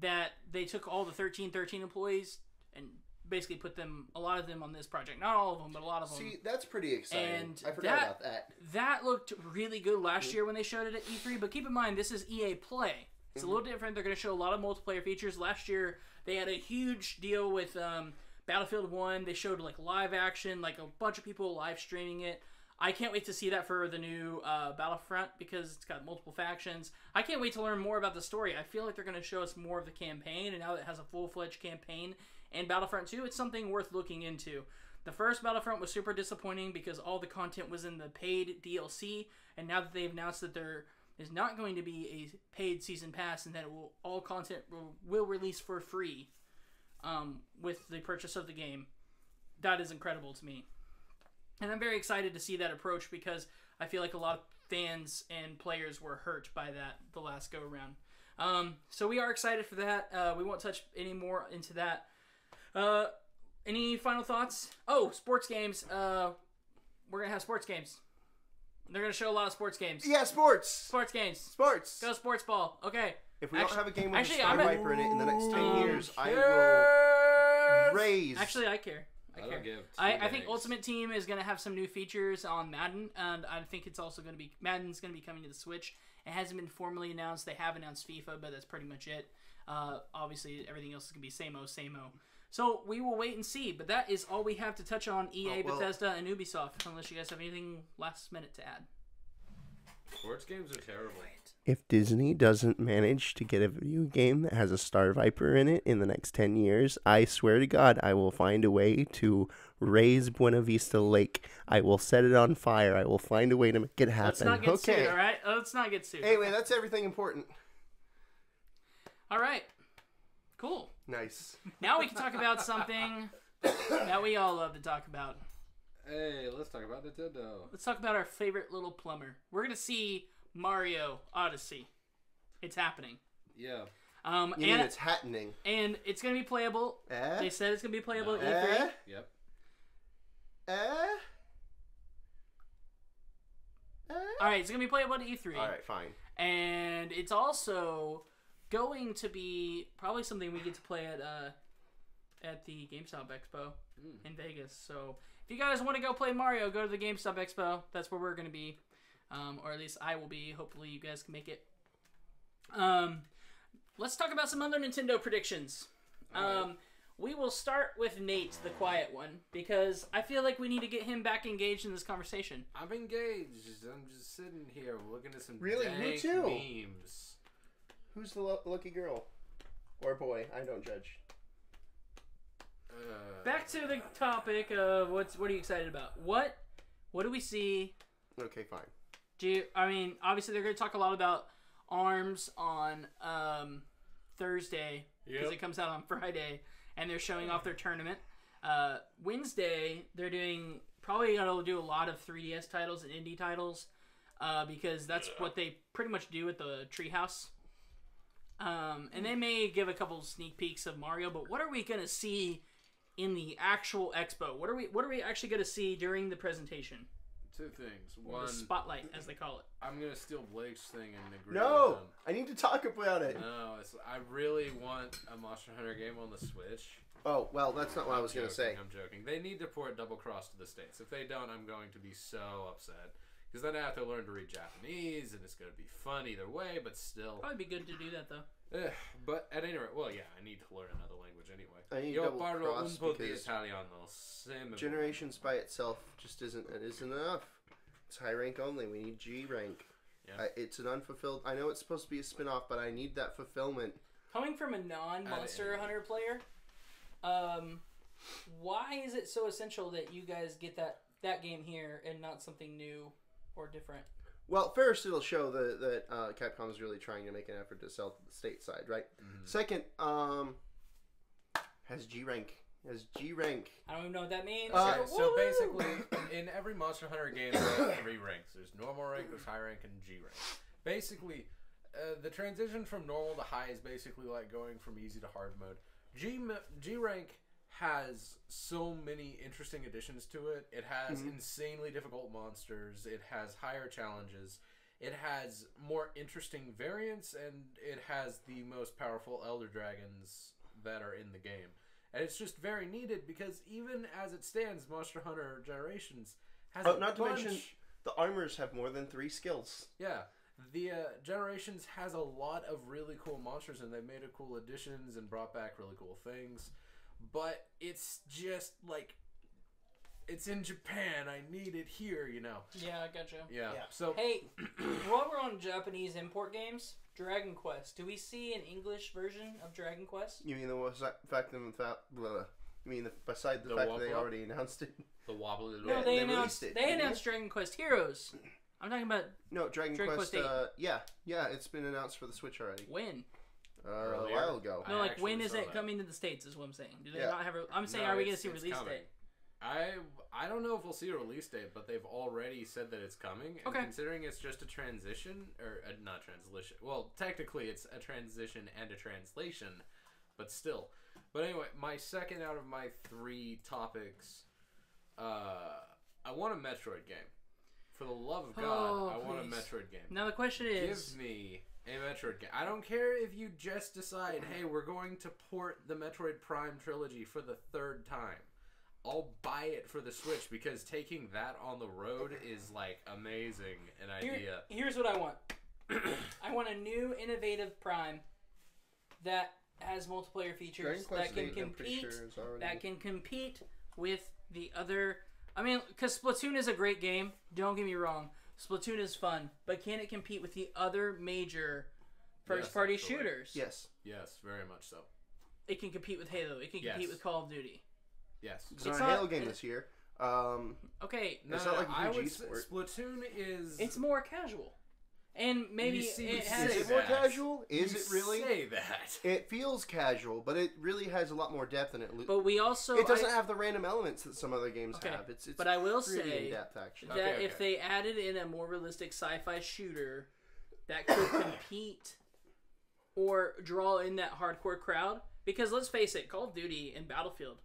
that they took all the 1313 employees and basically put them, a lot of them on this project. Not all of them, but a lot of them. See, that's pretty exciting. And I forgot that- about that. that looked really good last year when they showed it at E3, but keep in mind, this is EA Play. It's a little different. They're going to show a lot of multiplayer features. Last year, they had a huge deal with um, Battlefield 1. They showed like live action, like a bunch of people live streaming it. I can't wait to see that for the new uh, Battlefront because it's got multiple factions. I can't wait to learn more about the story. I feel like they're going to show us more of the campaign, and now that it has a full fledged campaign and Battlefront 2, it's something worth looking into. The first Battlefront was super disappointing because all the content was in the paid DLC, and now that they've announced that there is not going to be a paid season pass and that will, all content will, will release for free um, with the purchase of the game, that is incredible to me. And I'm very excited to see that approach because I feel like a lot of fans and players were hurt by that the last go around. Um, so we are excited for that. Uh, we won't touch any more into that. Uh, any final thoughts? Oh, sports games. Uh, we're gonna have sports games. They're gonna show a lot of sports games. Yeah, sports. Sports games. Sports. Go sports ball. Okay. If we Actu- don't have a game with actually, a Star I'm a- Viper in it in the next ten Um, years, I will raise. Actually, I care. I I don't care. give I, I think. Ultimate Team is gonna have some new features on Madden, and I think it's also gonna be Madden's gonna be coming to the Switch. It hasn't been formally announced. They have announced FIFA, but that's pretty much it. Uh, obviously, everything else is gonna be same o same o. So we will wait and see. But that is all we have to touch on EA, Oh, well- Bethesda, and Ubisoft. Unless you guys have anything last minute to add. Sports games are terrible. if Disney doesn't manage to get a video game that has a Star Viper in it in the next 10 years, I swear to God, I will find a way to raise Buena Vista Lake. I will set it on fire. I will find a way to make it happen. Let's not get okay. sued. All right. Let's not get sued. Anyway, that's everything important. All right. Cool. Nice. Now we can talk about something that we all love to talk about. Hey, let's talk about Nintendo. Let's talk about our favorite little plumber. We're gonna see Mario Odyssey. It's happening. Yeah. Um, You mean and it's happening. and it's gonna be playable. Eh? They said it's gonna be playable No. at E3. Eh? Yep. Eh? Eh? All right, it's gonna be playable at E3, All right, fine. and it's also going to be probably something we get to play at uh at the GameStop Expo Mm. in Vegas. So if you guys want to go play Mario, go to the GameStop Expo. That's where we're gonna be, um, or at least I will be. Hopefully, you guys can make it. Um, let's talk about some other Nintendo predictions. Alright. Um, we will start with Nate, the quiet one, because I feel like we need to get him back engaged in this conversation. I'm engaged. I'm just sitting here looking at some Really? Me too. memes. Who's the lu- lucky girl? Or boy? I don't judge. Uh, Back to the topic of what's what are you excited about? What what do we see? Okay, fine. Do you, I mean obviously they're going to talk a lot about Arms on um, Thursday because Yep. it comes out on Friday, and they're showing off their tournament. Uh, Wednesday they're doing probably going to do a lot of 3DS titles and indie titles uh, because that's what they pretty much do at the Treehouse. Um, and they may give a couple sneak peeks of Mario, but what are we going to see in the actual expo? What are we What are we actually going to see during the presentation? Two things. Or One, the spotlight, as they call it. I'm gonna steal Blake's thing and agree No, with him. I need to talk about it. No, it's, I really want a Monster Hunter game on the Switch. Oh well, that's not what I I'm was gonna joking, say. I'm joking. They need to port Double Cross to the states. If they don't, I'm going to be so upset because then I have to learn to read Japanese, and it's going to be fun either way. But still, Probably be good to do that though. Ugh, but at any rate, well, yeah, I need to learn another language anyway. I need Io double parlo un cross po' di because italiano. Semi- Generations by itself just isn't it isn't enough. It's high rank only. We need G rank. Yeah. I, it's an unfulfilled. I know it's supposed to be a spin off, but I need that fulfillment. Coming from a non-Monster. Hunter player, um, why is it so essential that you guys get that that game here and not something new or different? Well, first it'll show that that uh, Capcom is really trying to make an effort to sell to the stateside, right? Mhm. Second, um, has G rank. Has G rank. I don't even know what that means. Uh, Okay, so basically, in every Monster Hunter game, there are three ranks. There's normal rank, there's high rank, and G rank. Basically, uh, the transition from normal to high is basically like going from easy to hard mode. G G rank has so many interesting additions to it. It has Mhm. insanely difficult monsters. It has higher challenges. It has more interesting variants, and it has the most powerful Elder Dragons that are in the game. And it's just very needed because even as it stands, Monster Hunter Generations has Oh, a not to mention- The armors have more than three skills. yeah, the uh, Generations has a lot of really cool monsters, and they made a cool additions and brought back really cool things. But it's just like it's in Japan. I need it here, you know. yeah, I gotcha. Yeah. Yeah. So Hey, while we're on Japanese import games, Dragon Quest. Do we see an English version of Dragon Quest? You mean the fact that without, blah, you mean the, beside the, The fact that they already announced it? the wobbly. No, they, they announced it, they didn't announced Dragon Quest Heroes. I'm talking about No, Dragon, Dragon Quest. Quest uh, yeah, yeah, it's been announced for the Switch already. when. Uh, a while ago. No, like when is it that. coming to the states? Is what I'm saying. Do they Yeah. not have? A, I'm saying, No, are we gonna see a release coming. date? I I don't know if we'll see a release date, but they've already said that it's coming. And Okay. Considering it's just a transition or uh, not translation. Well, technically it's a transition and a translation, but still. But anyway, my second out of my three topics, uh, I want a Metroid game For the love of God, Oh, I want a. Metroid game. Now the question is, Give me a Metroid game. I don't care if you just decide, hey, we're going to port the Metroid Prime trilogy for the third time. I'll buy it for the Switch because taking that on the road is like amazing an Here- idea. here's what I want. I want a new innovative Prime that has multiplayer features that can compete sure, that can compete with the other. I mean, because Splatoon is a great game. Don't get me wrong. Splatoon is fun, but can it compete with the other major first-party absolutely. shooters? Yes. Yes, very much so. It can compete with Halo. It can compete with Call of Duty. Yes. It's, It's not a Halo game this year. Um, Okay, No, It's no, not like a I would say esport. Splatoon is. it's more casual, and maybe You see- it has. is it more that. casual? Is You it really? Say that. It feels casual, but it really has a lot more depth in it. Looks but we also it doesn't I- have the random elements that some other games Okay, have. It's, it's but I will say in depth actually. that Okay, if they added in a more realistic sci-fi shooter that could compete or draw in that hardcore crowd, because let's face it, Call of Duty and Battlefield,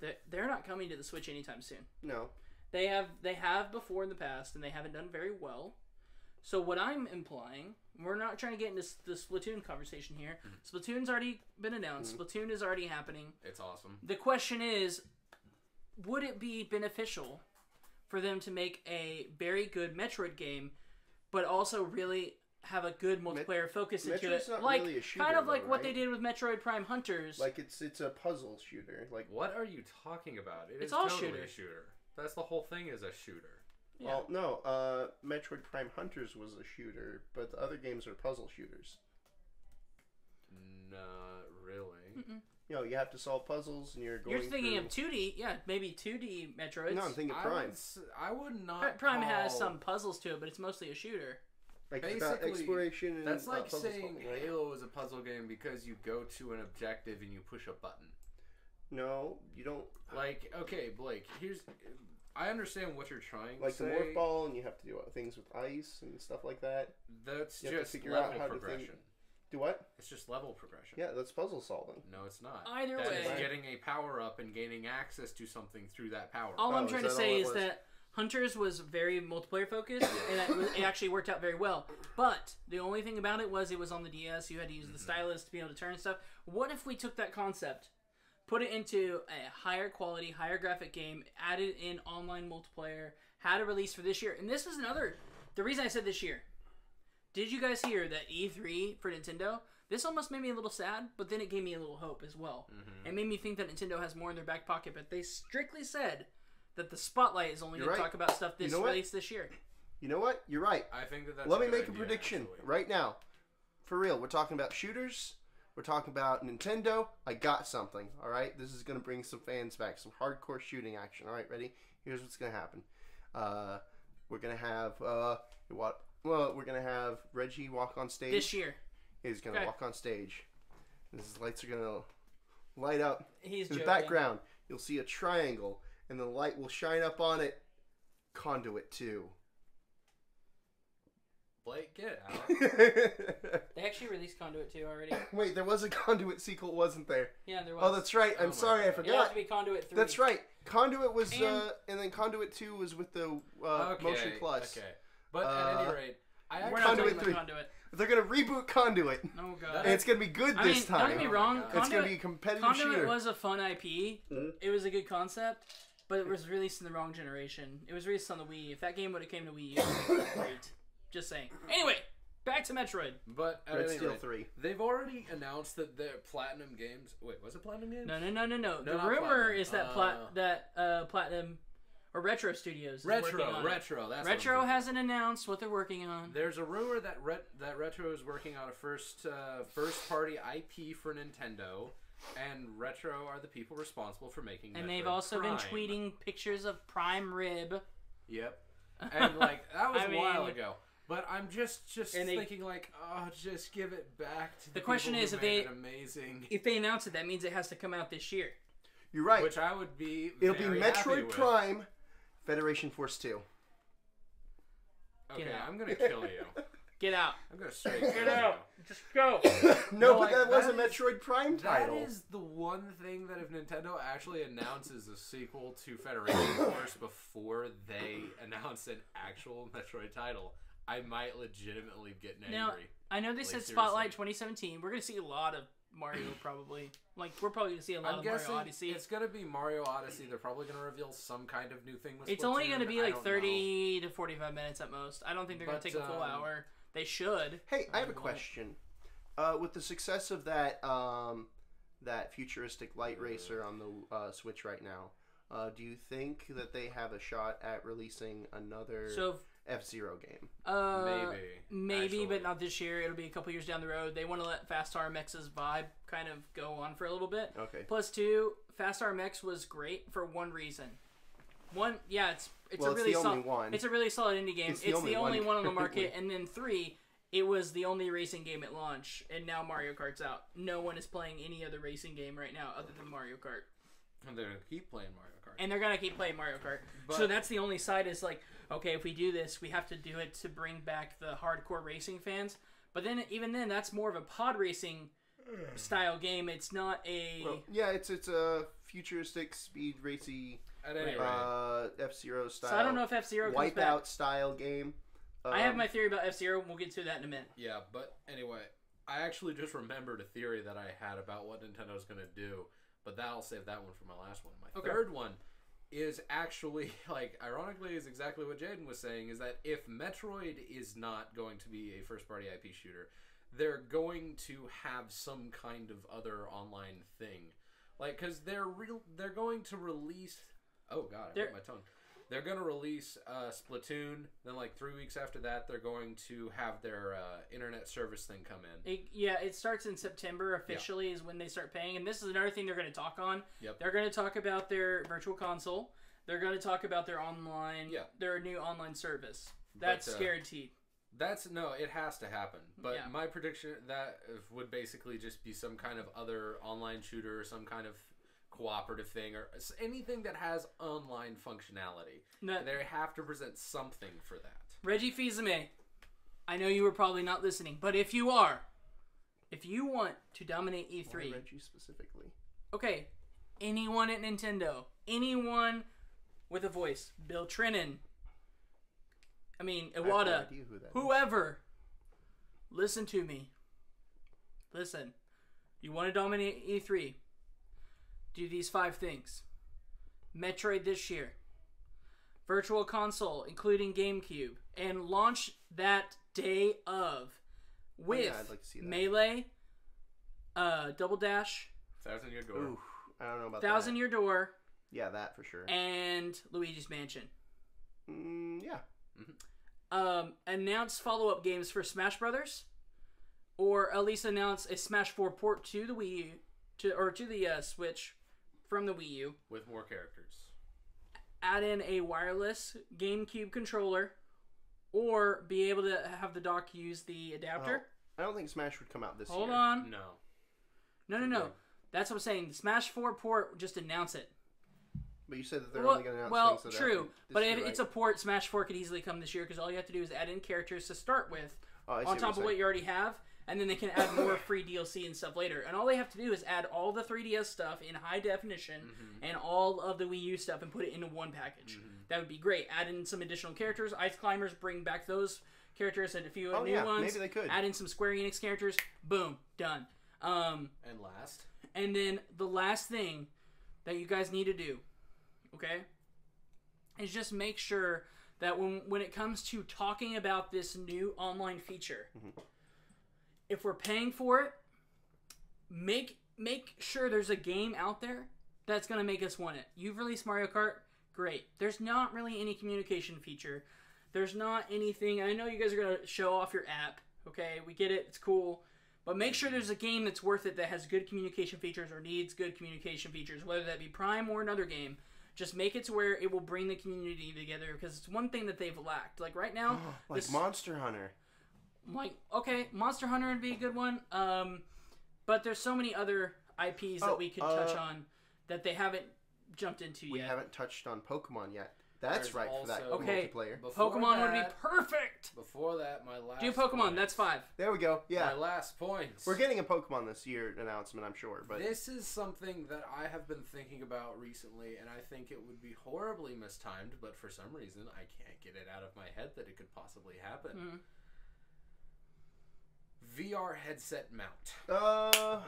they're, they're not coming to the Switch anytime soon. No, They have they have before in the past, and they haven't done very well. So what I'm implying, we're not trying to get into s- the Splatoon conversation here. Mm-hmm. Splatoon's already been mm-hmm. announced. Splatoon is already happening. It's awesome. The question is, would it be beneficial for them to make a very good Metroid game, but also really have a good multiplayer focus into Metroid's it, not like really a shooter, kind of though, like what they right? did with Metroid Prime Hunters. like it's it's a puzzle shooter. Like What are you talking about? It It's is all totally shooter. a shooter. That's the whole thing is a shooter. Yeah. well, no, uh, Metroid Prime Hunters was a shooter, but the other games are puzzle shooters. Not really. You know, you have to solve puzzles, and you're going. You're thinking through... of 2D, yeah, maybe 2D Metroids. No, I'm thinking I Prime. would, s- I would not. Pri- Prime has some puzzles to it, but it's mostly a shooter. Like it's about basically, exploration. And That's uh, like puzzle saying solving, right? Halo is a puzzle game because you go to an objective and you push a button. No, you don't. Like, okay, Blake, here's. I understand what you're trying Like to the morph ball, and you have to do uh, things with ice and stuff like that. That's You have to just figure out level how to think. progression. Do what? It's just level progression. Yeah, that's puzzle solving. No, it's not. Either That is way. getting a power up and gaining access to something through that power. All Oh, I'm is trying to that all say it is was? that Hunters was very multiplayer focused, and it, was, it actually worked out very well. But the only thing about it was it was on the DS. You had to use Mm-hmm. the stylus to be able to turn stuff. What if we took that concept, put it into a higher quality, higher graphic game, added in online multiplayer, had a release for this year? And this is another. The reason I said this year. Did you guys hear that E3 for Nintendo? This almost made me a little sad, but then it gave me a little hope as well. Mm-hmm. It made me think that Nintendo has more in their back pocket, but they strictly said that the spotlight is only You're going to right. talk about stuff this know what? released this year. You know what? You're right. I think that that's. Let me good make a prediction actually. right now. For real, we're talking about shooters. We're talking about Nintendo. I got something. All right, this is gonna bring some fans back, some hardcore shooting action. All right, ready? Here's what's gonna happen. Uh, we're gonna have uh, what? Well, we're gonna have Reggie walk on stage. This year, He's gonna Okay. walk on stage. His lights are gonna light up. he's In the background, you'll see a triangle, and the light will shine up on it. Conduit two. Blake, get out. They actually released Conduit 2 already. Wait, there was a Conduit sequel, wasn't there? Yeah, there was. Oh, that's right. Oh I'm my sorry, I God. It had forgot. to be Conduit 3. That's right. Conduit was, And- uh, and then Conduit Two was with the uh, okay, Motion Plus. Okay, but at Uh, any rate, I We're not Conduit talking about Conduit. They're gonna reboot Conduit, Oh, God. and it's gonna be good I this mean, time. don't get me Oh my wrong. God. it's gonna be a competitive Conduit shooter. was a fun IP. Mhm. It was a good concept, but it was released in the wrong generation. It was released on the Wii. If that game would have came to Wii U, it would have been great. Just saying. Anyway, back to Metroid. but at Red any Steel rate, Three. they've already announced that their Platinum Games. Wait, was it Platinum Games? No, no, no, no, no. No, the not rumor Platinum. is that Uh, plat that uh, Platinum or Retro Studios is working Retro, on it. retro. That's what I'm Retro thinking. hasn't announced what they're working on. There's a rumor that Ret- that Retro is working on a first uh, first party IP for Nintendo, and Retro are the people responsible for making. And Metroid they've also Prime. been tweeting pictures of Prime Rib. Yep. And like that was I a while mean- ago. But I'm just just And they- thinking like, oh, just give it back to the, The question people is who if they- amazing. If they announce it, that means it has to come out this year. You're right. Which I would be. It'll be very happy Metroid with. Prime, Federation Force Two. Okay, Get. I'm gonna kill you. Get out. I'm gonna straight Get out. Just go. no, No, but like, that was a that is- Metroid Prime That title. is the one thing that if Nintendo actually announces a sequel to Federation Force before they announce an actual Metroid title, I might legitimately get angry. Now, I know they Like, said seriously. Spotlight 2017. We're gonna see a lot of Mario probably. Like we're probably gonna see a lot I'm of guessing Mario Odyssey. it's gonna be Mario Odyssey. They're probably gonna reveal some kind of new thing with It's only going to be like don't know. 30 to 45 minutes at most. I don't think they're gonna take a full um, hour. They should. Hey, I have a question. Uh, with the success of that um, that futuristic light racer on the uh, Switch right now, uh, do you think that they have a shot at releasing another So, F Zero game? uh, Maybe, maybe, actually. but not this year. It'll be a couple years down the road. They want to let Fast RMX's vibe kind of go on for a little bit. Okay. Plus, two, Fast RMX was great for one reason. One, yeah, it's it's Well, a it's really the solid. only one. It's a really solid indie game. It's It's the the, only only, one one on the market. And then three, it was the only racing game at launch, and now Mario Kart's out. No one is playing any other racing game right now other than Mario Kart. And they're gonna keep playing Mario Kart. and they're gonna keep playing Mario Kart. so that's the only side is like, okay, if we do this, we have to do it to bring back the hardcore racing fans. But then even then, that's more of a pod racing style game. It's not a Well, yeah, it's it's a futuristic speed racy Right. uh, F Zero style. so I don't know if F Zero comes back. Wipeout style game. I have Um, my theory about F Zero. We'll get to that in a minute. Yeah, but anyway, I actually just remembered a theory that I had about what Nintendo's going to do, but that I'll save that one for my last one. My Okay. third one is actually like ironically is exactly what Jaden was saying is that if Metroid is not going to be a first party IP shooter, they're going to have some kind of other online thing. Like cuz they're real they're going to release Oh god, I bit my tongue. They're going to release uh, Splatoon. Then, like three weeks after that, they're going to have their uh, internet service thing come in. It, yeah, it starts in September officially is when they start paying, and this is another thing they're going to talk on. Yep. They're going to talk about their virtual console. They're going to talk about their online, Yeah. their new online service. That's But, uh, guaranteed. That's no, it has to happen. But Yeah. my prediction that would basically just be some kind of other online shooter or some kind of cooperative thing or anything that has online functionality. No, They have to present something for that. Reggie Fils-Aimé, I know you were probably not listening, but if you are, if you want to dominate E3, Reggie specifically. okay, anyone at Nintendo, anyone with a voice, Bill Trinen, I mean I have no Iwata, idea who that is. whoever, listen to me. Listen, you want to dominate E3, do these five things. Metroid this year. Virtual console, including GameCube, and launch that day of with Oh, yeah, like to see that. Melee, uh, Double Dash, Thousand Year Door. Ooh, I don't know about Thousand that. Year Door, Yeah, that for sure. and Luigi's Mansion. Mm, yeah. um, announce follow up games for Smash Brothers, or at least announce a Smash Four port to the Wii U, to or to the uh, Switch from the Wii U. With more characters. Add in a wireless GameCube controller, or be able to have the dock use the adapter. I don't think Smash would come out this Hold year. on, No. no, no, no. That's what I'm saying. The Smash Four port, just announce it. But you said that they're well, only going to announce well, things that true, but year, if it's a port, Smash Four could easily come this year because all you have to do is add in characters to start with. oh, on top of you're what you already have, and then they can add more free DLC and stuff later. And all they have to do is add all the 3DS stuff in high definition Mm-hmm. and all of the Wii U stuff and put it into one package. That would be great. Add in some additional characters. Ice Climbers, bring back those characters and a few Oh, new yeah, ones. maybe they could. Add in some Square Enix characters. Boom, done. Um, And last. and then the last thing that you guys need to do, okay, is just make sure that when when it comes to talking about this new online feature, if we're paying for it, make make sure there's a game out there that's gonna make us want it. You've released Mario Kart, great. There's not really any communication feature. There's not anything. I know you guys are gonna show off your app. Okay, we get it. It's cool. But make sure there's a game that's worth it that has good communication features or needs good communication features, whether that be Prime or another game. Just make it to where it will bring the community together because it's one thing that they've lacked. Like right now, like this- Monster Hunter. Like okay, Monster Hunter would be a good one. Um, but there's so many other IPs that Oh, we could touch uh, on that they haven't jumped into We yet. We haven't touched on Pokemon yet. That's There's right for that Okay. multiplayer. Before Pokemon would be perfect. Before that, my last. Do Pokemon. point- That's five. There we go. Yeah, My last point. we're getting a Pokemon this year announcement, I'm sure. But This is something that I have been thinking about recently, and I think it would be horribly mistimed, but for some reason I can't get it out of my head that it could possibly happen. Mhm. VR headset mount. uh,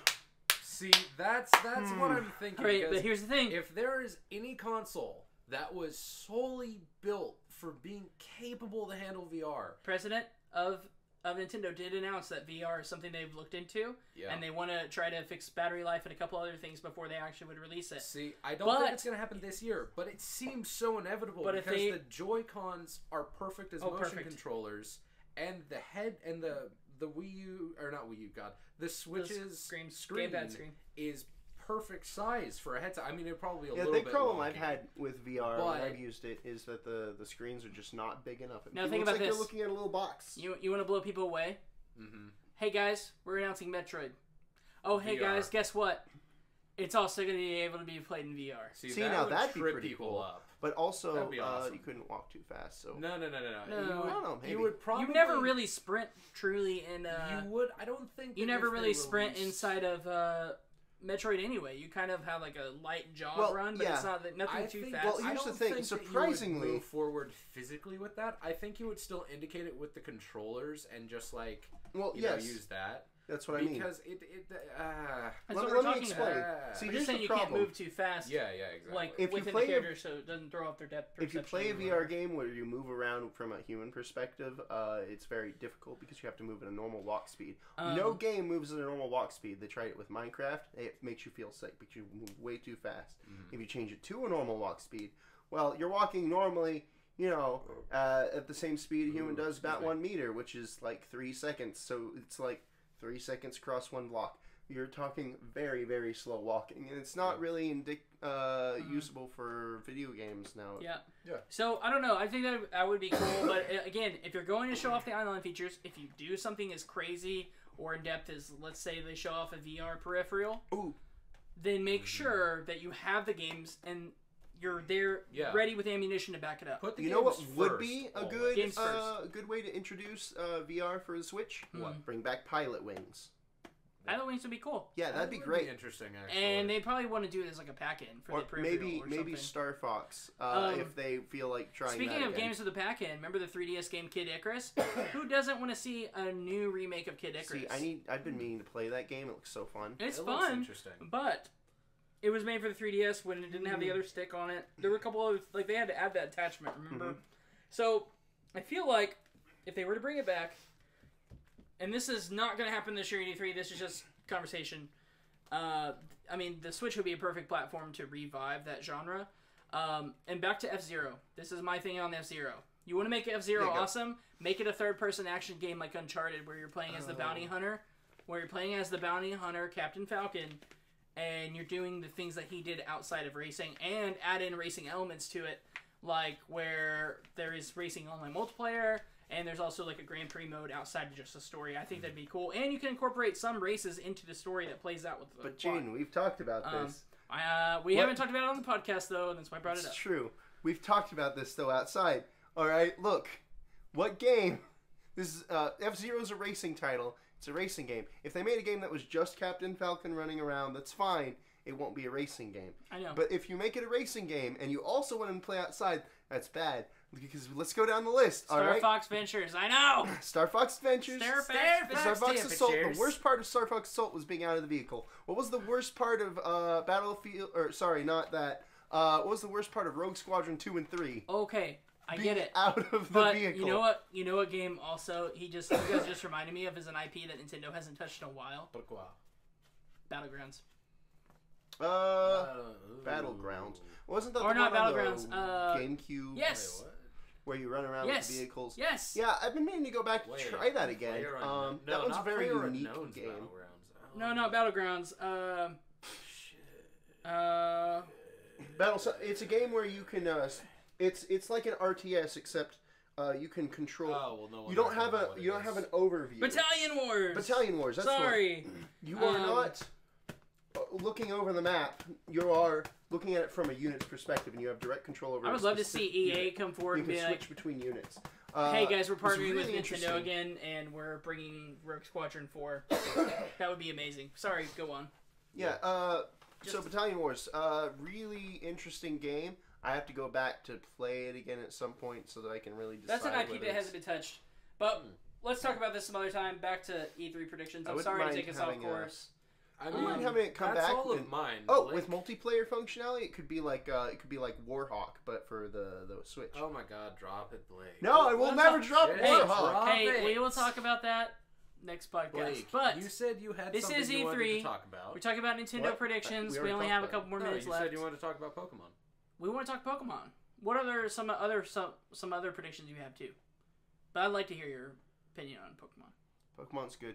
See, that's that's what Hmm. I'm thinking. All right, but here's the thing. if there is any console that was solely built for being capable to handle VR, President of of Nintendo did announce that VR is something they've looked into, yeah. and they want to try to fix battery life and a couple other things before they actually would release it. See, I don't But- think it's going to happen this year, but it seems so inevitable But if because they- the Joy Cons are perfect as Oh, motion perfect. controllers, and the head and the the Wii U or not Wii U, God, the Switch's screen- screen, gamepad screen. is perfect size for a headset. I mean, it probably a yeah, the little big bit. problem wonky. I've had with VR when I've used it is that the the screens are just not big enough. It Now looks think like about you're this. looking at a little box. You you want to blow people away? Mhm. Hey guys, we're announcing Metroid. Oh hey VR. guys, guess what? It's also going to be able to be played in VR. See, See, that now would that'd be trip pretty people cool. up. But also, That'd be uh, you couldn't walk too fast. So No, no, no, no, no. No. You would, I don't know, maybe. You would probably. you never really sprint truly in. Uh, you would. I don't think. you that never if they really sprint released- inside of uh, Metroid anyway. You kind of have like a light jog Well, run, but yeah. it's not that nothing I too think, fast. Well, I here's the don't thing, think that you would surprisingly- move forward physically with that. I think you would still indicate it with the controllers and just like well, you yes, know use that that's what I mean. because it it uh, let what me- we're let me explain. about. See, We're here's just saying the you can't move too fast. yeah yeah exactly. Like If you within play the a- so it doesn't throw off their depth If you play a VR whatever. game where you move around from a human perspective, uh, it's very difficult because you have to move at a normal walk speed. no Um, game moves at a normal walk speed. They tried it with Minecraft. It makes you feel sick because you move way too fast. Mhm. If you change it to a normal walk speed, well, you're walking normally, you know, uh, at the same speed a human does, about one meter, which is like three seconds. So it's like three seconds cross one block. You're talking very, very slow walking, and it's not really indic- uh, Mhm. usable for video games now. Yeah. Yeah. So I don't know. I think that that would be cool. but uh, again, if you're going to show off the online features, if you do something as crazy or in depth as let's say they show off a VR peripheral, Ooh. then make Mhm. sure that you have the games and you're there Yeah. ready with ammunition to back it up. Put the You know what games would be a good Games uh, a good way to introduce uh, VR for the Switch? What? Bring back Pilot Wings. Pilot Wings would be cool. Yeah, that'd That be would great. interesting actually. And they probably want to do it as like a pack-in for or the peripheral maybe or maybe something. Star Fox uh, Um, if they feel like trying. Speaking that of again. games with the pack-in, remember the 3DS game Kid Icarus? Who doesn't want to see a new remake of Kid Icarus? See, I need. I've been meaning to play that game. It looks so fun. It's it looks fun. interesting. But it was made for the 3DS when it didn't have the other stick on it. There were a couple of like they had to add that attachment. Remember? Mhm. So I feel like if they were to bring it back, and this is not going to happen this year at E3. This is just conversation. Uh, I mean, the Switch would be a perfect platform to revive that genre. Um, and back to F Zero. This is my thing on F Zero. You want to make F Zero awesome? Make it a third-person action game like Uncharted, where you're playing as the bounty Oh. hunter, where you're playing as the bounty hunter, Captain Falcon, and you're doing the things that he did outside of racing, and add in racing elements to it, like where there is racing online multiplayer, and there's also like a Grand Prix mode outside of just the story. I think that'd be cool, and you can incorporate some races into the story that plays out with the But plot. Jane, we've talked about Um, this. Uh, we What- haven't talked about it on the podcast though, and that's why I brought it It's up. true. We've talked about this though outside. All right, look, what game? This is uh, F Zero is a racing title. It's a racing game. If they made a game that was just Captain Falcon running around, that's fine. It won't be a racing game. I know. But if you make it a racing game and you also want to play outside, that's bad. Because let's go down the list. Star all right, Fox Ventures. I know. Star Fox Adventures. Star Star Fox. Fox Star Fox Assault. The worst part of Star Fox Assault was being out of the vehicle. What was the worst part of uh, Battlefield? Or sorry, not that. Uh, what was the worst part of Rogue Squadron two and three? Okay, I get it. Out of the But vehicle. you know what? You know what game also he just you guys just reminded me of is an IP that Nintendo hasn't touched in a while. Pourquoi? Battlegrounds. Uh, ooh. Battlegrounds. wasn't that Or the not one on Battlegrounds, the uh, GameCube? Yes. Wait, what? Where you run around Yes. with vehicles. Yes. Yeah, I've been meaning to go back and Wait, try that again. Um, Unknown- that no, one's a very Player unique game. Battlegrounds. No, Oh, not Battlegrounds. Uh, Shit. uh, Battle. It's a game where you can. Uh, s- it's it's like an RTS except uh, you can control. Oh well, no. you don't have a what it you don't is. have an overview. Battalion Wars. Battalion Wars. That's the one. Sorry. You are Um, not uh, looking over the map. You are looking at it from a unit's perspective, and you have direct control over. I would love to see EA unit. come forward You and can be switch like, between units. Uh, "Hey guys, we're it was partnering with really Nintendo again, and we're bringing Rogue Squadron 4. that would be amazing. Sorry, go on. Yeah. Uh, so Battalion Wars, uh, really interesting game. I have to go back to play it again at some point so that I can really decide. That's an IP whether that hasn't been touched. But Hmm. let's talk about this some other time. Back to E3 predictions. I I'm wouldn't sorry to mind take us off having a- course. I I wouldn't Um, having it come that's back. all of mine. Oh, Blake. with multiplayer functionality, it could be like uh, it could be like Warhawk, but for the the Switch. Oh my God! Drop it, Blake. no, I will Let's never talk- drop Shit. Hey, Warhawk. drop Hey, it. we will talk about that next podcast. Blake, but you said you had this something is E3. to talk about. we're talking about Nintendo What? predictions. We We, only have a couple more no, minutes you left. said you wanted to talk about Pokemon. We want to talk Pokemon. What other some other some some other predictions you have too? But I'd like to hear your opinion on Pokemon. Pokemon's good.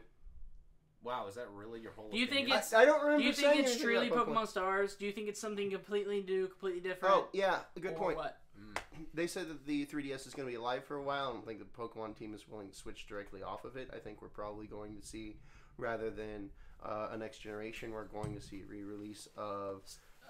Wow, is that really your whole? Do you think it's- I, I don't remember. Do you think it's truly about Pokemon. Stars? Do you think it's something completely new, completely different? Oh yeah, good or point. What? They said that the 3DS is going to be alive for a while. I don't think the Pokemon team is willing to switch directly off of it. I think we're probably going to see, rather than uh, a next generation, we're going to see a re-release of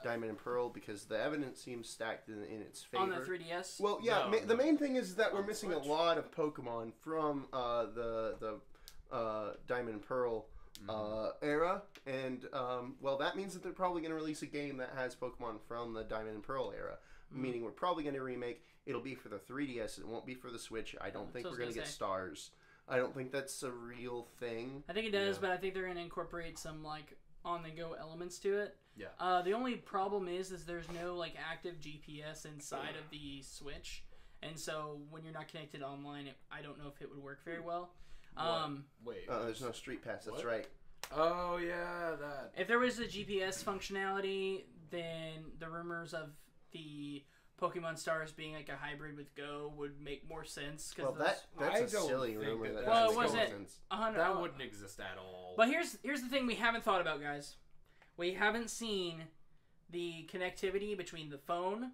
Diamond and Pearl because the evidence seems stacked in, in its favor. On the 3DS? Well, yeah. No, ma- the main thing is that we're On missing Switch. a lot of Pokemon from uh, the the uh, Diamond and Pearl Mm-hmm. uh, era, and um, well, that means that they're probably going to release a game that has Pokemon from the Diamond and Pearl era. Hmm. Meaning, we're probably going to remake. It'll be for the 3DS. It won't be for the Switch. I don't think what I we're was going to gonna get say. stars. I don't think that's a real thing. I think it does, Yeah. but I think they're going to incorporate some like on the go elements to it. Yeah. Uh, the only problem is, is there's no like active GPS inside of the Switch, and so when you're not connected online, it, I don't know if it would work very well. What? Um, Wait. Uh, there's no Street Pass. That's What? right. Oh yeah, that. if there was a GPS functionality, then the rumors of the Pokemon Stars being like a hybrid with Go would make more sense. Cause Well, that that's a silly think rumor. that That Well, it no wasn't- sense. That wouldn't exist at all. But here's here's the thing we haven't thought about, guys. We haven't seen the connectivity between the phone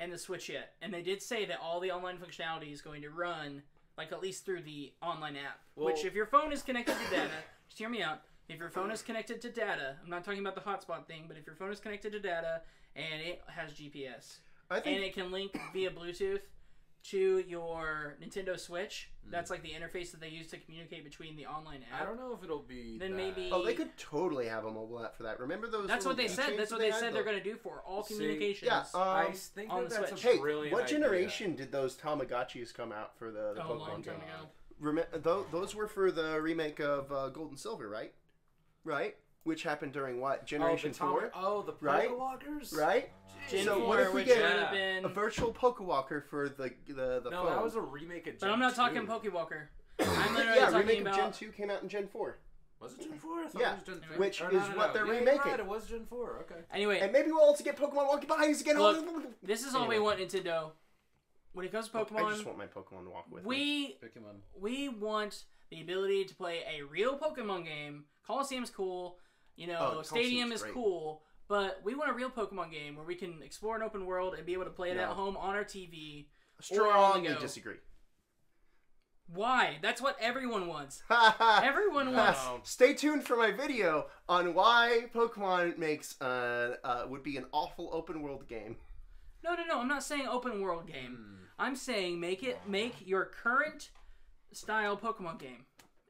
and the Switch yet, and they did say that all the online functionality is going to run like at least through the online app. which, if your phone is connected to data, just hear me out. If your phone is connected to data, I'm not talking about the hotspot thing, but if your phone is connected to data and it has GPS I think and it can link via Bluetooth to your Nintendo Switch, that's like the interface that they use to communicate between the online app. I don't know if it'll be. Then that. maybe- Oh, they could totally have a mobile app for that. Remember those? That's what they said. That's what that they said they're going to do for all See, communications. Yeah, um, I think on that that's Switch. a Hey, brilliant what idea. generation did those Tamagotchis come out for the, the a long Pokemon time game? ago. Rem- those, those were for the remake of uh, Gold and Silver, right? Right? Which happened during what? Oh, the Generation Tom- 4? Oh, the Right? Pokewalkers. Right? Gen So 4, what if we get would Yeah. have been. A virtual Pokewalker for the the, the No, phone. that was a remake of. Gen but I'm not talking 2. Pokewalker. I'm literally yeah, talking remake about. of Gen 2 came out in Gen 4. Was it Gen 4? I thought Yeah, it was Gen 3. which Or is no, no, what no. they're yeah, remaking. You're right, it was Gen 4. Okay. Anyway, And maybe we'll also get Pokemon walking behind us again. Look, this is all we Anyway. want Nintendo. When it comes to Look, I just want my Pokemon to walk with me. we Pokemon. we want the ability to play a real Pokemon game. Coliseum's cool, you know, Oh, Stadium is great. cool, but we want a real Pokemon game where we can explore an open world and be able to play it at home on our TV. Strongly disagree. Why? That's what everyone wants. Everyone wants. No. Stay tuned for my video on why Pokemon makes uh, uh, would be an awful open world game. No, no, no. I'm not saying open world game. Hmm. I'm saying make it make your current style Pokemon game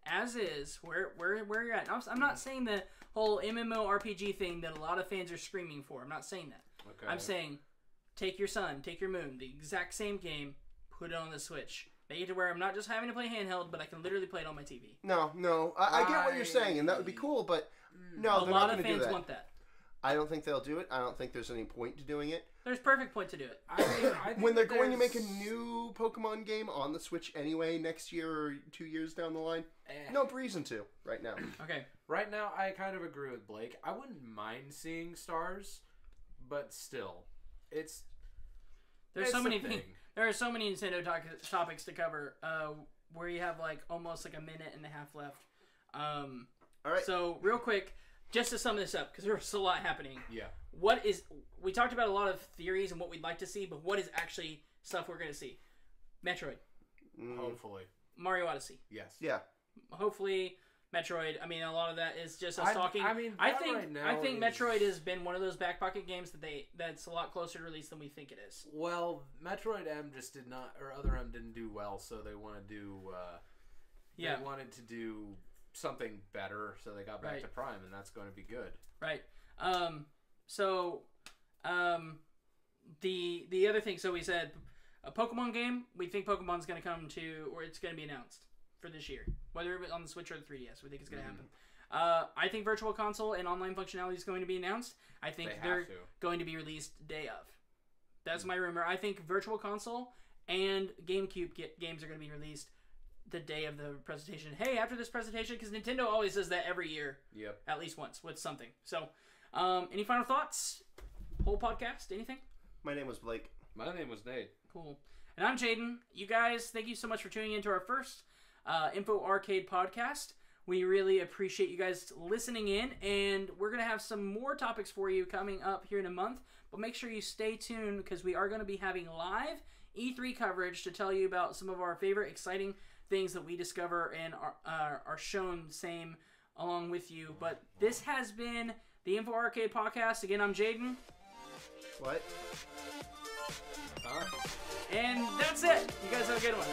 as is where where where you're at. I'm, I'm not saying the whole MMORPG thing that a lot of fans are screaming for. I'm not saying that. Okay. I'm saying take your Sun, take your Moon, the exact same game, put it on the Switch. Make it to where I'm not just having to play handheld, but I can literally play it on my TV. No, no, I, I get what you're saying, and that would be cool, but mm. no, a they're lot not of going to do fans that. want that. I don't think they'll do it. I don't think there's any point to doing it. There's perfect point to do it. I mean, I think When they're going to make a new Pokemon game on the Switch anyway next year or two years down the line, Eh. no reason to right now. Okay. Right now, I kind of agree with Blake. I wouldn't mind seeing stars, but still, it's There's it's so many thing. things. There are so many Nintendo to- topics to cover. Uh, where you have like almost like a minute and a half left. Um, All right. So real quick, just to sum this up, because there's a lot happening. Yeah. What is we talked about a lot of theories and what we'd like to see, but what is actually stuff we're gonna see? Metroid, Mm, Hopefully, Mario Odyssey. yes. yeah. Hopefully, Metroid. I mean, a lot of that is just us I- talking. I mean, I that think right now I think is- Metroid has been one of those back pocket games that they that's a lot closer to release than we think it is. Well, Metroid M just did not, or Other M didn't do well, so they want to do. Uh, Yeah. They wanted to do something better, so they got back Right. to Prime, and that's going to be good. Right. Um. So, um, the the other thing. So we said a Pokemon game. We think Pokemon's going to come to, or it's going to be announced for this year, whether it on the Switch or the 3DS. We think it's going to Mhm. happen. Uh, I think Virtual Console and online functionality is going to be announced. I think they they're to. going to be released day of. That's my rumor. I think Virtual Console and GameCube get, games are going to be released the day of the presentation. Hey, after this presentation, because Nintendo always does that every year Yep. at least once with something. So, um, any final thoughts? Whole podcast? Anything? My name was Blake. My name was Nate. Cool. And I'm Jaden. You guys, thank you so much for tuning into our first uh, Info Arcade podcast. We really appreciate you guys listening in, and we're going to have some more topics for you coming up here in a month. But make sure you stay tuned because we are going to be having live E3 coverage to tell you about some of our favorite exciting things that we discover and are, uh, are shown same along with you. But this has been the Info Arcade podcast. Again, I'm Jaden, What? Huh? and that's it. You guys have a good one.